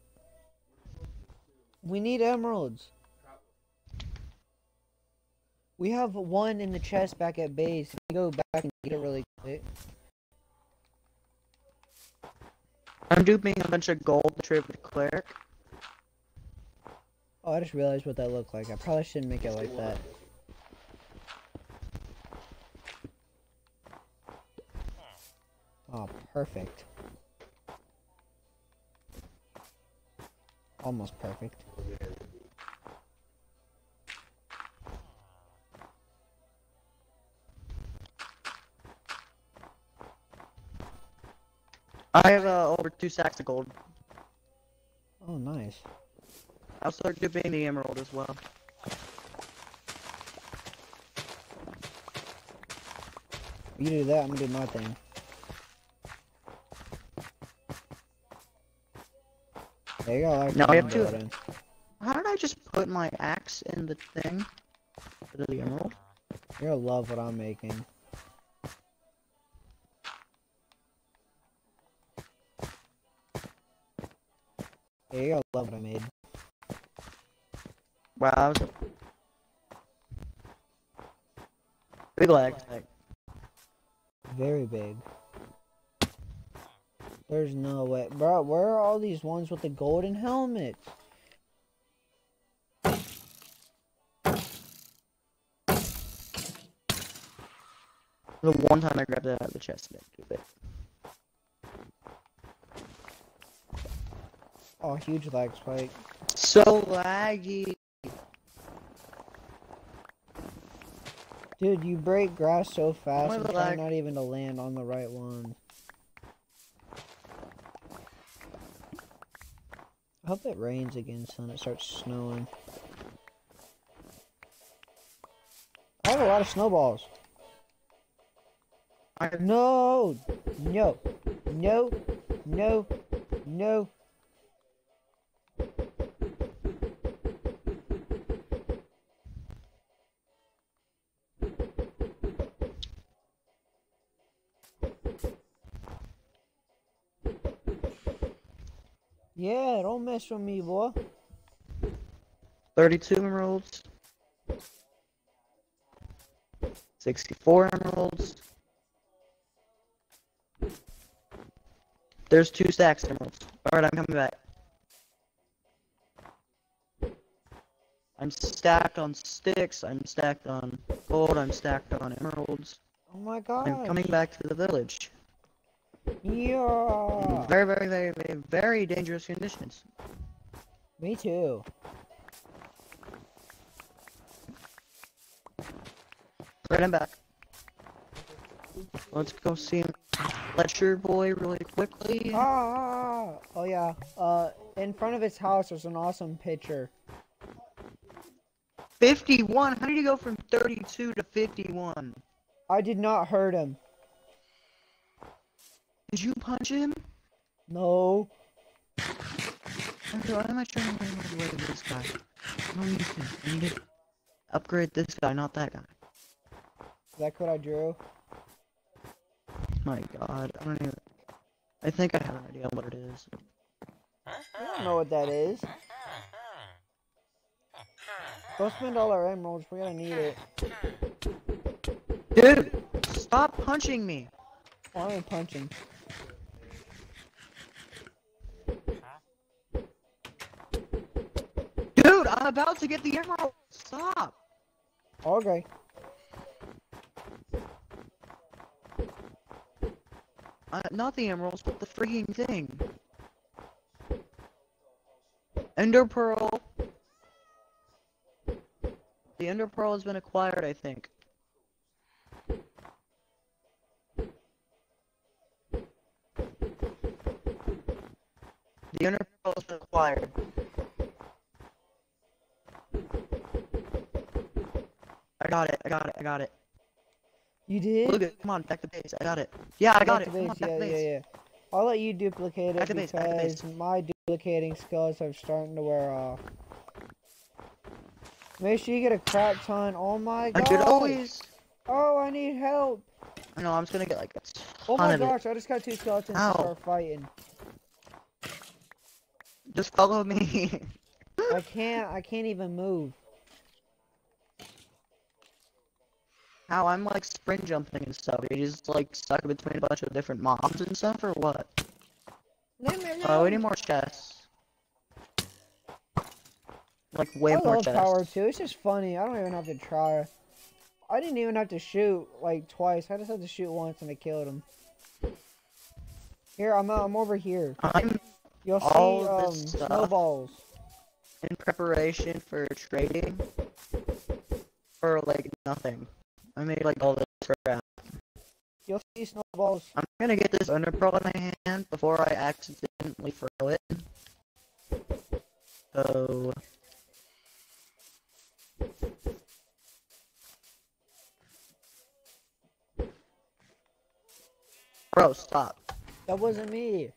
We need emeralds. We have one in the chest back at base. We go back and get it really quick? I'm duping a bunch of gold to trade with cleric. Oh, I just realized what that looked like. I probably shouldn't make it like that. Oh, perfect. Almost perfect. I have uh, over two sacks of gold. Oh, nice. I'll start duping the emerald as well. You do that, I'm gonna do my thing. There you go. I Now I have can two. How did I just put my axe in the thing? Instead the emerald? You're gonna love what I'm making. Yeah, you're gonna love what I made. Wow, that was a big lag. Very big. There's no way. Bro, where are all these ones with the golden helmets? The one time I grabbed it out of the chest, I didn't do it. Oh, huge lag spike. So laggy. Dude, you break grass so fast Why and the try lag? not even to land on the right one. I hope it rains again, son. It starts snowing. I have a lot of snowballs. I No! No! No! No! No! Mess with me, boy. 32 emeralds. 64 emeralds. There's two stacks of emeralds. Alright, I'm coming back. I'm stacked on sticks, I'm stacked on gold, I'm stacked on emeralds. Oh my god. I'm coming back to the village. Yeah. Very, very, very, very, very dangerous conditions. Me too. Right, I'm back. Let's go see Fletcher boy really quickly. Ah, oh yeah. Uh, in front of his house, there's an awesome picture. 51. How did you go from 32 to 51? I did not hurt him. Did you punch him? No. Okay, why am I trying to run all the way to this guy? I need to. I need to upgrade this guy, not that guy. Is that what I drew? My god, I don't even. I think I have an idea what it is. I don't know what that is. Go spend all our emeralds. We're gonna need it. Dude, stop punching me. Oh, I'm gonna punch him. Dude, I'm about to get the emerald. Stop. Okay. Uh, not the emeralds, but the freaking thing. Ender Pearl. The Ender Pearl has been acquired, I think. The Ender Pearl has been acquired. I got it, I got it, I got it. You did? Look at come on, back to base. I got it. Yeah, I got it. Back to Come on, back yeah, to base. yeah, yeah. I'll let you duplicate it base, because base. my duplicating skills are starting to wear off. Make sure you get a crap ton. Oh my god. I could always. Oh, I need help. I know. I'm just gonna get like a Oh my of it. gosh, I just got two skeletons Ow. to start fighting. Just follow me. [laughs] I can't. I can't even move. How I'm like sprint jumping and stuff. You just like stuck between a bunch of different mobs and stuff, or what? Leave me Oh, we alone. need more chests. Like way I more love chests. Power 2. It's just funny. I don't even have to try. I didn't even have to shoot like twice. I just had to shoot once and I killed him. Here, I'm I'm over here. I'm You'll see um snowballs. in preparation for trading for like nothing. I made like all this crap. You'll see snowballs. I'm gonna get this ender pearl in my hand before I accidentally throw it. So Bro, stop. That wasn't me.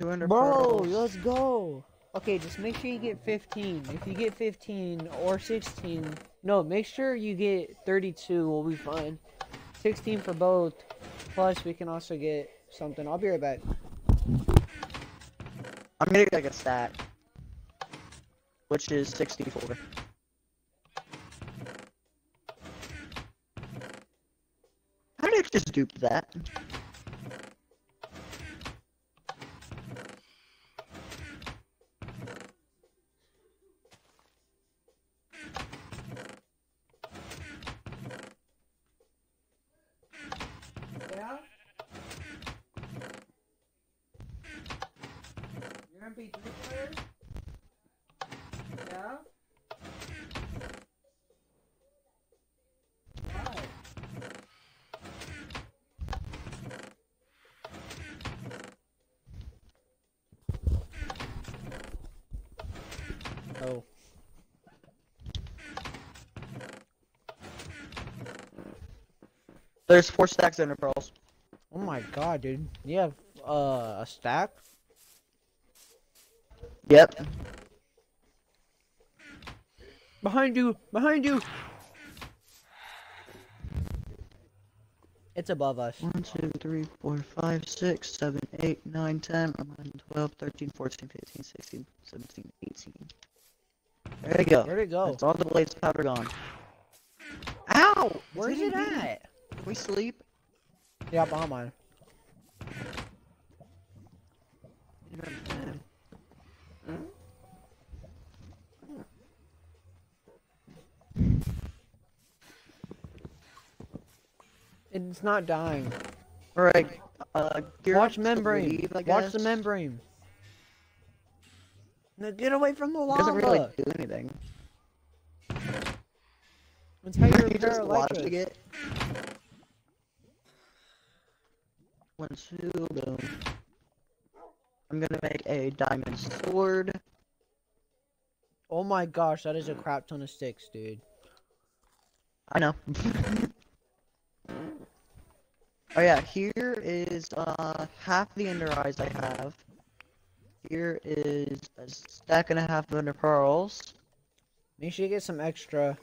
200 Bro, pearls. let's go. Okay, just make sure you get 15. If you get 15 or 16, no, make sure you get 32. We'll be fine. 16 for both. Plus, we can also get something. I'll be right back. I'm gonna get like a stack. Which is 64. How did I just dupe that? Yeah? Your MP3 player? Yeah? Why? Oh. There's four stacks of pearls. Oh my god, dude. You have uh, a stack? Yep. Behind you! Behind you! It's above us. 1, 2, 3, 4, 5, 6, 7, 8, 9, 10, 11, 12, 13, 14, 15, 16, 17, 18. There you go. Where'd it go? That's all the blaze powder gone. Ow! Where's it at? Can we sleep? Yeah, behind mine. It's not dying. Alright, uh, gear Watch up membrane. leave, Watch the membrane. Now get away from the It lava. doesn't really do anything. That's how you you repair just watch electric. it. One, two, boom. I'm gonna make a diamond sword. Oh my gosh, that is a crap ton of sticks, dude. I know. [laughs] oh yeah, here is uh half the ender eyes I have. Here is a stack and a half of ender pearls. Make sure you get some extra.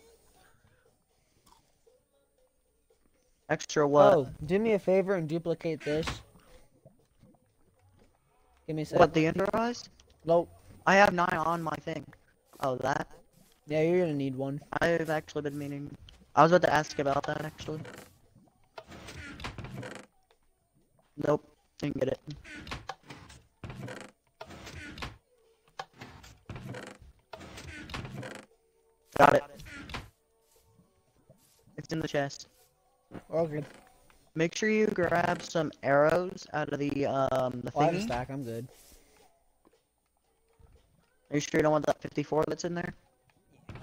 Extra what? Oh, do me a favor and duplicate this. Give me a what the ender eyes? Nope. I have nine on my thing. Oh that? Yeah, you're gonna need one. I've actually been meaning. I was about to ask about that actually. Nope, didn't get it. Got it. It's in the chest. Okay. Make sure you grab some arrows out of the um the Well, I have a thingy. stack. I'm good. Are you sure you don't want that 54 that's in there?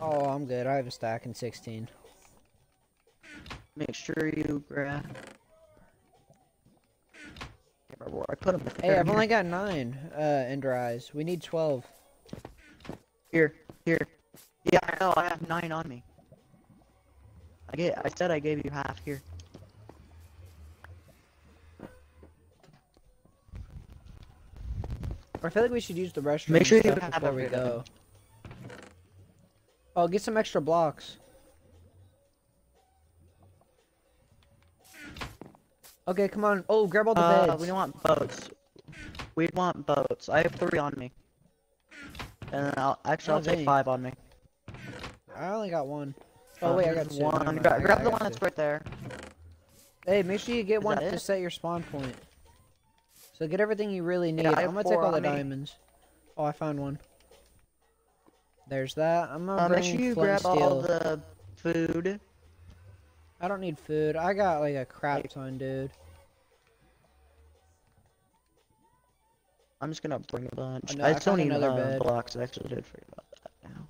Oh, I'm good. I have a stack in 16. Make sure you grab. Can't remember where I put them. Hey, I've only got [laughs] nine uh, ender eyes. We need 12. Here, here. Yeah, I know. I have nine on me. I get. I said I gave you half. Here. I feel like we should use the restroom Make sure you have before we go. Oh, get some extra blocks. Okay, come on. Oh, grab all the Uh, beds. we don't want boats. We'd want boats. I have three on me. And then I'll actually I'll take five on me. I only got one. Oh Uh, wait, I got two. One. mind, Gra- I got- grab the one that's two. right there. Hey, make sure you get Is one to it? set your spawn point. So get everything you really need. I I'm gonna take all the me. diamonds. Oh, I found one. There's that. I'm gonna Uh, make sure you grab and all the food. I don't need food. I got like a crap ton, dude. I'm just gonna bring a bunch. no, I I still need another uh, bed. blocks. I actually did forget about that now.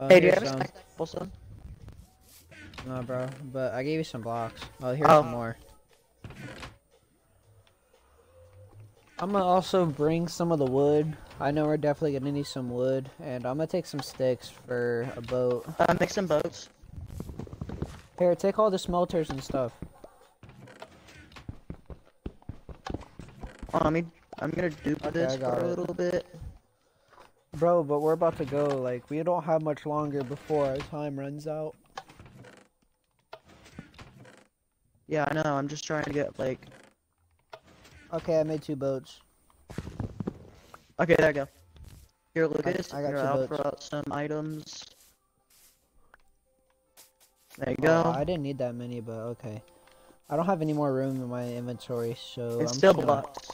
Oh, hey, do you have a some. stack of some? No, bro. But I gave you some blocks. Oh, here's Oh. some more. I'm gonna also bring some of the wood. I know we're definitely gonna need some wood, and I'm gonna take some sticks for a boat. Uh, make some boats. Here, take all the smelters and stuff. Oh, let me. I'm gonna do Okay, this for got a it. little bit. Bro, but we're about to go. Like, we don't have much longer before our time runs out. Yeah, I know. I'm just trying to get like. Okay, I made two boats. Okay, there you go. Here, Lucas. I got here, two I'll boats. out some items. There you Oh, go. I didn't need that many, but okay. I don't have any more room in my inventory, so it's I'm still just gonna- blocks.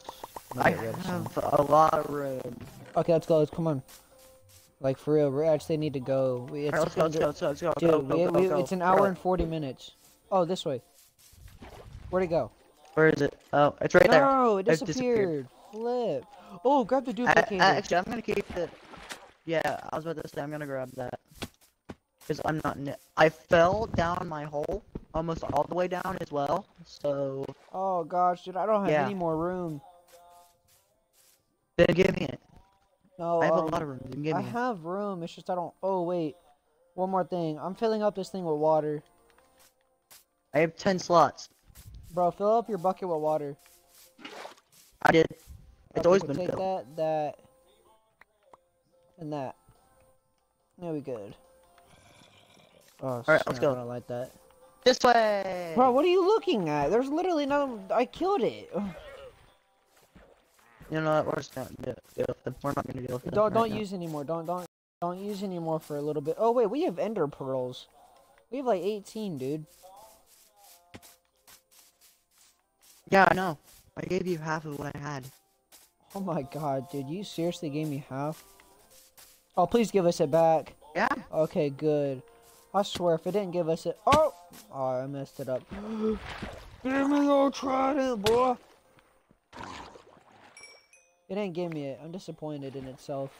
I'm gonna I get rid of some. have a lot of room. Okay, let's go. Let's come on. Like for real, we actually need to go. We, it's Alright, let's go. Let's go. Let's go. Let's go. Dude, go, we, go, we, go. it's an hour and forty minutes. Oh, this way. Where'd it go? Where is it? Oh, it's right there. no, it disappeared. disappeared. Flip. Oh, grab the I. I- actually, I'm gonna keep it. Yeah, I was about to say I'm gonna grab that. Cause I'm not. I fell down my hole almost all the way down as well. So oh gosh, dude, I don't have Yeah. any more room. then give me it. No, I have um, a lot of room. Then give I me it. have room. It's just I don't. Oh wait, one more thing. I'm filling up this thing with water, I have ten slots. bro. Fill up your bucket with water. I did. It's Okay, always we'll been take filled. that, that, and that. There we good. Oh, Alright, let's go. I don't like that. This way. Bro, what are you looking at? There's literally no. I killed it. [sighs] You know what? We're just gonna deal deal with them. We're not gonna deal with them. Don't right don't now. use anymore. Don't don't don't use anymore for a little bit. Oh wait, we have ender pearls. We have like 18, dude. Yeah, I know. I gave you half of what I had. Oh my god, dude, you seriously gave me half? Oh, please give us it back. Yeah. Okay, good. I swear, if it didn't give us it, oh, oh, I messed it up. [gasps] give me your trident, boy. It didn't give me it. I'm disappointed in itself.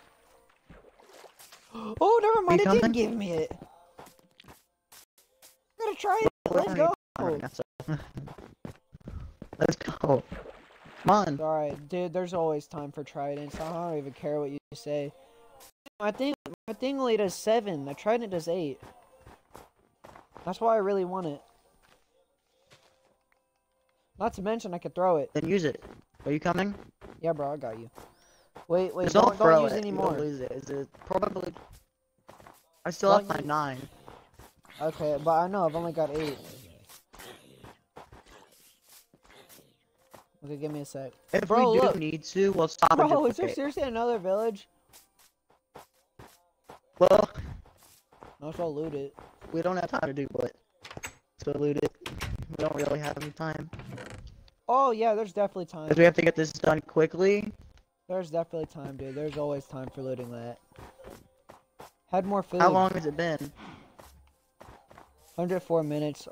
[gasps] Oh, never mind. It did coming? give me it. I'm gonna try it. Let's go. Alright, that's it. Let's go. Come on. Alright, dude, there's always time for tridents. I don't even care what you say. My thing, my thing only does seven. The trident does eight. That's why I really want it. Not to mention, I could throw it. Then use it. Are you coming? Yeah, bro, I got you. Wait, wait, don't, don't, throw don't use it. any You more. don't lose it. Is it probably? I still Don't have my nine. Okay, but I know I've only got eight. Okay, give me a sec. If Bro, we do look. need to, we'll stop Bro, is there seriously another village? Well, No, so I'll loot it. We don't have time to do what. to loot it. We don't really have any time. Oh yeah, there's definitely time. Because we have to get this done quickly. There's definitely time, dude. There's always time for looting that. Had more food. How long has it been? 104 minutes.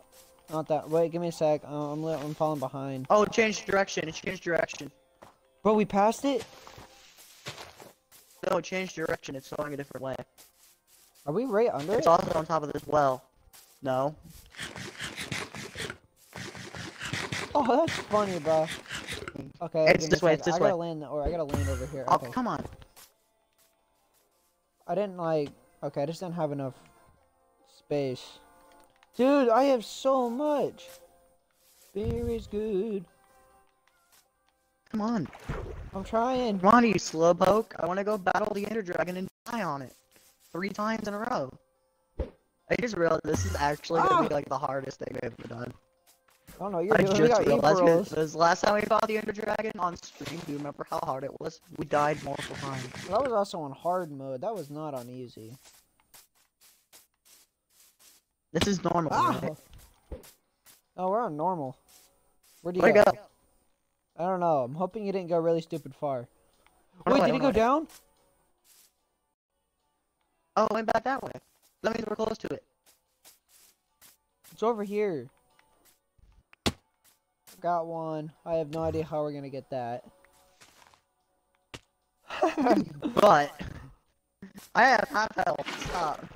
Not that. Wait, give me a sec. Uh, I'm I'm falling behind. Oh, it changed direction. It changed direction. Bro, we passed it. No, it changed direction. It's going a different way. Are we right under It's it? also on top of this well. No. Oh, that's funny, bro. Okay, It's this way, it's this I gotta land, or I gotta land over here. Oh, Okay. come on. I didn't like. Okay, I just didn't have enough space. Dude, I have so much. Beer is good. Come on. I'm trying. Come on, you slowpoke. I want to go battle the Ender Dragon and die on it. Three times in a row. I just realized this is actually going to Ah! be like the hardest thing I've ever done. don't know. You're I just realized this. this last time we fought the Ender Dragon on stream. Do you remember how hard it was? We died multiple times. That was also on hard mode. That was not on easy. This is normal. Ah! right? Oh, we're on normal. Where'd you Where'd go? go? I don't know. I'm hoping you didn't go really stupid far. Oh, Wait, did he go down? Oh, it went back that way. That means we're close to it. It's over here. Got one. I have no idea how we're gonna get that. [laughs] But I have half health. Stop.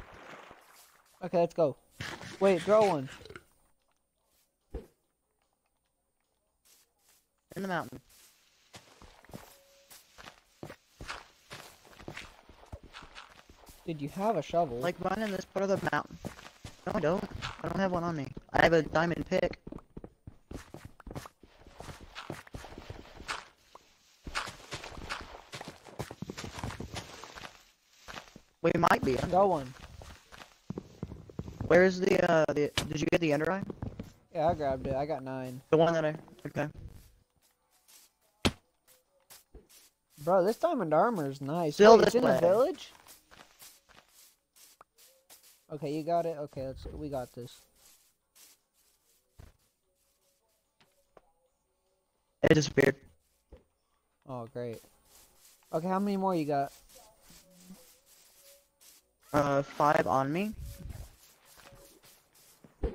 okay, let's go. Wait, throw one. In the mountain. Did you have a shovel? Like run in this part of the mountain. No, I don't. I don't have one on me. I have a diamond pick. We might be. Go one. Where's the uh the did you get the ender eye? Yeah, I grabbed it. I got nine. The one that I okay. Bro, this diamond armor is nice. Still Wait, it's this in the village? Okay, you got it. Okay, let's we got this. It disappeared. Oh, great. Okay, how many more you got? Uh five on me. I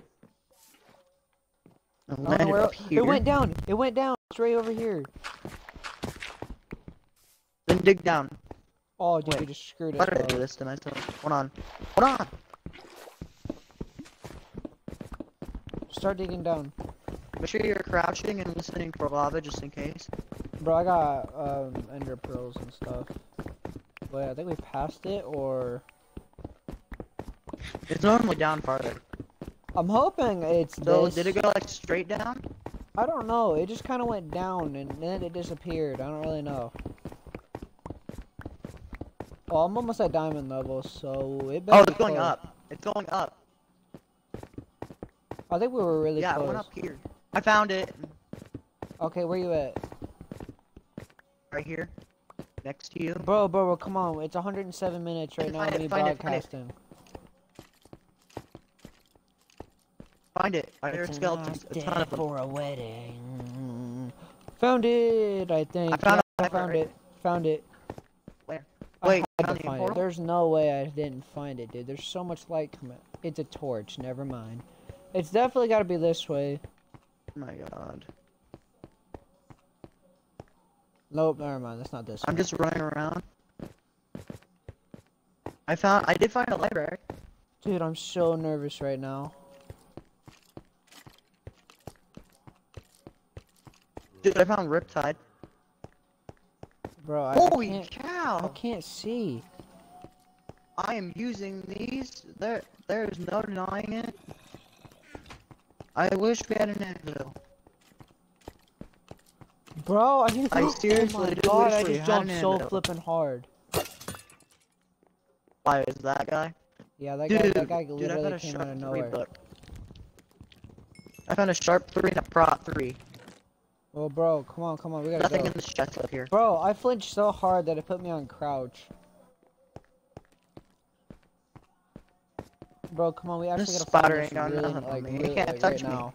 I don't know landed where- up here. It went down. It went down. It's right over here. Then dig down. Oh, dude, you just screwed it. Why did I do this to myself? Hold on. Hold on. Start digging down. Make sure you're crouching and listening for lava just in case. Bro, I got um ender pearls and stuff. Wait, I think we passed it, or It's normally down farther. I'm hoping it's So this. did it go like straight down? I don't know. It just kind of went down and then it disappeared. I don't really know. Oh, I'm almost at diamond level, so it. better Oh, be it's going close. up. It's going up. I think we were really yeah, close. it went up here. I found it Okay, where you at, right here, next to you. bro? Bro, bro, come on! It's 107 minutes right now. Of me find it, find it. broadcasting. Find it. I hear skeletons. A ton of them. for a wedding. Found it, I think. I found Yeah, it, I found it. Found it. Where? I Wait, had to find it. There's no way I didn't find it, dude. There's so much light coming. It's a torch. Never mind. It's definitely got to be this way. Oh my god. Nope, never mind. That's not this I'm way. just running around. I found. I did find a library. Dude, I'm so nervous right now. Dude, I found Riptide. Bro, I, Holy can't. I can't see. I am using these. There, there's no denying it. I wish we had an anvil. Bro, I can. I oh seriously my do god, I just jumped so anvil. flippin' hard. Why is that guy? Yeah, that Dude, guy, that guy dude, I literally found a came out sharp of three nowhere. book. I found a sharp three and a prot three. Well, bro, come on, come on, we gotta Nothing go. in this chest up here. Bro, I flinched so hard that it put me on crouch. Bro, come on, we actually gotta find spider this ain't got really, on like, really, can't like, touch right me. now.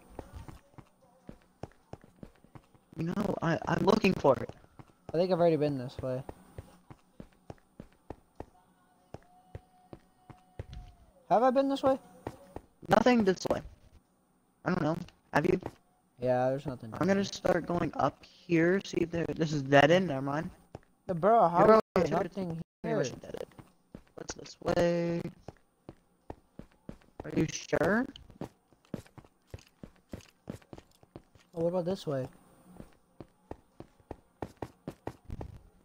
No, I, I'm looking for it. I think I've already been this way. Have I been this way? Nothing this way. I don't know. Have you? Yeah, there's nothing. I'm gonna start going up here. See if there. This is dead end. Never mind. Uh, Bro, how is there nothing here? What's this way? Are you sure? Oh, what about this way?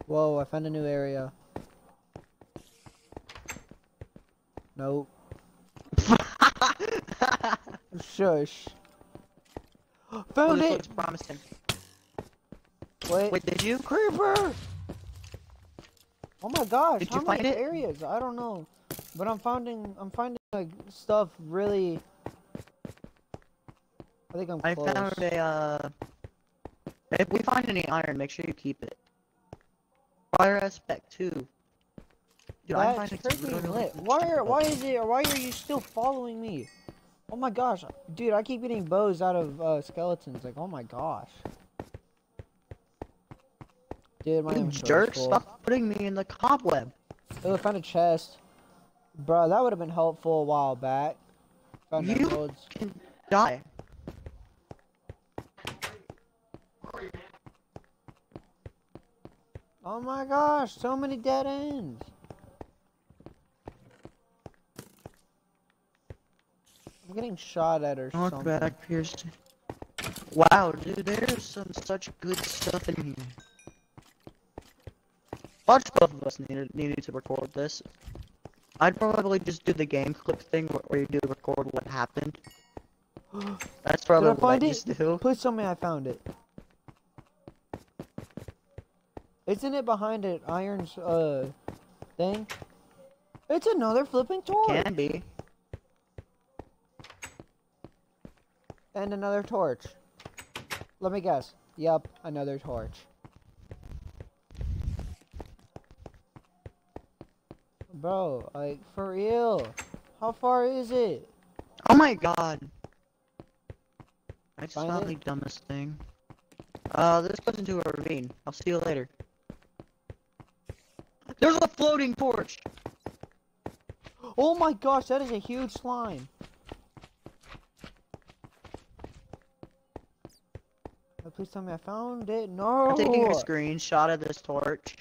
Whoa, I found a new area. Nope. [laughs] Shush. Oh, Found this it! looks promising. Wait. Wait, did you? Creeper! Oh my gosh, Did how you many find it? areas? I don't know. But I'm finding I'm finding like stuff really I think I'm I close. found a, uh... If we find any iron, make sure you keep it. Fire aspect 2. Dude, I'm That's some freaking lit. Why are why is it? Why are you still following me? Oh my gosh, dude! I keep getting bows out of uh, skeletons. Like, oh my gosh. Dude, my You jerk, stop putting me in the cobweb. Oh, I found a chest. Bro, that would have been helpful a while back. Found You-. Can die. Oh my gosh, so many dead ends. I'm getting shot at or something. back. Wow, dude, there's some such good stuff in here. Watch both of us needed needed to record this. I'd probably just do the game clip thing where, you do record what happened. [gasps] That's probably Did I find what I it? used to. Please tell me I found it. Isn't it behind an iron uh thing? It's another flipping torch. Can be. And another torch. Let me guess. Yep, another torch. Bro, like for real. How far is it? Oh my god. I just Find found it? the dumbest thing. Uh, this goes into a ravine. I'll see you later. There's a floating torch! Oh my gosh, that is a huge slime. Oh, please tell me I found it. No. I'm taking a screenshot of this torch.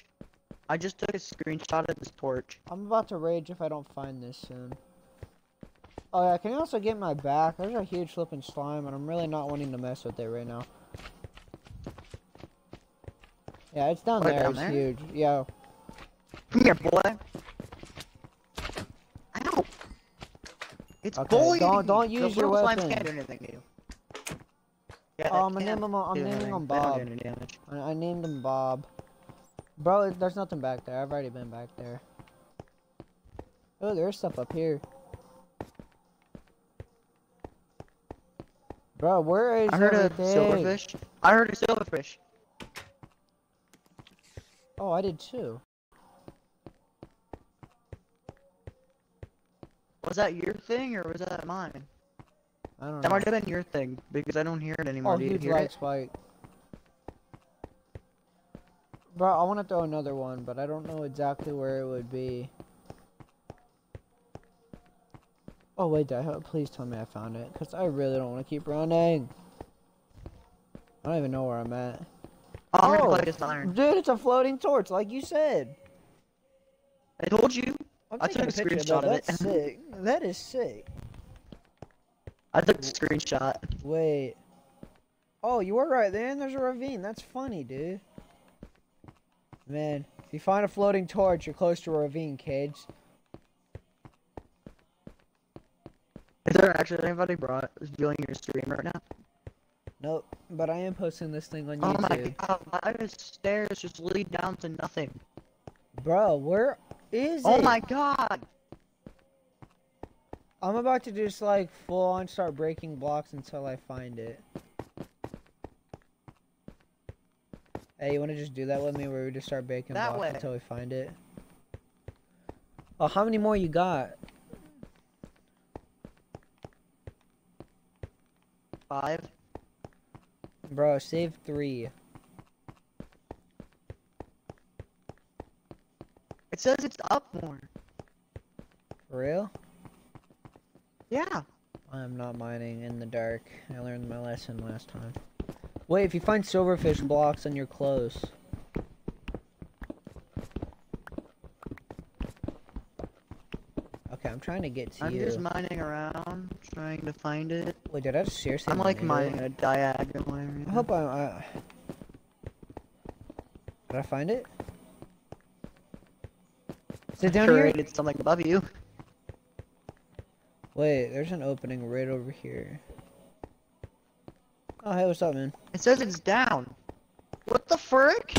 I just took a screenshot of this torch. I'm about to rage if I don't find this soon. Oh yeah, can you also get my back? There's a huge flipping slime, and I'm really not wanting to mess with it right now. Yeah, it's down there. down it's there? huge. Yeah. Come here, boy. Ow! It's Okay, bullying don't- don't use your weapon. can't do anything to you. Yeah, Oh, I'm they um, gonna can't name him. I'm naming him Bob. do any damage. I, I named him Bob. Bro, there's nothing back there. I've already been back there. Oh, there's stuff up here. Bro, where is I heard a silverfish. I heard a silverfish. Oh, I did too. Was that your thing or was that mine? I don't That know. might have been your thing because I don't hear it anymore. Oh, Do huge hear light spike. Bro, I want to throw another one, but I don't know exactly where it would be. Oh wait, please tell me I found it, cause I really don't want to keep running. I don't even know where I'm at. Oh, I'm gonna Oh. this iron. Dude, it's a floating torch, like you said. I told you. I'm I took a picture, screenshot of it. That's sick. That is sick. I took a screenshot. Wait. Oh, you were right there, and there's a ravine. That's funny, dude. Man, if you find a floating torch, you're close to a ravine, kids. Is there actually anybody brought viewing your stream right now? Nope, but I am posting this thing on Oh my god, why do stairs just lead down to nothing? Bro, where is Oh it? Oh my god! I'm about to just like full on start breaking blocks until I find it. Hey, you wanna just do that with me where we just start breaking That blocks way. until we find it? Oh, how many more you got? Five? Bro, save three. It says it's up more. For real? Yeah. I'm not mining in the dark. I learned my lesson last time. Wait, if you find silverfish blocks, then you're close. Okay, I'm trying to get to I'm you. just mining around, trying to find it. Wait, did I seriously I'm like mine it? mining a diagonal area. I hope I, I... Did I find it? Is it down sure here? it's something above you. Wait, there's an opening right over here. Oh, hey, what's up, man? It says it's down. What the frick?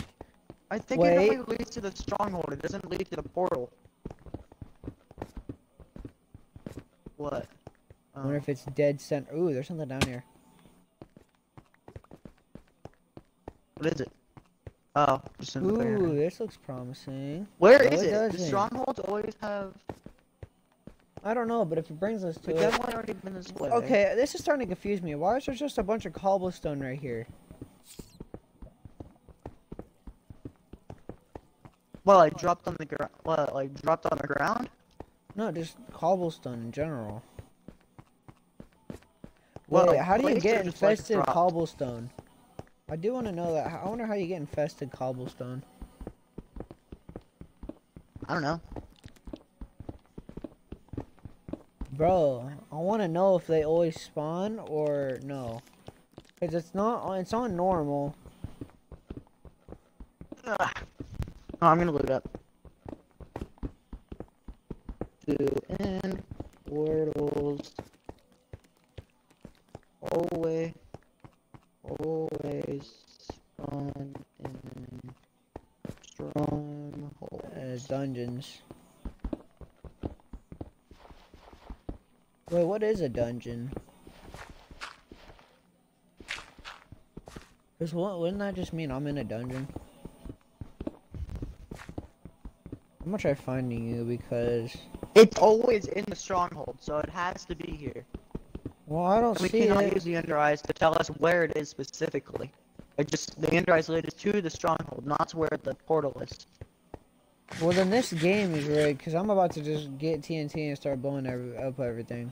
I think Wait. it only leads to the stronghold. It doesn't lead to the portal. What? I wonder if it's dead center. Ooh, there's something down here. What is it? Oh, Ooh, this looks promising. Where is it? it? The strongholds always have I don't know, but if it brings us to But it. one already been this way. Okay, this is starting to confuse me. Why is there just a bunch of cobblestone right here? Well, I dropped on the ground. What? Like dropped on the ground? No, just cobblestone in general. Well, Wait, how do you get like, infested dropped. cobblestone? I do want to know that. I wonder how you get infested cobblestone. I don't know. Bro, I want to know if they always spawn or no. Cause it's not, it's on normal. I'm gonna it up. To end portals. Always, always spawn in stronghold. Uh, dungeons. Wait, what is a dungeon? Cause what, wouldn't that just mean I'm in a dungeon? I'm gonna try finding you because It's always in the stronghold, so it has to be here. well I don't We see cannot use the Ender Eyes to tell us where it is specifically. It just the Ender Eyes lead us to the stronghold, not to where the portal is. Well then this game is rigged because I'm about to just get TNT and start blowing every, up everything.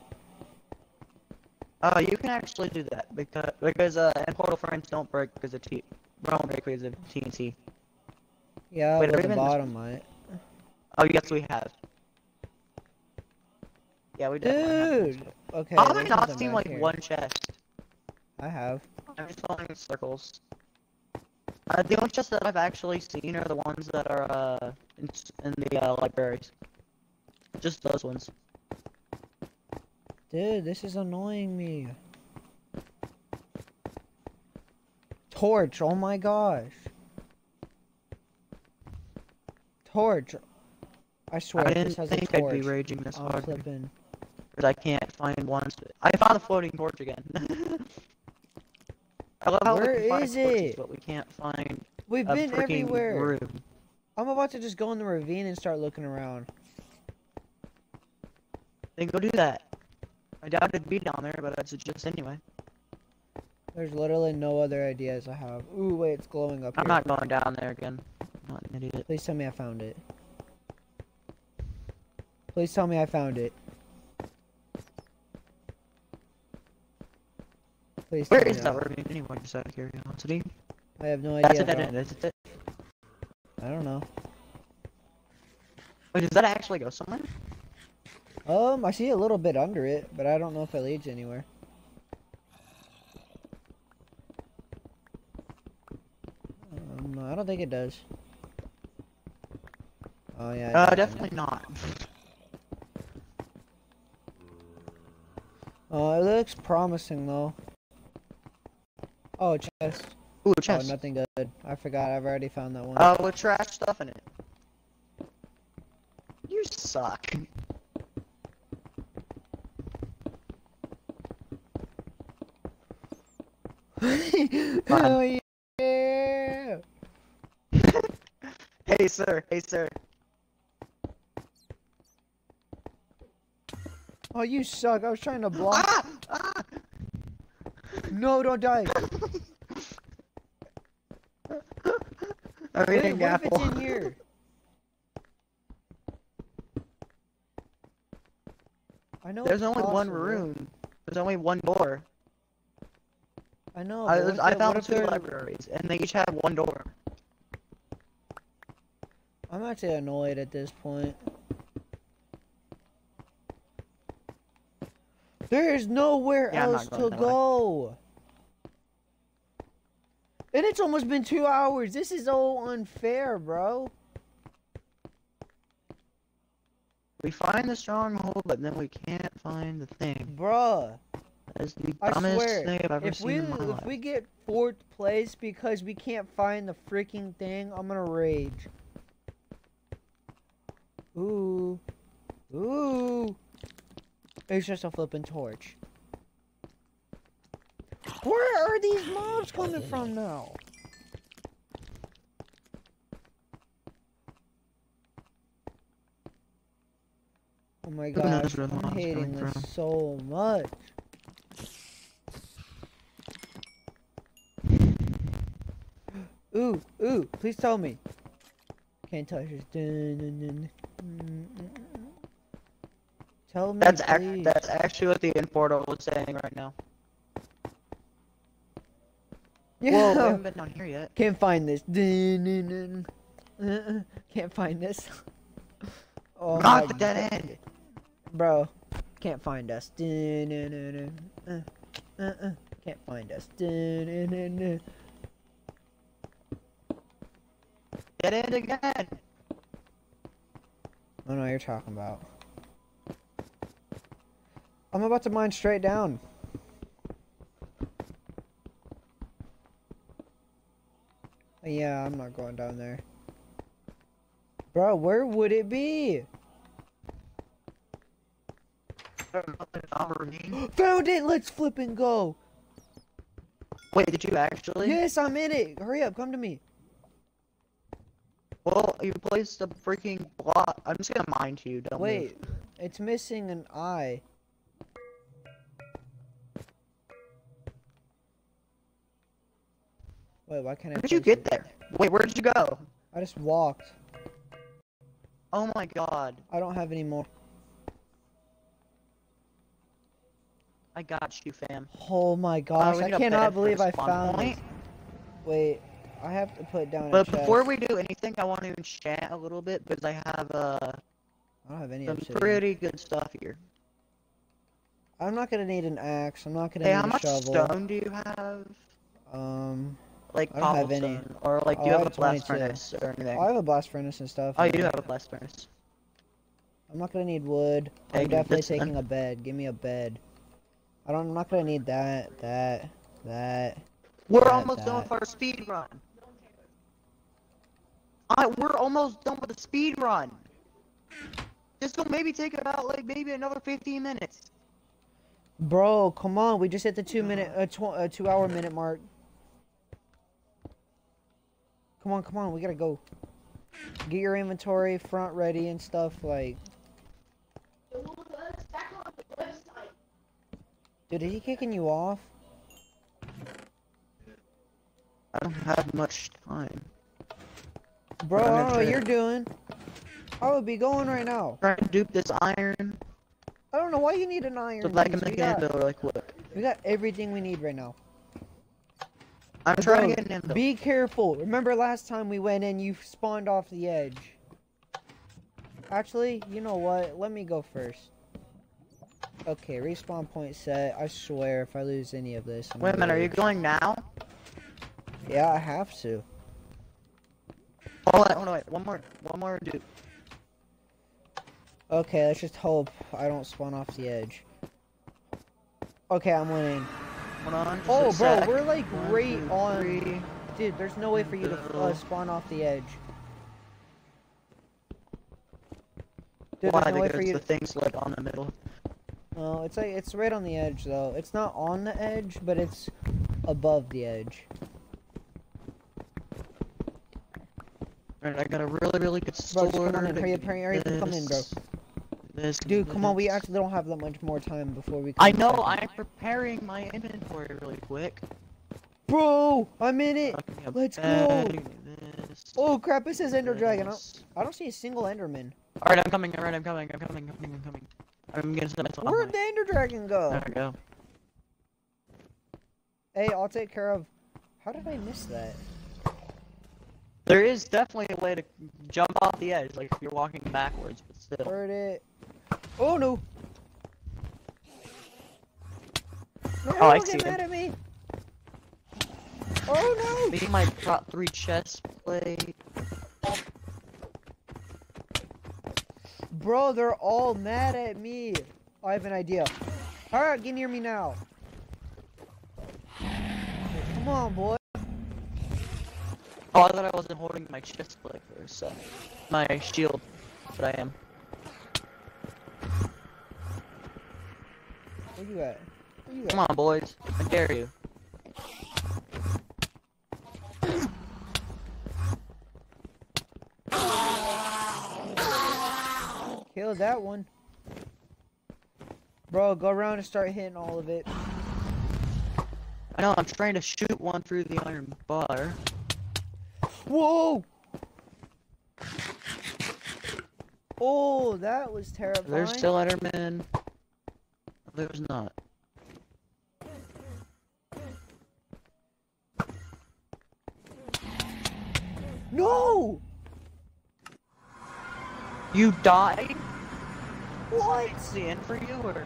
Uh, you can actually do that because because uh, end portal frames don't break because of T. Don't break because of TNT. Yeah, Wait, but the bottom might. Oh yes, we have. Yeah, we have. Dude. Okay. How have I not seen like here. one chest? I have. I'm just following in circles. Uh, the only chests that I've actually seen are the ones that are uh in, in the uh, libraries. Just those ones. Dude, this is annoying me. Torch, oh my gosh. Torch. I swear, I this didn't has a think I'd be raging this I'm hard flipping. because I can't find one. I found the floating torch again. [laughs] I love how Where we can find is torches, it? but we can't find We've a been everywhere. room. I'm about to just go in the ravine and start looking around. Then go do that. I doubt it'd be down there, but I'd suggest anyway. There's literally no other ideas I have. Ooh, wait, it's glowing up I'm here. not going down there again. I'm not an idiot. Please tell me I found it. Please tell me I found it. Please Where is that ravine anyway, just out of curiosity? I have no That's idea. a dead bro. it? I don't know. Wait, does that actually go somewhere? Um, I see a little bit under it, but I don't know if it leads anywhere. Um, I don't think it does. Oh yeah. Uh, definitely not. Oh, it looks promising though. Oh, chest. Ooh, Oh, chest. nothing good. I forgot. I've already found that one. Uh, with trash stuff in it. You suck. Oh yeah. [laughs] Hey, sir. Hey, sir. Oh, you suck. I was trying to block. Ah! Ah! No, don't die. [laughs] I'm Wait, eating what if it's in here? I know. There's it's only one room. There's only one door. I know. I, if I found two libraries, and they each have one door. I'm actually annoyed at this point. There's nowhere Yeah, else to that way. go. And it's almost been two hours. This is all unfair, bro. We find the stronghold, but then we can't find the thing. Bruh. That's the I dumbest swear, thing I've ever if seen we, in my If life. we get fourth place because we can't find the freaking thing, I'm gonna rage. Ooh. Ooh. It's just a flipping torch. Where are these mobs coming from now? Oh my god! I'm hating this so much. Ooh, ooh, please tell me. Can't touch this. Dun, dun, dun. Mm, mm. Tell me, That's ac- that's actually what the importer was saying right now. [laughs] Yeah. Whoa, we haven't been down here yet. Can't find this. Dun, dun. [laughs] Can't find this. [laughs] oh Not my the dead God. end. Bro, can't find us. Dun, dun, dun, dun. Uh, uh, uh. Can't find us. Dun, dun, dun, dun. Dead end again. I don't know what you're talking about. I'm about to mine straight down. Yeah, I'm not going down there. Bro, where would it be? [gasps] Found it! Let's flip and go! Wait, did you actually? Yes, I'm in it! Hurry up, come to me. Well, you placed a freaking block. I'm just gonna mind you. Don't move. Wait, it's missing an eye. Wait, why can't I? Where did you get it? there? Wait, where did you go? I just walked. Oh my god. I don't have any more. I got you, fam. Oh my Uh, gosh, we I cannot believe I found point. it. Wait, I have to put down a But before we do anything, I want to enchant a little bit because I have uh I don't have any some obsidian. pretty good stuff here. I'm not gonna need an axe. I'm not gonna Hey, need how a much shovel. stone do you have? Um, Like I don't have any. or like do Oh, you I have a blast 22. furnace or anything? I have a blast furnace and stuff. Oh, you do have a blast furnace. I'm not gonna need wood. I'm give definitely taking a bed. Give me a bed. I don't. I'm not gonna need that. That. That. We're That- almost done that. with our speed run. I we're almost done with the speed run. This will maybe take about like maybe another 15 minutes. Bro, come on. We just hit the two minute, uh, tw- uh, two hour minute mark. Come on, come on. We gotta go. Get your inventory front ready and stuff. Like, It will let us back on the website. dude, is he kicking you off? I don't have much time. Bro, I don't know what you're doing. I would be going right now. Trying to dupe this iron I don't know why you need an iron. so that I can piece. We make an got, anvil really quick. we got everything we need right now. I'm Bro, trying to get an anvil. Be careful. Remember last time we went in, you spawned off the edge. Actually, you know what? Let me go first. Okay, respawn point set. I swear, if I lose any of this, I'm Wait a minute, are you going now? Yeah, I have to. Hold on, hold on, wait. One more, one more dude. Okay, let's just hope I don't spawn off the edge. Okay, I'm winning. On. Oh, bro, sec. we're like One, right two, on. three. Dude, there's no way for you to uh, spawn off the edge. Dude, Why? no because for you the thing's like on the middle. No, it's like it's right on the edge though. It's not on the edge, but it's above the edge. Alright, I got a really, really good Bro, sword. come on in, hurry up, hurry, hurry up come in, bro. this, This, Dude, come on, we actually don't have that much more time before we. I know. I'm preparing my inventory really quick. Bro, I'm in it. Let's go. this, Oh crap! It says Ender Dragon. I don't. I don't see a single Enderman. Alright, I'm coming, alright, I'm coming, I'm coming, I'm coming, I'm coming. I'm gonna set myself Where'd the Ender Dragon go? There we go. Hey, I'll take care of. How did I miss that? There is definitely a way to jump off the edge, like if you're walking backwards, but still. Heard it. Oh no! No, Oh, I see get him. mad at me! Oh no! Me my top three chest plate. Bro, they're all mad at me. Oh, I have an idea. Alright, get near me now. Come on, boy. Oh, I thought I wasn't holding my chest a sec. My shield, but I am. Where you at? Where you Come on, boys. I dare you. Kill that one. Bro, go around and start hitting all of it. I know, I'm trying to shoot one through the iron bar. Whoa! Oh, that was terrifying. There's still Enderman. There's not. No! You died? What? Is the end for you, or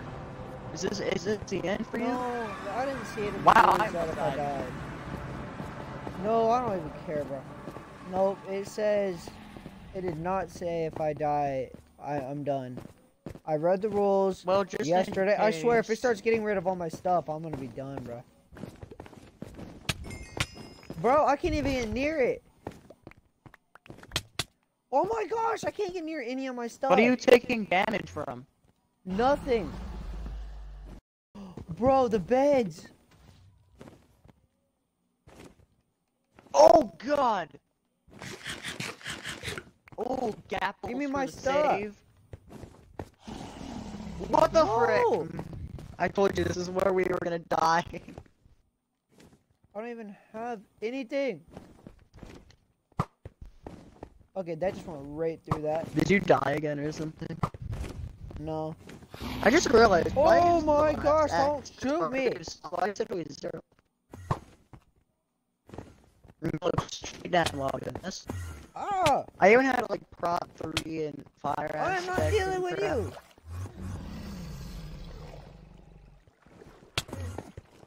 is this is it the end for you? No, I didn't see it in the Wow, I I died. died. No, I don't even care, bro. Nope, it says it did not say if I die, I, I'm done. I read the rules Well, just yesterday. I swear, if it starts getting rid of all my stuff, I'm gonna be done, bro. Bro, I can't even get near it. Oh my gosh, I can't get near any of my stuff. What are you taking damage from? Nothing. [gasps] Bro, the beds. Oh God! Oh, gap. Give me my stuff. Save. What the No. frick? I told you this is where we were gonna die. I don't even have anything. Okay, that just went right through that. Did you die again or something? No. I just realized. Oh my gosh, don't shoot me. Why is it zero? Straight down while doing this. Ah! I even had like prop three and fire. I'm not dealing with you!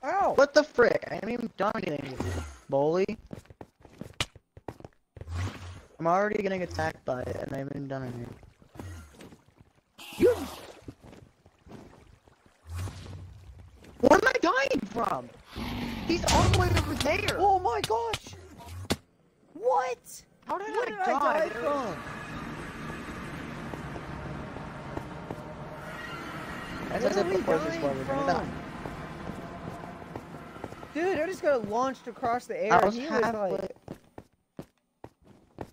Ow! What the frick? I haven't even done anything with you, bully. I'm already getting attacked by it, and I haven't even done anything. You. What am I dying from? He's all the way over there. Oh my gosh! What? How did What I did I die? die from? As I Where said are we before, dying where gonna die. from? Dude, I just got launched across the air. I was he was halfway. like,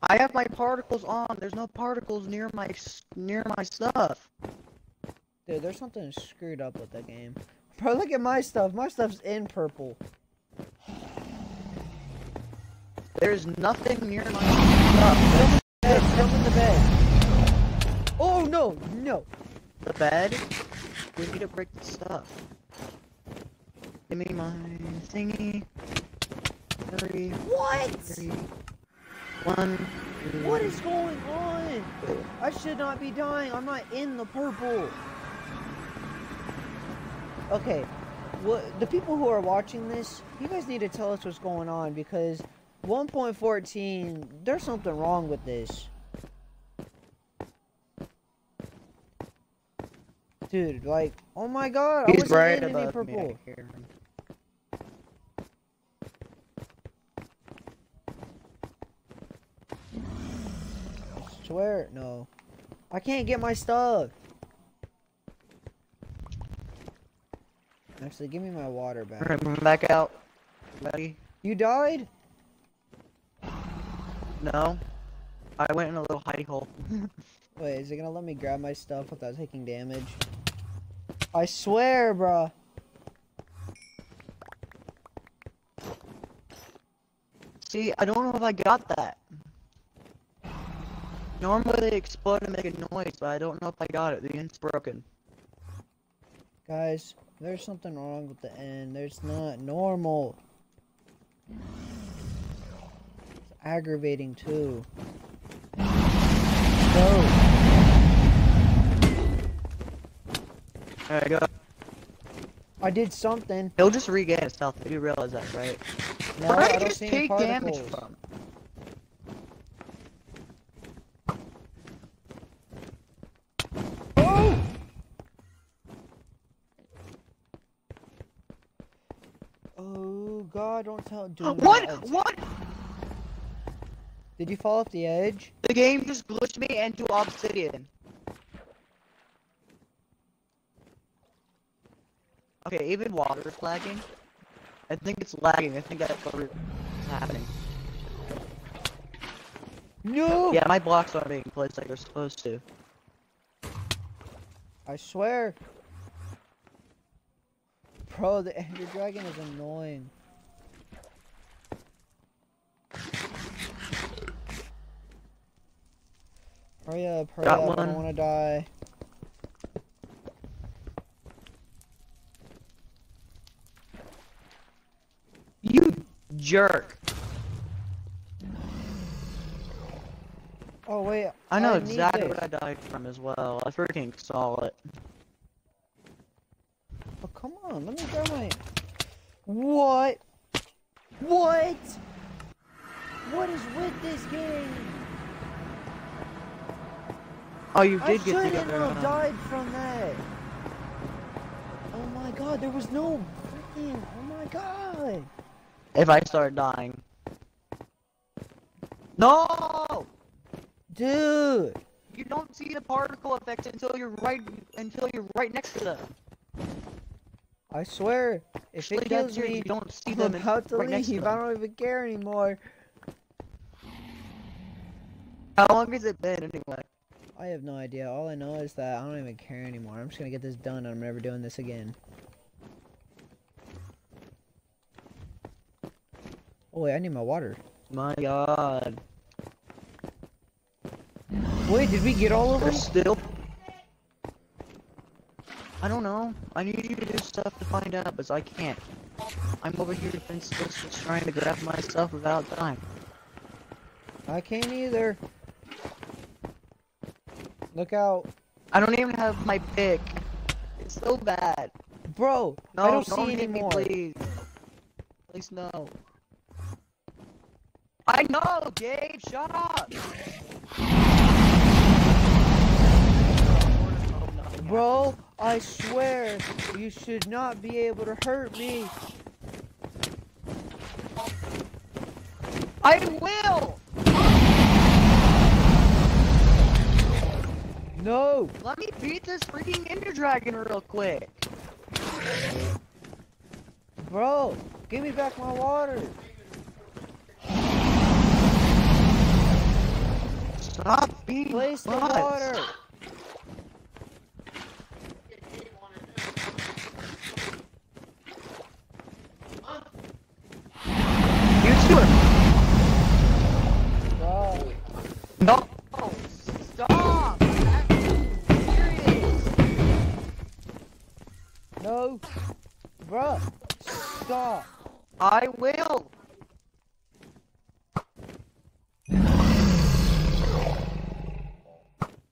I have my particles on. There's no particles near my near my stuff. dude, there's something screwed up with that game. Bro, look at my stuff. My stuff's in purple. There's nothing near my stuff. Jump in the bed. Oh no, no. The bed. We need to break the stuff. Give me my thingy. Three, What? three, one. two, What is going on? I should not be dying. I'm not in the purple. Okay, what the people who are watching this, you guys need to tell us what's going on because 1.14, there's something wrong with this. Dude, like, oh my god, I He's wasn't right in any above me. I purple. hear him. Swear, no. I can't get my stuff. Actually, give me my water back. Alright, moving back out. Ready? You died? No. I went in a little hidey hole. [laughs] Wait, is it gonna let me grab my stuff without taking damage? I swear, bruh. See, I don't know if I got that. Normally they explode and make a noise, but I don't know if I got it. The end's broken. Guys, there's something wrong with the end. There's not normal. It's aggravating too. Go. Alright, go. I did something. He'll just regain his health. You realize that, right? No, Where I did you don't just take damage from? Oh! Oh god, don't tell do not What? What? Did you fall off the edge? The game just glitched me into obsidian. Okay, even water is lagging. I think it's lagging. I think that's what is happening. No! Yeah, my blocks aren't being placed like they're supposed to. I swear. Bro, the Ender Dragon is annoying. Hurry up, hurry Got up, I one. don't wanna die. You jerk. Oh wait, I know need exactly what I died from as well. I freaking saw it. Oh, come on, let me grab my... What? What? What is with this game? Oh, you I did get shouldn't together. have huh? died from that. Oh my god, there was no freaking... Oh my god. If I start dying. No! Dude. You don't see the particle effects until you're right until you're right next to them. I swear, if Actually, it kills me, you don't see I'm them about to right next to leave. I don't even care anymore. How long has it been anyway? I have no idea. All I know is that I don't even care anymore. I'm just gonna get this done and I'm never doing this again. Oh wait, I need my water. My god. Wait, did we get all of them? Still I don't know. I need you to do stuff to find out, because I can't. I'm over here defenseless just trying to grab my stuff without dying. I can't either. Look out. I don't even have my pick. It's so bad. Bro, No, I don't see hit me, anymore. please. Please no. I know, Gabe. Shut up. Bro, I swear, you should not be able to hurt me. I will. No! Let me beat this freaking Ender Dragon real quick. Bro, give me back my water. Stop being Place the water. You two are no. No. Bro, stop. I will.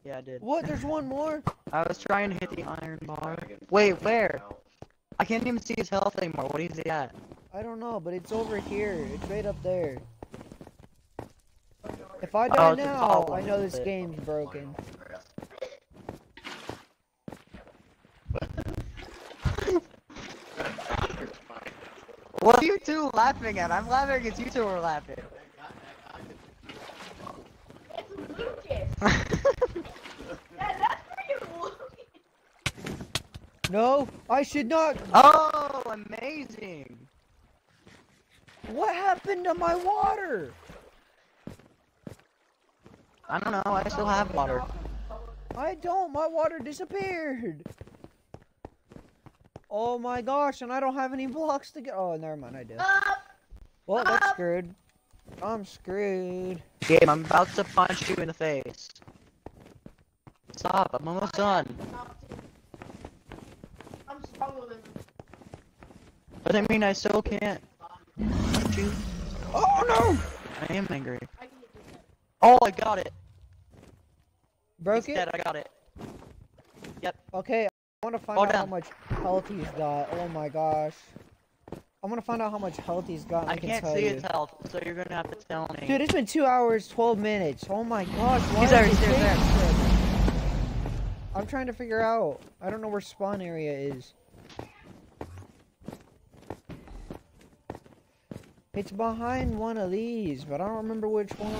Yeah, I did. What? There's one more? I was trying to hit the iron bar. Wait, where? I can't even see his health anymore. What is he at? I don't know, but it's over here. It's right up there. If I Oh, die it's a now, I know this game's broken. What are you two laughing at? I'm laughing because you two are laughing. It's Lucas. That, that's pretty Lucas. No, I should not. oh, amazing. What happened to my water? I don't know. I still have water. I don't. My water disappeared. Oh my gosh, and I don't have any [laughs] blocks to get. Oh, never mind. I do. Up. Well, that's screwed. I'm screwed. Gabe, I'm about to punch you in the face. Stop. I'm almost done. I'm struggling. Doesn't mean I still can't punch you. Oh no! I am angry. I can do that. Oh, I got it. Broke He's it. dead. I got it. Yep. Okay, I want to find Fall out how much health he's got. Oh my gosh. I want to find out how much health he's got. I, I can can't tell see you. his health, so you're gonna have to tell me. Dude, it's been two hours, 12 minutes. Oh my gosh. Why He's is there, there, taking there. so- I'm trying to figure out. I don't know where spawn area is. It's behind one of these, but I don't remember which one.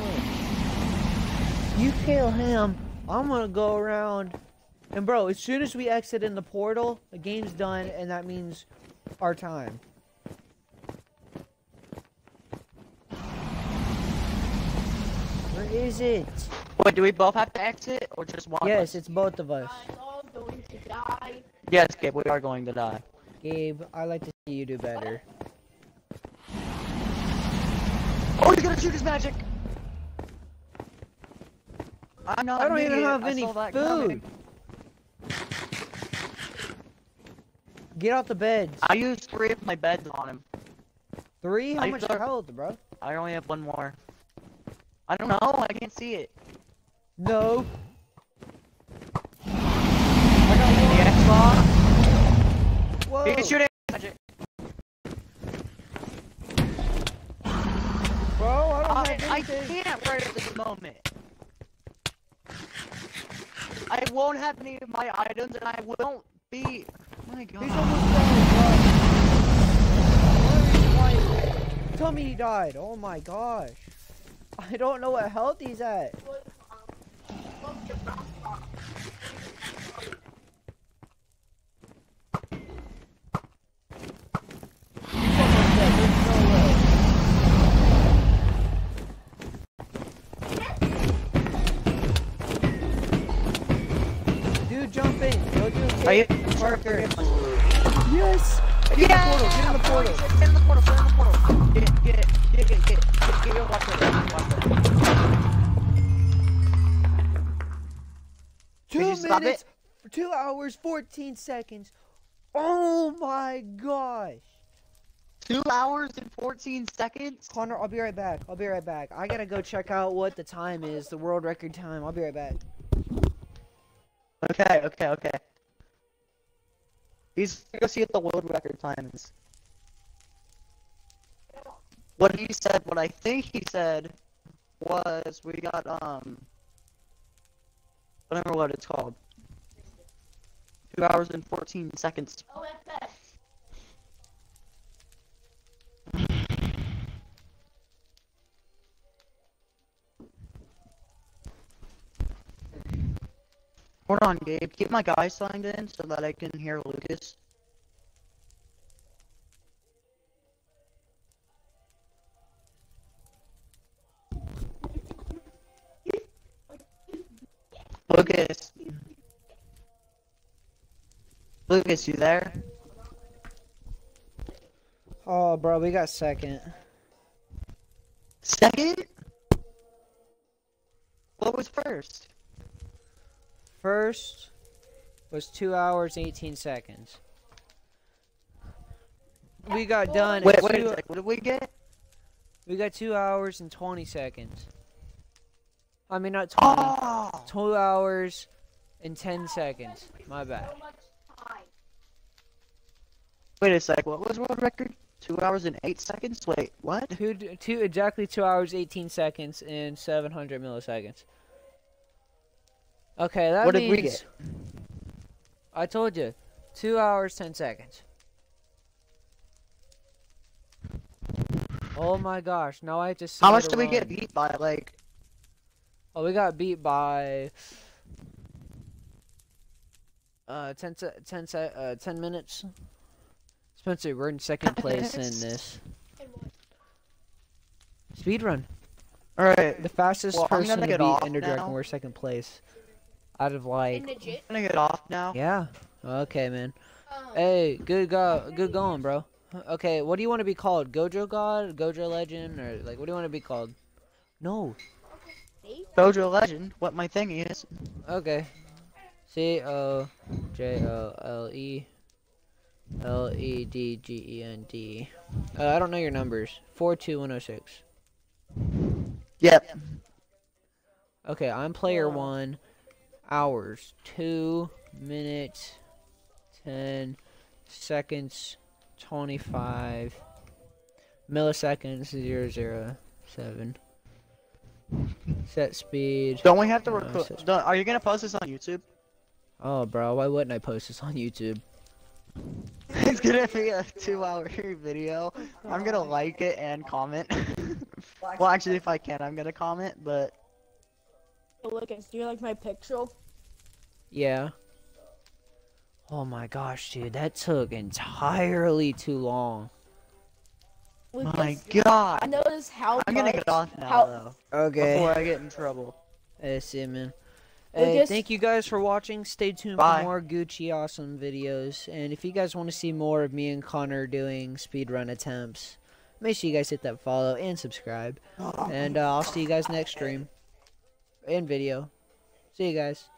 You kill him, I'm gonna go around. And bro, as soon as we exit in the portal, the game's done, and that means our time. Where is it? Wait, do we both have to exit, or just one? Yes, it's both of us. I'm all going to die. Yes, Gabe, we are going to die. Gabe, I like to see you do better. Oh, he's gonna shoot his magic. I'm not. I don't even have any saw food. coming. Get out the beds. I used three of my beds on him. Three? How I much thought- health, bro? I only have one more. I don't know. I can't see it. No. I got The Xbox. Whoa. He can shoot it. Bro, I don't I, I can't right at this moment. I won't have any of my items, and I won't be. My He's almost dead, bro. Why- why- Tell me he died. Oh my gosh. I don't know what health he's at. He's almost dead. There's no way. Dude, jump in. Go do a Are you? kick. Parker. Yeah! Yes. Get in the portal. Get in the portal. Get in the portal. Get in the portal. Get it. Get it. Get it. Get it. Get it. Get it. Watch it. Watch it. Two Did you stop minutes, two hours, 14 seconds. Oh my gosh. Two hours and 14 seconds? Connor, I'll be right back. I'll be right back. I gotta go check out what the time is, the world record time. I'll be right back. Okay, okay, okay. He's gonna go see what the world record time is. What he said, what I think he said, was we got, um, I don't whatever what it's called. Two hours and 14 seconds. OFS. Hold on, Gabe. Keep my guy signed in so that I can hear Lucas. Lucas. Lucas, you there? Oh, bro, we got second. Second? What was first? First was two hours, 18 seconds. We got done. Wait, wait two. What did we get? We got two hours and 20 seconds. I mean, not 20. Oh! Two hours and 10 seconds. My bad. So much time. Wait a sec. What was world record? Two hours and eight seconds? Wait, what? Two, two, exactly two hours, 18 seconds, and 700 milliseconds. Okay, that What means. did we get? I told you, two hours, 10 seconds. Oh my gosh! Now I just. How much did we get beat by? Like, Oh, we got beat by. Uh, 10, se- 10, se- uh, 10 minutes. Spencer, we're in second place in this. Speed run. alright. The fastest Well, person gonna to get beat off Ender Dragon, we're second place. Out of In like. legit. I'm gonna get off now. Yeah. Okay, man. Um, Hey, good go, good going, bro. Okay, what do you want to be called? CoJo God, CoJo Legend, or like what do you want to be called? No. CoJo Legend, what my thing is. Okay. C O J O L E L E D G E N D. Uh, I don't know your numbers. Four two one zero six. Yep. Okay, I'm player one. Hours two minutes ten seconds twenty five milliseconds zero zero seven. Set speed. Don't we have to uh, record? it's- Are you gonna post this on YouTube? Oh, bro, why wouldn't I post this on YouTube? [laughs] it's gonna be a two-hour video. I'm gonna like it and comment. [laughs] well, actually, if I can, I'm gonna comment. But Lucas, do you like my picture? Yeah. Oh my gosh, dude, that took entirely too long. Lucas, my god! I God, noticed how I'm gonna get off now how- though. Okay. Before I get in trouble. Hey, see you, man. Hey, Lucas? thank you guys for watching. Stay tuned Bye. for more Gucci awesome videos. And if you guys want to see more of me and Connor doing speedrun attempts, make sure you guys hit that follow and subscribe. And uh, I'll see you guys next stream and video. See you guys.